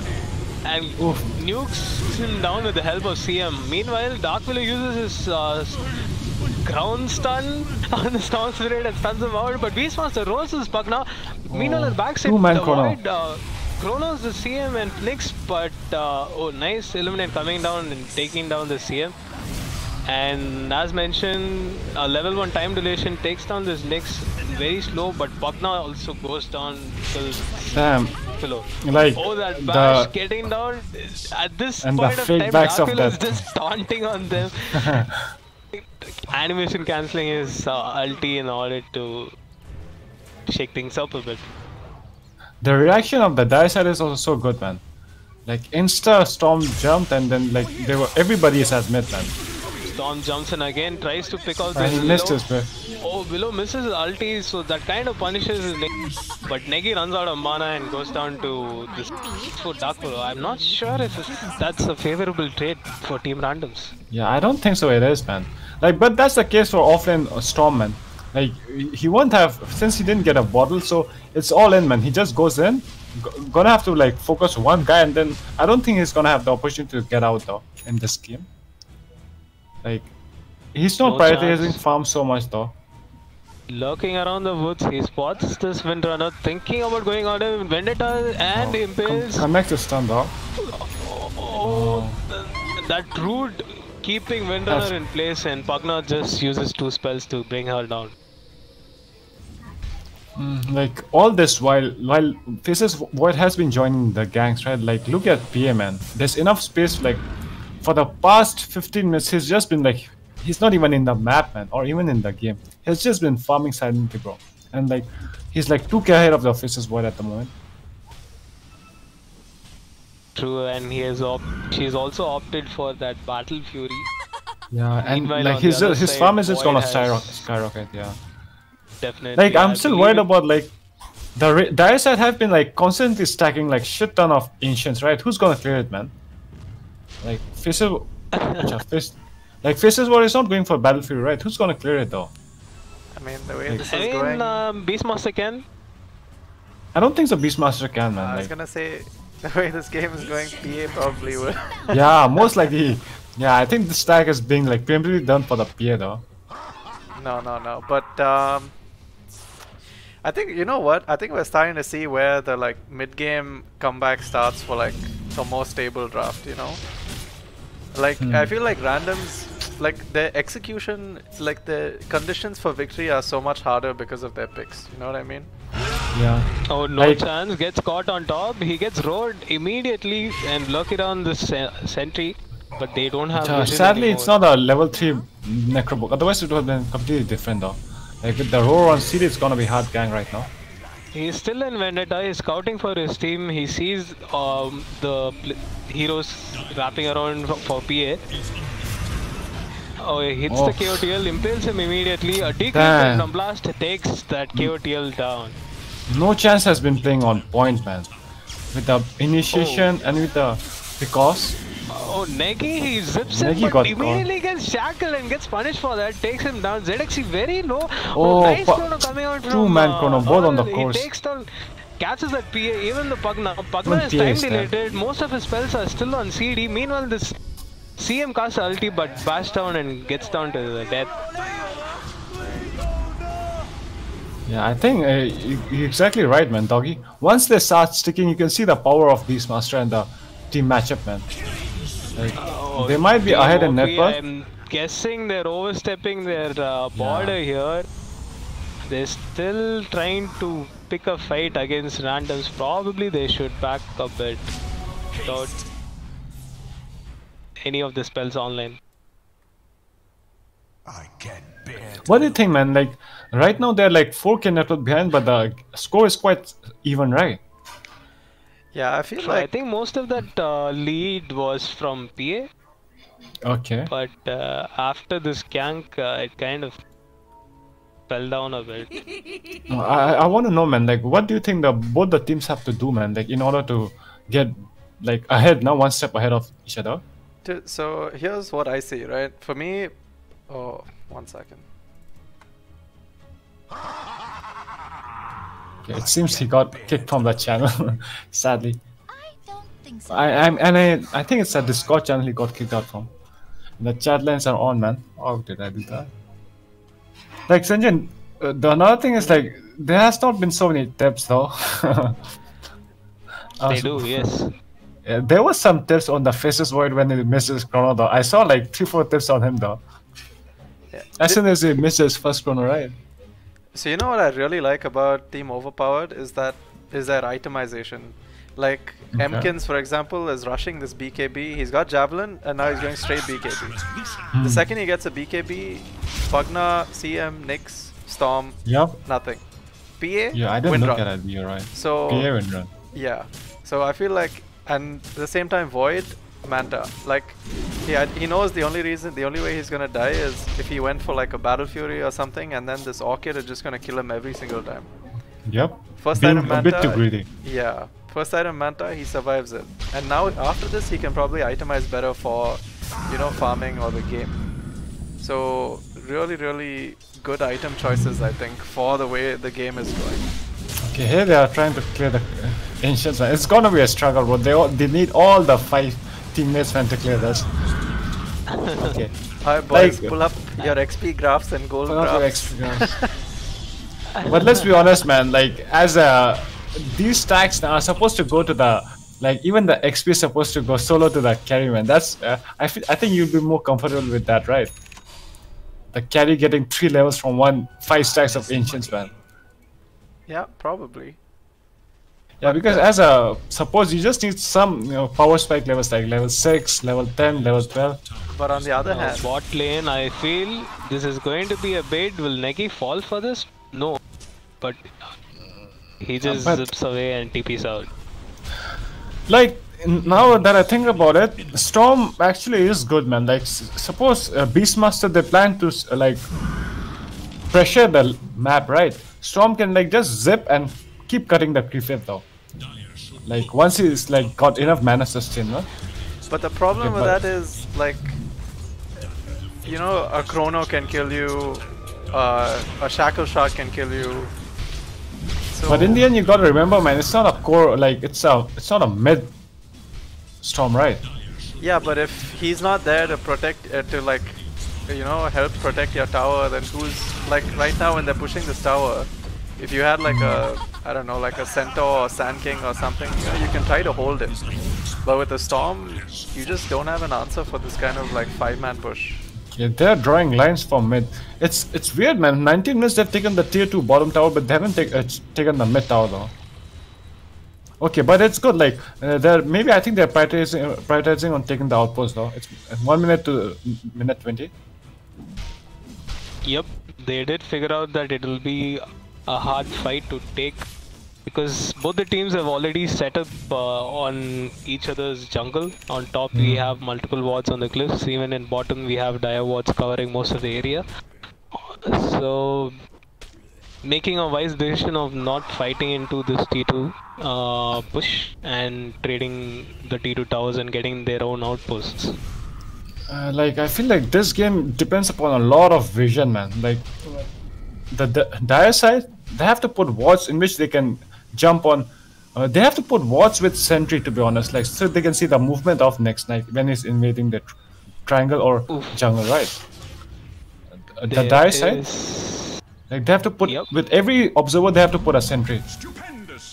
and Oof. nukes him down with the help of CM. Meanwhile, Dark Willow uses his uh, ground stun [LAUGHS] on the Storm Spirit and stuns him out, but Beastmaster rolls his bug now. Meanwhile, in backside, the. Void, uh, Chronos the CM and Nyx, but uh, oh, nice Illuminate coming down and taking down the CM. And as mentioned, a level 1 time dilation takes down this Nyx very slow, but Pugna also goes down till below. like Oh, that bash the getting down at this And the point of fake time, backs of is just [LAUGHS] taunting on them. [LAUGHS] Animation cancelling his uh, ulti in order to shake things up a bit. The reaction of the dire side is also so good, man. Like insta storm jumped and then like they were everybody is at mid, man. Storm jumps and again, tries to pick out And this he missed his bit. Oh, Willow misses his ulti, so that kind of punishes his Negi. But Negi runs out of mana and goes down to this for Dark. I'm not sure if that's a favorable trade for Team Randoms. Yeah, I don't think so. It is, man. Like, but that's the case for offlane uh, storm, man. Like he won't have since he didn't get a bottle, so it's all in, man. He just goes in, gonna have to like focus one guy, and then I don't think he's gonna have the opportunity to get out though in this game. Like he's not No prioritizing chance. farm so much though. Lurking around the woods, he spots this Windrunner, thinking about going on him. Vendetta and oh, Impales. Connect to stun though. Oh, th- that rude keeping Windrunner in place, and Pugna just uses two spells to bring her down. Mm, like all this while while Faceless Void has been joining the gangs, right? Like look at PA man. There's enough space like for the past 15 minutes he's just been like he's not even in the map man or even in the game. He's just been farming silently bro. And like he's like 2k ahead of the Faceless Void at the moment. True, and he has op- she's also opted for that Battle Fury. Yeah, and Meanwhile, like his his side, farm is just gonna skyrocket, yeah. Definitely. Like I'm I still worried it- about like the ra- dire side have been like constantly stacking like shit ton of ancients, right? Who's gonna clear it, man? Like faces, like faces war is not going for battle fury, right? Who's gonna clear it though? I mean, the way Like- this I is mean, going, um, Beastmaster can. I don't think so. Beastmaster can, man. I was Like, gonna say, [LAUGHS] the way this game is going, PA probably will. [LAUGHS] yeah, most likely. Yeah, I think the stack is being like preemptively done for the PA though. No, no, no. But um, I think you know what? I think we're starting to see where the like mid-game comeback starts for like a more stable draft. You know, like Hmm. I feel like randoms, like the execution, like the conditions for victory are so much harder because of their picks. You know what I mean? Yeah. Oh, no Like- chance. Gets caught on top. He gets rolled immediately and lock it on the se- sentry. But they don't have. Vision sadly, it's not a level three necrobook. Otherwise, it would have been completely different though. Like with the roar on CD, it's gonna be hard gang right now. He's still in Vendetta. He's scouting for his team. He sees um, the heroes wrapping around for, PA. Oh, he hits Oh. the KOTL, impales him immediately. A decrease from Blast takes that KOTL down. No chance has been playing on point, man. With the initiation and with the because Oh, Negi, he zips him, Negi but got immediately gets shackled and gets punished for that. Takes him down. ZXC very low. Oh, nice chrono coming out two from man uh, chrono, both on the course. He takes down, catches that PA, even the Pugna. Pugna is time is there. dilated. Most of his spells are still on CD. Meanwhile, this CM casts ulti but bash down and gets down to the death. yeah, I think uh, you- you're exactly right, man, doggy. Once they start sticking, you can see the power of Beastmaster and the team matchup, man. Like, Oh, they might be ahead in net TMOP, worth. I'm guessing they're overstepping their uh, border here. They're still trying to pick a fight against randoms. Probably they should back a bit without any of the spells online. I can bear What do you think, man? Like right now they're like 4k network behind, but the score is quite even, right? Yeah, I feel So I think most of that uh, lead was from PA, Okay. but uh, after this gank, uh, it kind of fell down a bit. I I want to know, man. Like, what do you think the both the teams have to do, man? Like, in order to get like ahead now, one step ahead of each other. So here's what I see, right? For me, oh, one second. It seems he got kicked from that channel, [LAUGHS] sadly. I don't think so. I I'm and I I think it's a Discord channel he got kicked out from. The chat lines are on, man. Oh, did I do that? Like Sanjan, uh, the another thing is like there has not been so many tips though. [LAUGHS] They do, yes. Yeah, there was some tips on the faceless void when he misses chrono though. I saw like three four tips on him though. Yeah. As soon as he misses first chrono, right? So you know what I really like about Team Overpowered is that is their itemization. Like Okay. Emkins, for example, is rushing this BKB. He's got Javelin and now he's going straight [LAUGHS] BKB. Hmm. The second he gets a BKB, Pugna, CM, Nyx, Storm, Yep. nothing. PA, Yeah, I didn't win look run. at it. You're right. So PA win run. yeah, so I feel like, and at the same time, Void, Manta, like, he had, he knows the only reason, the only way he's gonna die is if he went for like a Battle Fury or something, and then this Orchid is just gonna kill him every single time. Yep. First Being item a bit Manta, too greedy. yeah. First item Manta, he survives it, and now after this, he can probably itemize better for, you know, farming or the game. So really, really good item choices, I think, for the way the game is going. Okay, here they are trying to clear the ancients. It's gonna be a struggle, but they all, they need all the five teammates man to clear this. Okay. [LAUGHS] Alright, boys, pull up your XP graphs and gold Pull up your graphs. But let's be honest, man. Like as a these stacks now are supposed to go to the like even the XP is supposed to go solo to the carry man. That's uh, I feel, I think you'll be more comfortable with that, right? The carry getting three levels from one five stacks of ancients, man. Yeah, probably. Yeah, because as a suppose you just need some you know power spike levels like level six, level ten, level twelve. But on the other Uh, hand, bot lane, I feel this is going to be a bait. Will Negi fall for this? No. But he just but- zips away and TPs out. Like now that I think about it, Storm actually is good, man. Like suppose uh, Beastmaster they plan to s- like pressure the map, right? Storm can like just zip and keep cutting the creep wave though. Like once he's like got enough mana sustain, no? but the problem Okay, with but- that is like, you know, a chrono can kill you, uh, a shackle Shot can kill you. So But in the end, you gotta remember, man, it's not a core. Like it's a it's not a mid Storm, right? yeah, but if he's not there to protect, uh, to like, you know, help protect your tower, then who's like right now when they're pushing this tower, if you had like a, I don't know, like a centaur or sand king or something, you know, you can try to hold it. But with the storm, you just don't have an answer for this kind of like five man push. Yeah, they're drawing lines for mid. It's it's weird, man. 19 minutes they've taken the tier 2 bottom tower, but they haven't take, uh, taken the mid tower though. Okay, but it's good. Like uh, they're maybe I think they're prioritizing uh, prioritizing on taking the outpost though. It's uh, one minute to uh, minute 20. Yep, they did figure out that it will be a hard fight to take because both the teams have already set up uh, on each other's jungle. On top, we have multiple wards on the cliffs. Even in bottom, we have dire wards covering most of the area. So, making a wise decision of not fighting into this T2 uh, push and trading the T2 towers and getting their own outposts. Uh, like I feel like this game depends upon a lot of vision, man. Like the, the dire side, they have to put wards in which they can jump on. Uh, they have to put wards with sentry, to be honest, like so they can see the movement of next knight when he's invading the tr- triangle or jungle, right? The There dire side, is- like they have to put Yep. with every observer, they have to put a sentry.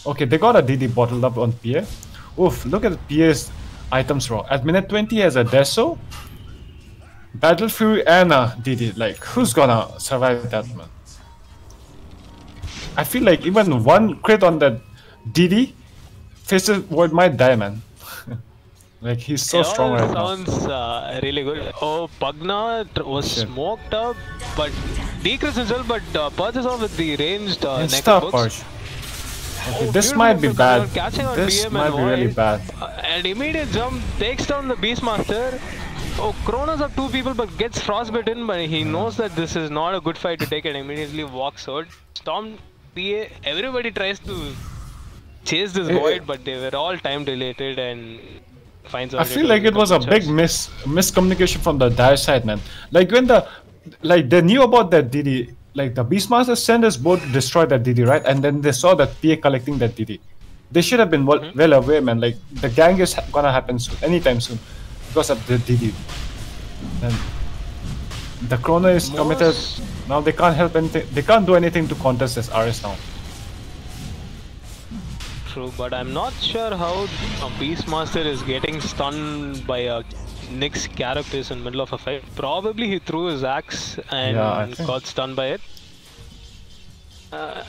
Okay, they got a DD bottled up on PA. Oof, look at PA's items raw. At minute 20 he has a Deso, Battle Fury and a DD. Like, who's gonna survive that, man? I feel like even one crit on that DD, Faceless Void might die, man. [LAUGHS] like, he's so It strong right now. sounds uh, really good. Oh, Pugna tr- was Shit. smoked up, but decreased himself, but uh, purges off with the ranged uh, stuff, books. Okay, Oh, this might be bad. This might be really bad. Uh, and immediate jump takes down the Beastmaster. Oh, Kronos up two people but gets frostbitten, but he knows that this is not a good fight to take and immediately walks out. Storm PA, everybody tries to chase this Eh, void, but they were all time related and finds I feel like it was a big miss miscommunication from the dire side, man. Like when the like they knew about that DD, like the Beastmaster sent his boar to destroy that DD, right? And then they saw that PA collecting that DD. They should have been well, Mm-hmm. well aware, man. Like the gang is ha- gonna happen soon, anytime soon, because of the DD. And the Chrono is committed. Now they can't help anything. They can't do anything to contest this RS now. True, but I'm not sure how a Beastmaster is getting stunned by a Nyx characters in middle of a fight. Probably he threw his axe and Yeah, got stunned by it. Uh,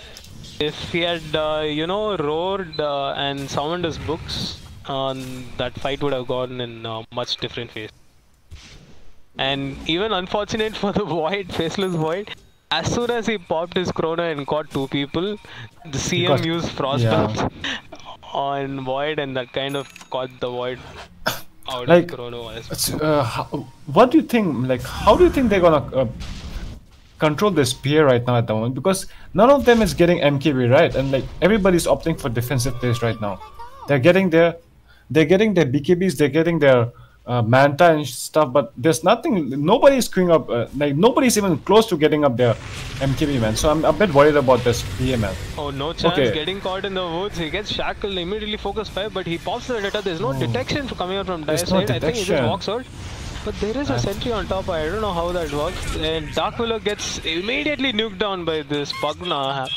if he had, uh, you know, roared uh, and summoned his books, um, that fight would have gone in a much different phase. And even unfortunate [LAUGHS] for the Void, Faceless Void, as soon as he popped his Chrono and caught two people, the CM got- used Frostbolt on Void and that kind of caught the Void out Like, of Chrono. Uh, how, what do you think? Like, how do you think they're gonna uh, control this spear right now at the moment? Because none of them is getting MKB right, and like everybody's opting for defensive plays right now. They're getting their, they're getting their BKBs, they're getting their uh, Manta and stuff, but there's nothing. Nobody's queuing up. Uh, like nobody's even close to getting up their MKB man. So I'm a bit worried about this man. Oh, no chance Okay. getting caught in the woods. He gets shackled, immediately focus fire, but he pops the Vendetta. There's no detection coming out from dire no side. I think he just walks out. But there is a sentry on top. I don't know how that works. And Dark Willow gets immediately nuked down by this Pugna.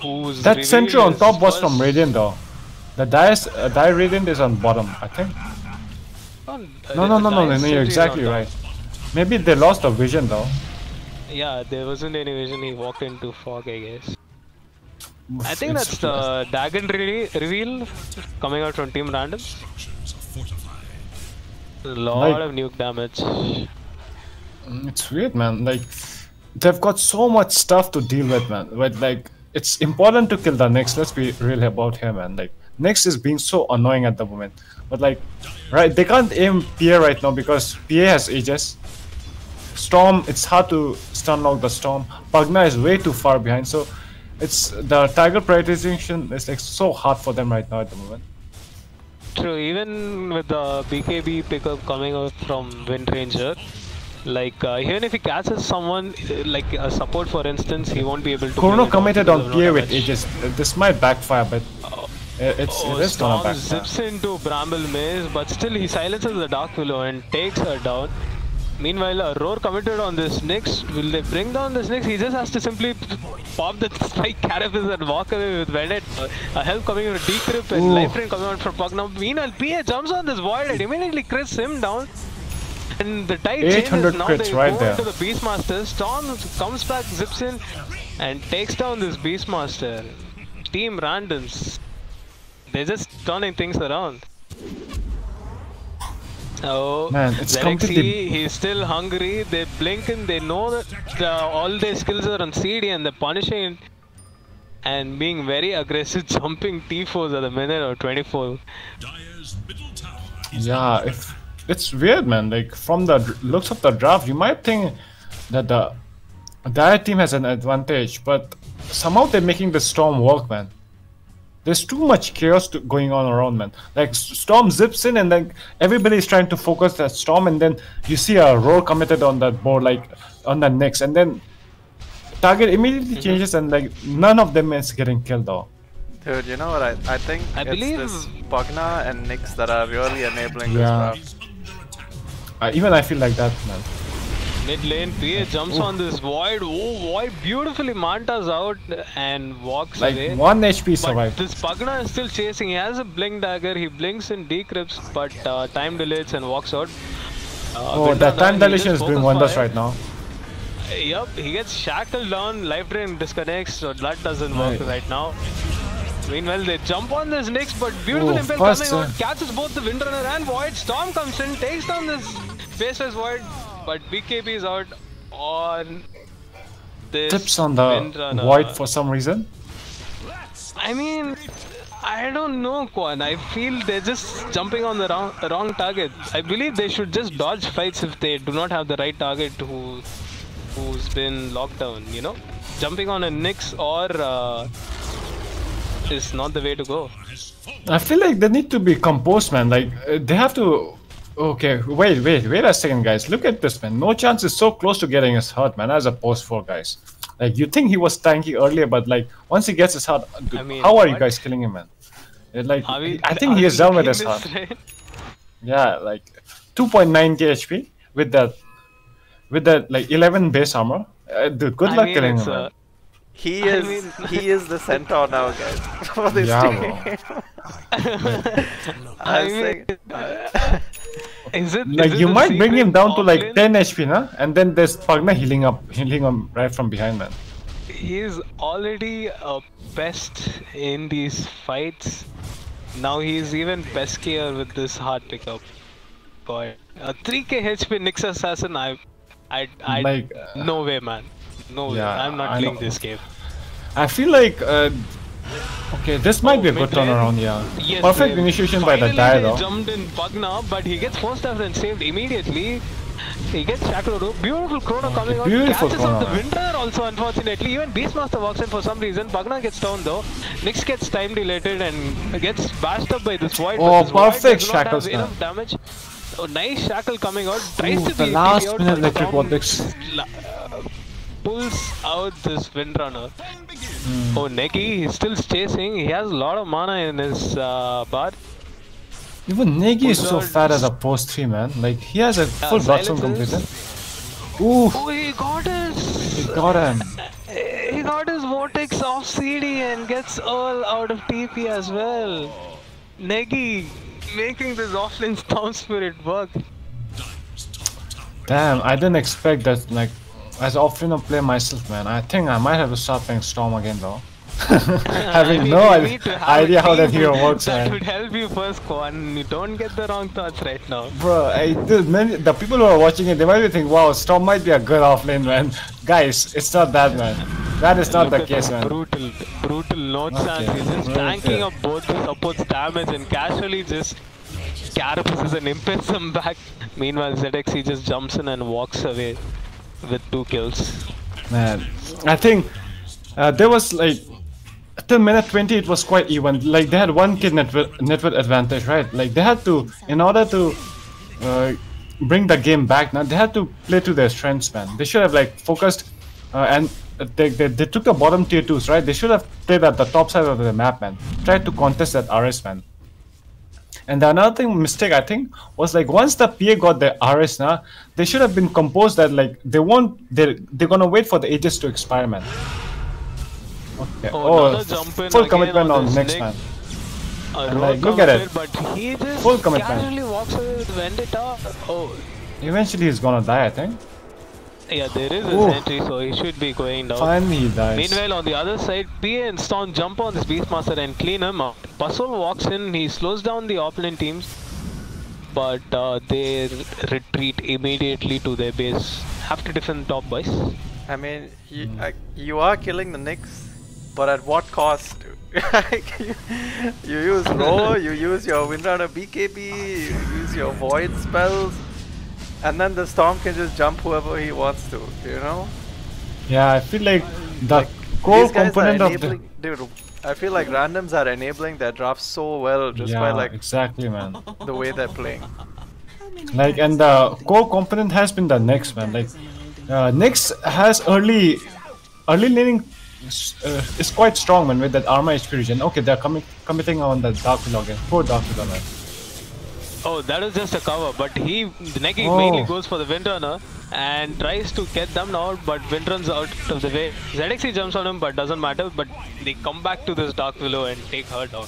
Who's That sentry on top was from Radiant though. The Dice, uh, Radiant is on bottom, I think. No, no, no, no, no, you're exactly right. Maybe they lost the vision though. Yeah, there wasn't any vision. He walked into fog, I guess. I think that's the Dagon re- reveal coming out from Team Random. A lot of nuke damage. Mm, It's weird, man. Like they've got so much stuff to deal with, man. But like it's important to kill the Nyx. Let's be real about him, man. Like Nyx is being so annoying at the moment. But like, right? They can't aim PA right now because PA has Aegis. Storm, it's hard to stun lock the Storm. Pugna is way too far behind, so it's the Tiger prioritization is like so hard for them right now at the moment. True, even with the BKB pickup coming out from Wind Ranger, like uh, even if he catches someone uh, like a support for instance, he won't be able to. Chrono committed on PA with. Aegis. This might backfire, but it- it's Oh, it is gonna Storm backfire. zips into Bramble Maze, but still he silences the Dark Willow and takes her down. Meanwhile, a roar committed on this Nyx. Will they bring down this Nyx? He just has to simply pop the spike carapace and walk away with Venet. Uh, a help coming from Decrypt and. Life Drain coming out from Pugna. Meanwhile, PA jumps on this void and immediately crits him down. And the tide 800 changes now. crits They right go there. into the Beastmaster. Storm comes back, zips in, and takes down this Beastmaster. Team Randoms. They're just turning things around. Oh, Man, it's Xerxes, completely- he's still hungry. They blink and they know that uh, all their skills are on CD and they're punishing and being very aggressive, [LAUGHS] jumping T4s at the minute or 24. Yeah, if it's weird, man. Like from the looks of the draft, you might think that the Dire team has an advantage, but somehow they're making the Storm work, man. There's too much chaos to, going on around, man. Like Storm zips in, and then everybody's trying to focus that Storm, and then you see a roar committed on that board, like on the next, and then target immediately changes, and like none of them is getting killed, though. Dude, you know what? I, I think I it's believe- this Pugna and Nyx that are really enabling Yeah. this draft. Uh, even I feel like that, man. Mid lane, PA jumps on this void. Oh, void beautifully mantas out and walks Like away. one HP But survived. this Pugna is still chasing. He has a blink dagger. He blinks and decrypts, but uh, time delays and walks out. Uh, Oh, that time dilation is doing wonders fire. right now. Yup, he gets shackled down, life drain disconnects, so that doesn't work Right. right now. Meanwhile, they jump on this Nyx, but beautiful Oh, impale first, coming uh, out, catches both the Windrunner and Void. Storm comes in, takes down this faceless Void, but BKB is out on this Tips on the Windrunner. void for some reason. I mean, I don't know, Quan. I feel they're just jumping on the wrong, wrong target. I believe they should just dodge fights if they do not have the right target who, who's been locked down, you know? Jumping on a Nyx or uh, is not the way to go. I feel like they need to be composed, man. Like uh, they have to. Okay, wait, wait, wait a second, guys. Look at this, man. No chance is so close to getting his hurt, man. As a post four, guys. Like you think he was tanky earlier, but like once he gets his heart, I mean, how are you guys killing him, man? Uh, Like we, I think he is [LAUGHS] down with his this heart. [LAUGHS] right? Yeah, like 2.9k HP with that, with that like 11 base armor. Uh, dude, good I luck mean, killing him. man. He I is mean- [LAUGHS] he is the centaur now, guys. For this Yeah, team. I I mean, saying, is it, Like is you might bring him down to like 10 HP, na? And then there's Pugna healing up, healing him right from behind, man. He's already a pest in these fights. Now he's even peskier with this hard pickup. Boy, a 3k HP Nyx Assassin, I, I, I, Like, uh, no way, man. No way. I'm not I playing know. this game. I feel like uh, okay, this might Oh, be a good turnaround. Yeah, Yes, perfect initiation by the finally they though. jumped in Pugna, but he gets forced out and saved immediately. He gets shackled. Oh, Beautiful chrono coming out. beautiful Catches out the chrono. winter also, unfortunately. Even Beastmaster walks in for some reason. Pugna gets down though. Nyx gets time dilated and gets bashed up by this void. Oh, but this void perfect does not have shackles, damage. Oh, nice shackle coming out. Tries Ooh, to the be last out, minute electric vortex. Uh, pulls out this Windrunner. Hmm. Oh, Neki, he's still chasing. He has a lot of mana in his uh, bar. Even Negi is so fat as a post 3 man. Like he has a full Bloodstone Silences. completed. Ooh, Oh, he got his. he got him. [LAUGHS] He got his Vortex off CD and gets all out of TP as well. Negi making this offlane [LAUGHS] Storm Spirit work. Damn, I didn't expect that. Like, as often I play myself, man. I think I might have to start playing Storm again, though. [LAUGHS] Having I mean, no idea, idea how that hero works, [LAUGHS] That man. would help you first, Quan. You don't get the wrong thoughts right now. Bro, I, dude, many, the people who are watching it, they might be thinking, wow, Storm might be a good offlane, man. [LAUGHS] Guys, it's not that, man. That is not Look the case, man. Brutal, brutal no Okay, chance. He's just okay. tanking up both the supports damage and casually just carapaces and impales them back. Meanwhile, ZXC just jumps in and walks away with two kills. Man, I think uh, there was like till minute 20 it was quite even. Like they had one kid network network advantage, right? Like they had to in order to uh, bring the game back. Now they had to play to their strengths, man. They should have like focused uh, and they, they, they took the bottom tier twos, right? They should have played at the top side of the map, man. Tried to contest that RS, man. And the another thing mistake I think was like once the PA got the RS now, they should have been composed that like they won't they they're gonna wait for the Aegis to expire man. Okay. Oh, oh in full commitment on on Nyx man. Like, look at it. But he just Full commitment. casually walks away with Vendetta. Oh, Eventually he's gonna die, I think. Yeah, there is a Ooh. sentry, so he should be going down. Finally he dies. Meanwhile, on the other side, PA and Storm jump on this Beastmaster and clean him up. Puzzle walks in, he slows down the opponent teams, but uh, they retreat immediately to their base. Have to defend top, boys. I mean, you, I, you are killing the Nyx, but at what cost? you, [LAUGHS] you use Row, you use your Windrunner BKB, you use your Void spells, and then the Storm can just jump whoever he wants to, you know? Yeah, I feel like the core guys are component of the dude, I feel like randoms are enabling their draft so well just by like exactly man. the way they're playing. Like and the core component has been the Nyx man. Like uh, Nyx has early early laning uh, is quite strong man with that armor HP regen. Okay, they're coming committing on the Dark again. Poor Dark Willow man. Oh, that is just a cover, but he, Neki Oh. mainly goes for the Windrunner and tries to get them out, but Wind runs out of the way. ZXC jumps on him, but doesn't matter, but they come back to this Dark Willow and take her down.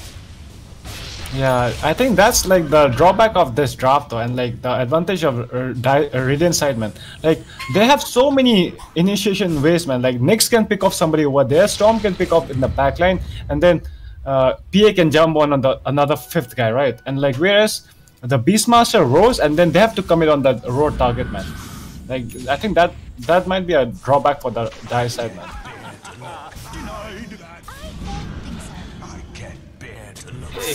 Yeah, I think that's like the drawback of this draft though, and like the advantage of uh, uh, Radiant side, man. Like they have so many initiation ways, man. Like Nyx can pick off somebody over there, Storm can pick off in the backline, and then uh, PA can jump on the, another fifth guy, right? And like whereas the Beastmaster rose, and then they have to commit on that road target, man. Like I think that that might be a drawback for the Die side, man.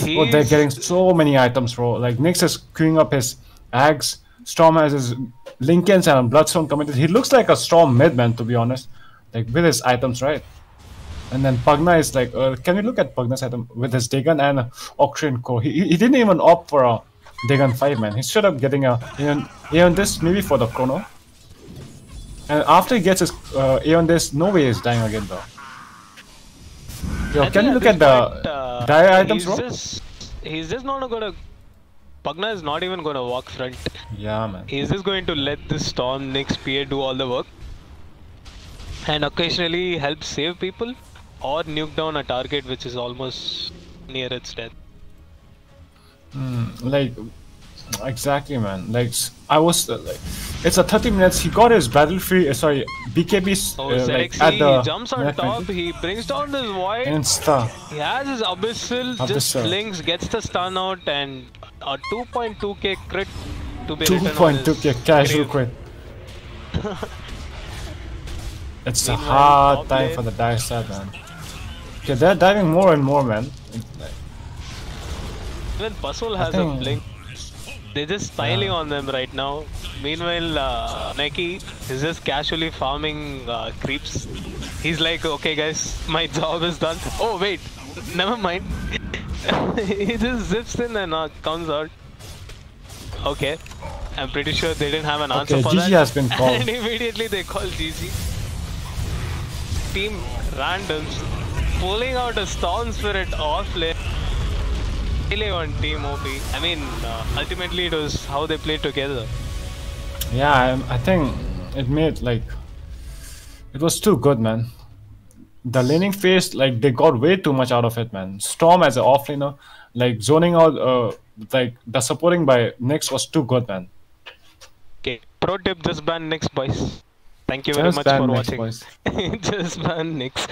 Oh, they're getting so many items, bro. Like Nyx is queuing up his Ags. Storm has his Linken's and Bloodstone committed. He looks like a Storm mid man, to be honest. Like with his items, right? And then Pugna is like, uh, can we look at Pugna's item with his Dagon and Octarine Core? He, he didn't even opt for a Dagon 5 man. He should have getting a Aeon, Aeon Disk maybe for the Chrono. And after he gets his uh, Aeon Disk, no way he's dying again though. Yo, can you look this at the point, uh, dire items, he's? Just, he's just not gonna. Pugna is not even gonna walk front. Yeah, man. He's just going to let the Storm Nyx PA do all the work. And occasionally help save people or nuke down a target which is almost near its death. Like exactly man. Like i was uh, like it's a 30 minutes. He got his battle fury uh, sorry bkb's Oh, uh, like at the he jumps on top, 20. he brings down this void, insta. He has his abyssal, just Abyssal. flings, gets the stun out, and a 2.2k crit to be 2.2k casual quit [LAUGHS] it's a hard time lane- for the dive side man. Okay they're diving more and more man Even Puzzle has a blink. They're just styling on them right now. Meanwhile, uh, Neki is just casually farming uh, creeps. He's like, okay guys, my [LAUGHS] job is done. Oh wait, never mind. [LAUGHS] he just zips in and uh, comes out. Okay. I'm pretty sure they didn't have an answer Okay, for GG that. has been [LAUGHS] called. and immediately they called GG. Team Randoms pulling out a Storm Spirit off lane. Melee on Team OP. I mean, uh, ultimately it was how they played together. Yeah, I, I think it made like it was too good, man. The laning phase, like they got way too much out of it, man. Storm as an offlaner, like zoning out, uh, like the supporting by Nyx was too good, man. Okay, pro tip just ban Nyx, boys. Thank you very Just much for watching. boys. [LAUGHS] just ban Nyx.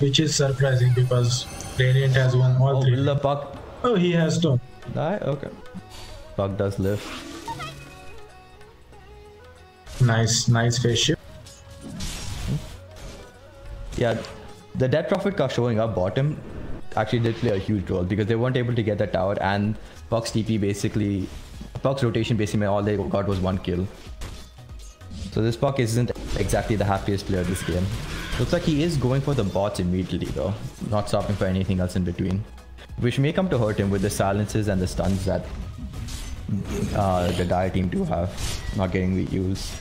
Which is surprising because Radiant has won all Oh, three. will the Puck Oh, he has two. die? Okay. Puck does live. Nice, nice phase shift. Yeah, the Death Prophet car showing up bottom actually did play a huge role because they weren't able to get the tower and Puck's TP basically, Puck's rotation basically all they got was one kill. So this Puck isn't exactly the happiest player this game. Looks like he is going for the bots immediately though, not stopping for anything else in between. which may come to hurt him with the silences and the stuns that uh, the Dire team do have, not getting the use.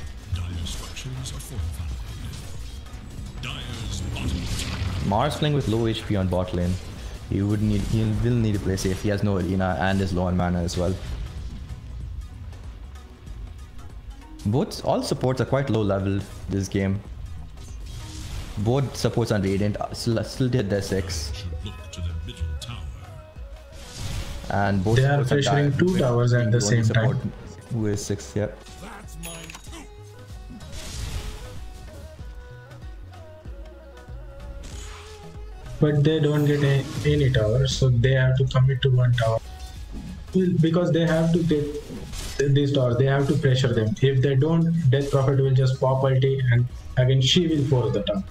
Mars playing with low HP on bot lane. He would need, he will need to play safe. He has no arena and is low on mana as well. Both all supports are quite low level this game. Both supports on Radiant still, still did their six. And both They are pressuring two towers at the same time. Who is six? Yep. but they don't get a, any towers, so they have to commit to one tower. Well, Because they have to get these towers, they have to pressure them. If they don't, Death Prophet will just pop ulti and again she will force the tower.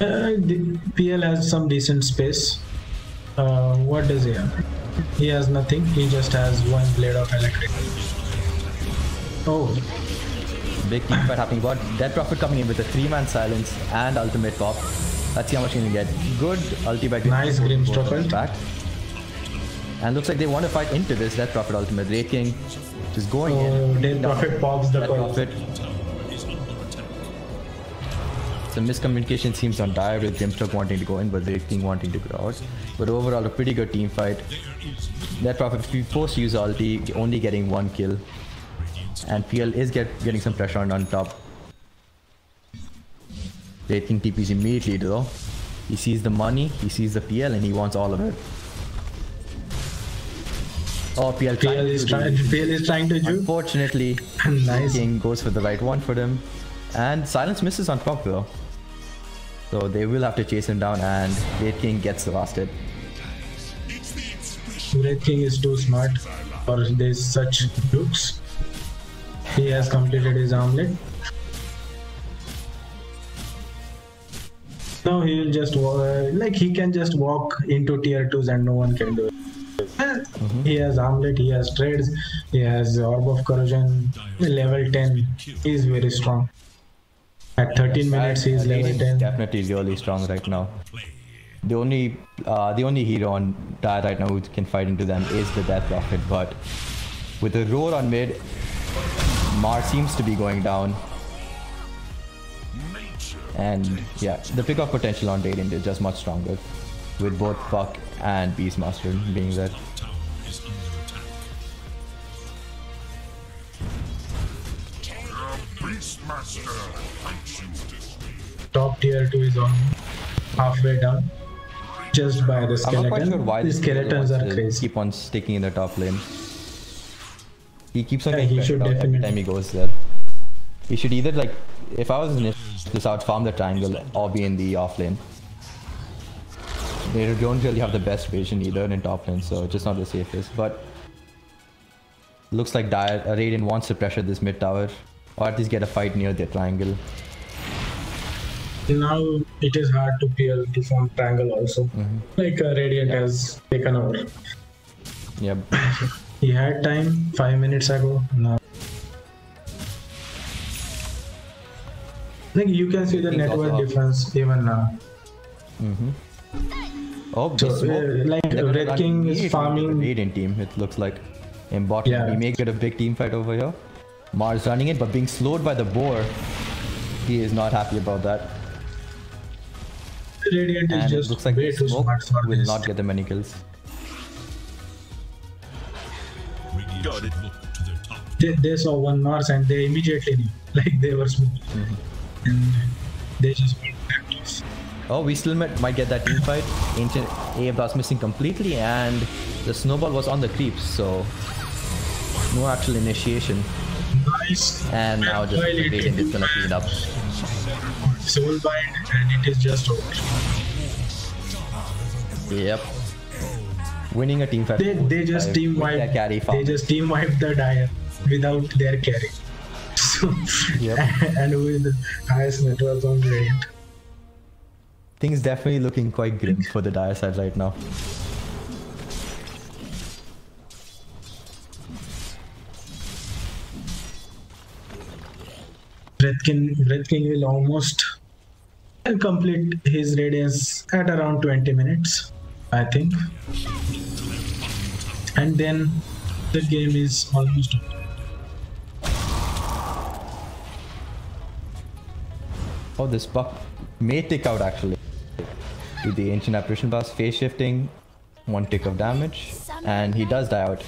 Uh, the PL has some decent space. Uh, what does he have? He has nothing. He just has one blade of alacrity. Oh, Big team fight happening. But Death Prophet coming in with a three-man silence and ultimate pop. Let's see how much he can get. Good ultimate. Back. Nice Grimstroke ult. back. And looks like they want to fight into this Death Prophet ultimate. Wraith King just going Oh, in. Death Prophet pops the Death. Prophet. Some miscommunication seems on Dire with Grimstroke wanting to go in, but Wraith King wanting to go out. But overall, a pretty good team fight. Death Prophet, if you force to use ulti, only getting one kill. And PL is get, getting some pressure on, on top. Wraith King TPs immediately though. He sees the money, he sees the PL, and he wants all of it. Oh, PL, PL is trying. PL is trying to juke. Unfortunately, [LAUGHS] Nice. King goes for the right one for them. And Silence misses on top though. So they will have to chase him down and Wraith King gets last. Wraith King is too smart for this such looks. He has completed his armlet. Now he will just like he can just walk into tier twos and no one can do it. Mm-hmm. He has armlet, he has treads, he has orb of corrosion, level 10. He is very strong. At 13 minutes, he is level Radiant 10. Definitely really strong right now. The only uh, the only hero on Dire right now who can fight into them is the Death Prophet, but with the roar on mid, Mar seems to be going down. And yeah, the pickup potential on Radiant is just much stronger. With both Puck and Beastmaster being there. Beastmaster, thanks you to Top tier 2 is on halfway down. Just by the I'm not skeleton. quite sure why the this player skeletons are crazy. keep on sticking in the top lane. He keeps on Yeah, getting he pressured should out every definitely- time he goes there. He should either like, if I was in it, just out farm the triangle or be in the off lane. They don't really have the best vision either in top lane, so just not the safest. But looks like Dire, uh, Radiant wants to pressure this mid tower, or at least get a fight near the triangle. Now it is hard to PL to form triangle also. Like uh, Radiant has taken over. Yep. [COUGHS] He had time five minutes ago. Now. Like you can see the network difference even now. Mhm. Oh, So, uh, like, Wraith King is farming- Radiant team. It looks like in bot. Yeah. We may get a big team fight over here. Mars running it, but being slowed by the boar. He is not happy about that. Radiant is And it just looks like way the too smoke smart will not get them any kills. Got it. Look to their top. They, they saw one Mars and they immediately knew. Like they were smooth. Mm-hmm. And they just went back off. Oh, we still might, might get that team fight. Ancient AF was missing completely, and the snowball was on the creeps, so no actual initiation. Nice. And now just While the it Radiant is gonna clean up. Soulbind and it is just over. Yep. Winning a team fight. They, they just team wiped. carry They just team wiped the Dire without their carry. [LAUGHS] So, Yep. [LAUGHS] and with the highest network on Radiant. Things definitely looking quite grim for the dire side right now. King, Wraith King will almost complete his radiance at around 20 minutes, I think. And then the game is almost over. Oh, this Puck may tick out actually. With the ancient apparition pass, phase shifting, one tick of damage, and he does die out.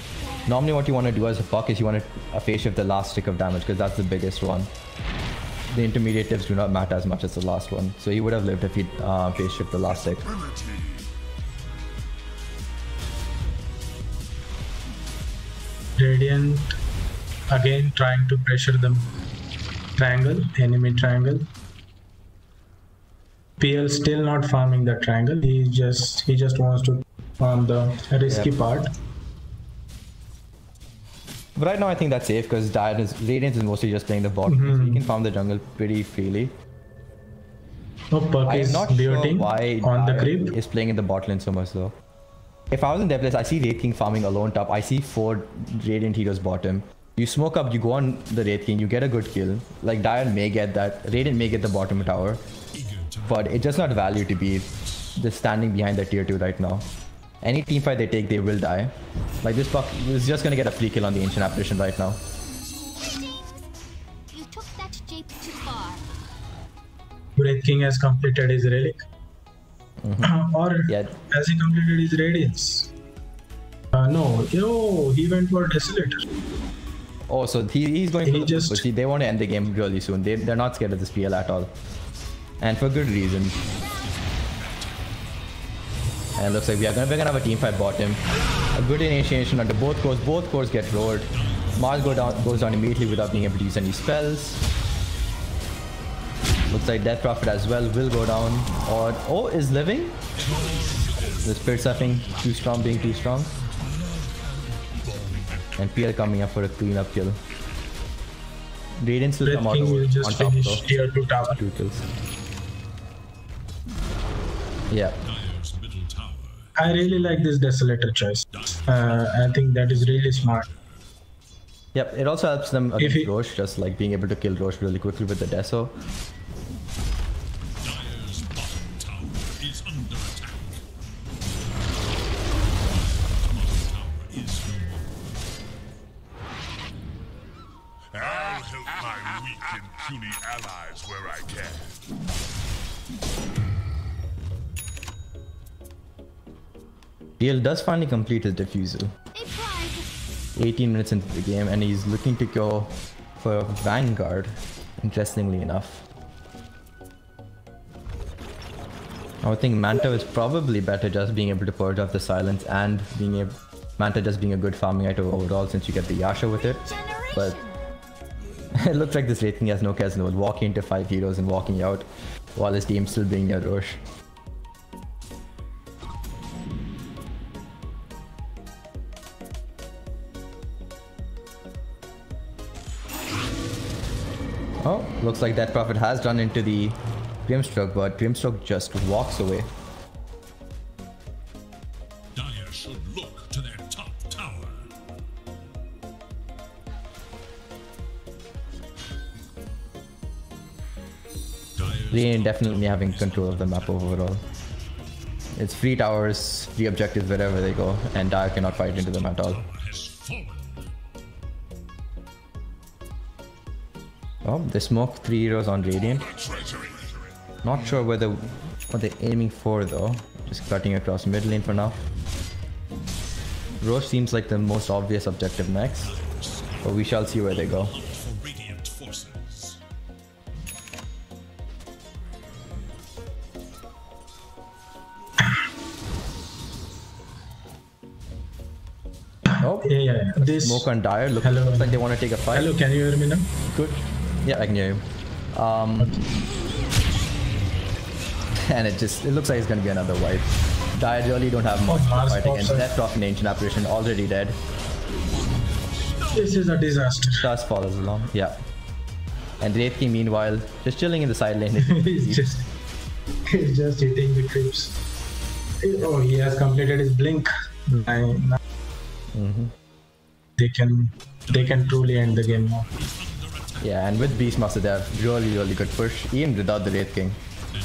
Normally, what you want to do as a Puck is you want to uh, phase shift the last tick of damage because that's the biggest one. The intermediate tips do not matter as much as the last one, so he would have lived if he uh, phase shift the last tick. Radiant again trying to pressure the triangle, enemy triangle. PL still not farming the triangle. He just he just wants to farm the risky Yep. part. But right now, I think that's safe because Diet is Radiant is mostly just playing the bot, so he mm-hmm. can farm the jungle pretty freely. No Puck I'm is not sure why on the creep. is playing in the bot lane so much though. If I was in their place, I see Wraith King farming alone top. I see four Radiant Heroes bottom. You smoke up, you go on the Wraith King, you get a good kill. Like Dire may get that, Radiant may get the bottom tower. But it's just not value to be just standing behind the tier 2 right now. Any team fight they take, they will die. Like this Puck is just gonna get a free kill on the Ancient Apparition right now. You took that jape too far. Wraith King has completed his relic. or yeah. has he completed his radiance? Uh, no, yo, he went for Desolator. Oh, so he, he's going for the just... See, they want to end the game really soon. They, they're not scared of this PL at all. And for good reason. And it looks like we are gonna, we're gonna have a team fight bottom. A good initiation under both cores. Both cores get rolled. Mars go down, goes down immediately without being able to use any spells. Looks like Death Prophet as well will go down. Or oh, is living. The spirit surfing too strong, being too strong. And PL coming up for a cleanup kill. Radiance will Red come out King over, will just on top though. tier 2 tower. Two kills. Yeah. I really like this Desolator choice. Uh, I think that is really smart. Yep, it also helps them If against he- Rosh, just like being able to kill Rosh really quickly with the Deso. is PL does finally complete his diffusal. 18 minutes into the game and he's looking to go for Vanguard, interestingly enough. I would think Manta is probably better just being able to purge off the silence and being able Manta just being a good farming item overall since you get the Yasha with it. But [LAUGHS] it looks like this rating has no cares no walking into five heroes and walking out while his team's still being near Rosh. Oh, looks like that prophet has run into the Grimstroke, but Grimstroke just walks away. Dire should look to their top tower. Radiant definitely having control of the map overall. It's free towers, free objectives wherever they go, and Dire cannot fight into them at all. Oh, they smoke three heroes on Radiant. Not sure whether what they're aiming for though. Just cutting across mid lane for now. Rosh seems like the most obvious objective next, but we shall see where they go. For radiant forces. Oh, yeah, yeah. yeah. This Smoke on Dire. Look, Hello. looks like they want to take a fight. Hello, can you hear me now? Good. Yeah, I can hear you. Um, [LAUGHS] and it just it looks like it's gonna be another wipe. Dire really don't have much to Mars fight against. Death Drop in Ancient Apparition already dead. This is a disaster. Stars follows along. Yeah. And Wraith King meanwhile just chilling in the side lane. [LAUGHS] he's just he's just hitting the creeps. Oh, he has completed his blink. I- now Mhm. They can they can truly end the game now. Yeah, and with Beastmaster they have really really good push even without the Wraith King.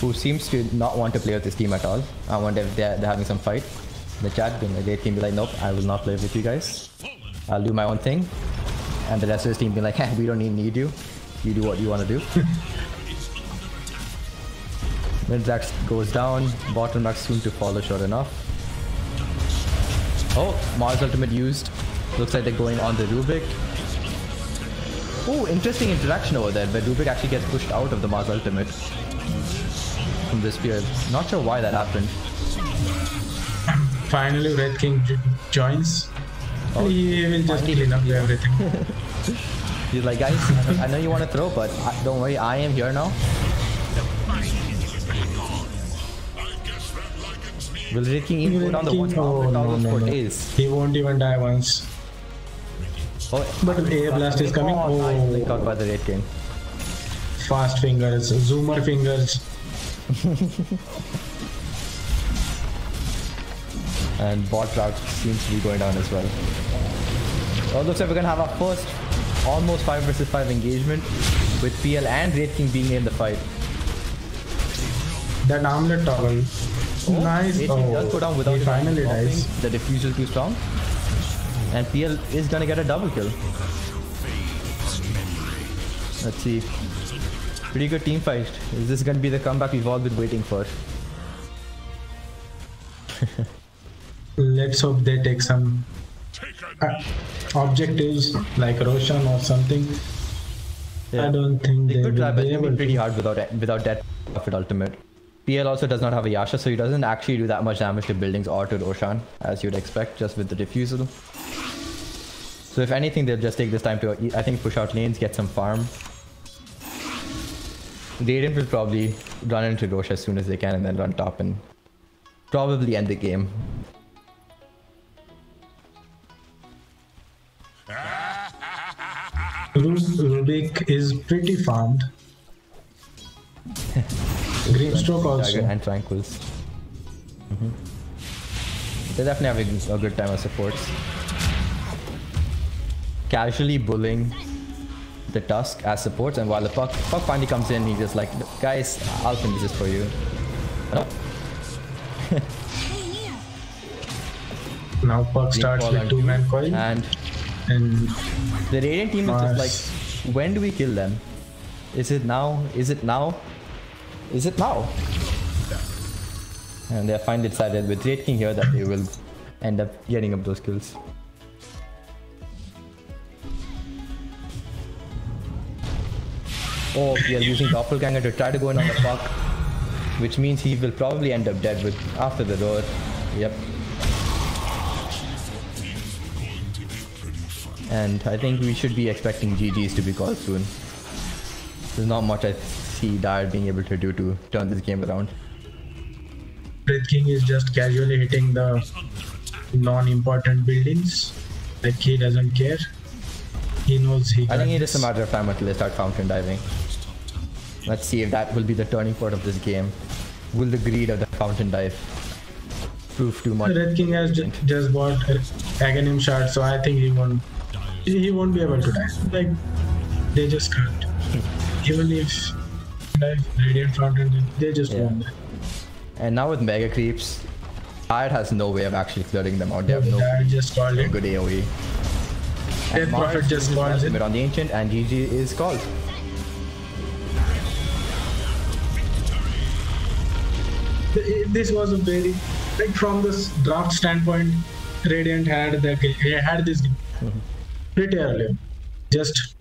who seems to not want to play with this team at all. I wonder if they're, they're having some fight. The chat, then the Wraith King be like, nope, I will not play with you guys. I'll do my own thing. And the rest of his team be like, hey, we don't need, need you. You do what you want to do. [LAUGHS] Mid Zax goes down, bottom bottleneck soon to follow sure enough. Oh, Mars ultimate used. Looks like they're going on the Rubik. Oh, interesting interaction over there, where Rubik actually gets pushed out of the Mars ultimate from this spear. Not sure why that happened. Finally, Wraith King joins. Oh, he will just clean up everything. [LAUGHS] He's like, guys, I know you want to throw, but I, don't worry, I am here now. Will Wraith King even go down the one no, no, no. He won't even die once. Oh, But air blast is coming. Oh, nice Oh, out by the Wraith King. fast fingers, zoomer fingers. [LAUGHS] and bot route seems to be going down as well. Well, looks like we're gonna have our first almost 5 versus 5 engagement with PL and Wraith King being in the fight. That armlet toggle. Oh, nice. Wraith King does go down Oh, without he finally dies. The diffuser too strong. And PL is gonna get a double kill. Let's see. Pretty good team fight. Is this gonna be the comeback we've all been waiting for? [LAUGHS] Let's hope they take some uh, objectives like Roshan or something. I don't think They they, could try, but be it's gonna be pretty hard without without that Prophet ultimate. PL also does not have a Yasha, so he doesn't actually do that much damage to buildings or to Roshan, as you'd expect, just with the diffusal. So if anything, they'll just take this time to, I think, push out lanes, get some farm. Radiant will probably run into Rosh as soon as they can and then run top and probably end the game. Rubik is pretty farmed. [LAUGHS] Grimstroke also. Dagger and Tranquils. Mhm. They're definitely having a good time as supports. Casually bullying the Tusk as supports, and while the Puck, Puck finally comes in, he's just like, guys, I'll finish this for you. [LAUGHS] Now Puck starts with two man coil And and the Radiant team is just like, when do we kill them? Is it now? Is it now? Is it now? And they are finally decided with Wraith King here that they will end up getting up those kills. Oh, we are using Doppelganger to try to go in on the puck, which means he will probably end up dead with after the roar. Yep. And I think we should be expecting GGs to be called soon. There's not much I see Dire being able to do to turn this game around. Wraith King is just casually hitting the non-important buildings. Like he doesn't care. He knows he. I think it's just a matter of time until they start fountain diving. Let's see if that will be the turning point of this game. Will the greed of the fountain dive prove too much? Wraith King has ju- just bought Aghanim shard, so I think he won't. He he won't be able to die. Like they just can't. Hmm. Even if Radiant Fountain, they just Yeah. won't. And now with mega creeps, Tide has no way of actually clearing them out. They have no just called it. good AoE. Death Prophet just calls it. on the ancient, and GG is called. This was a very like from this draft standpoint, Radiant had the had this game pretty early. Just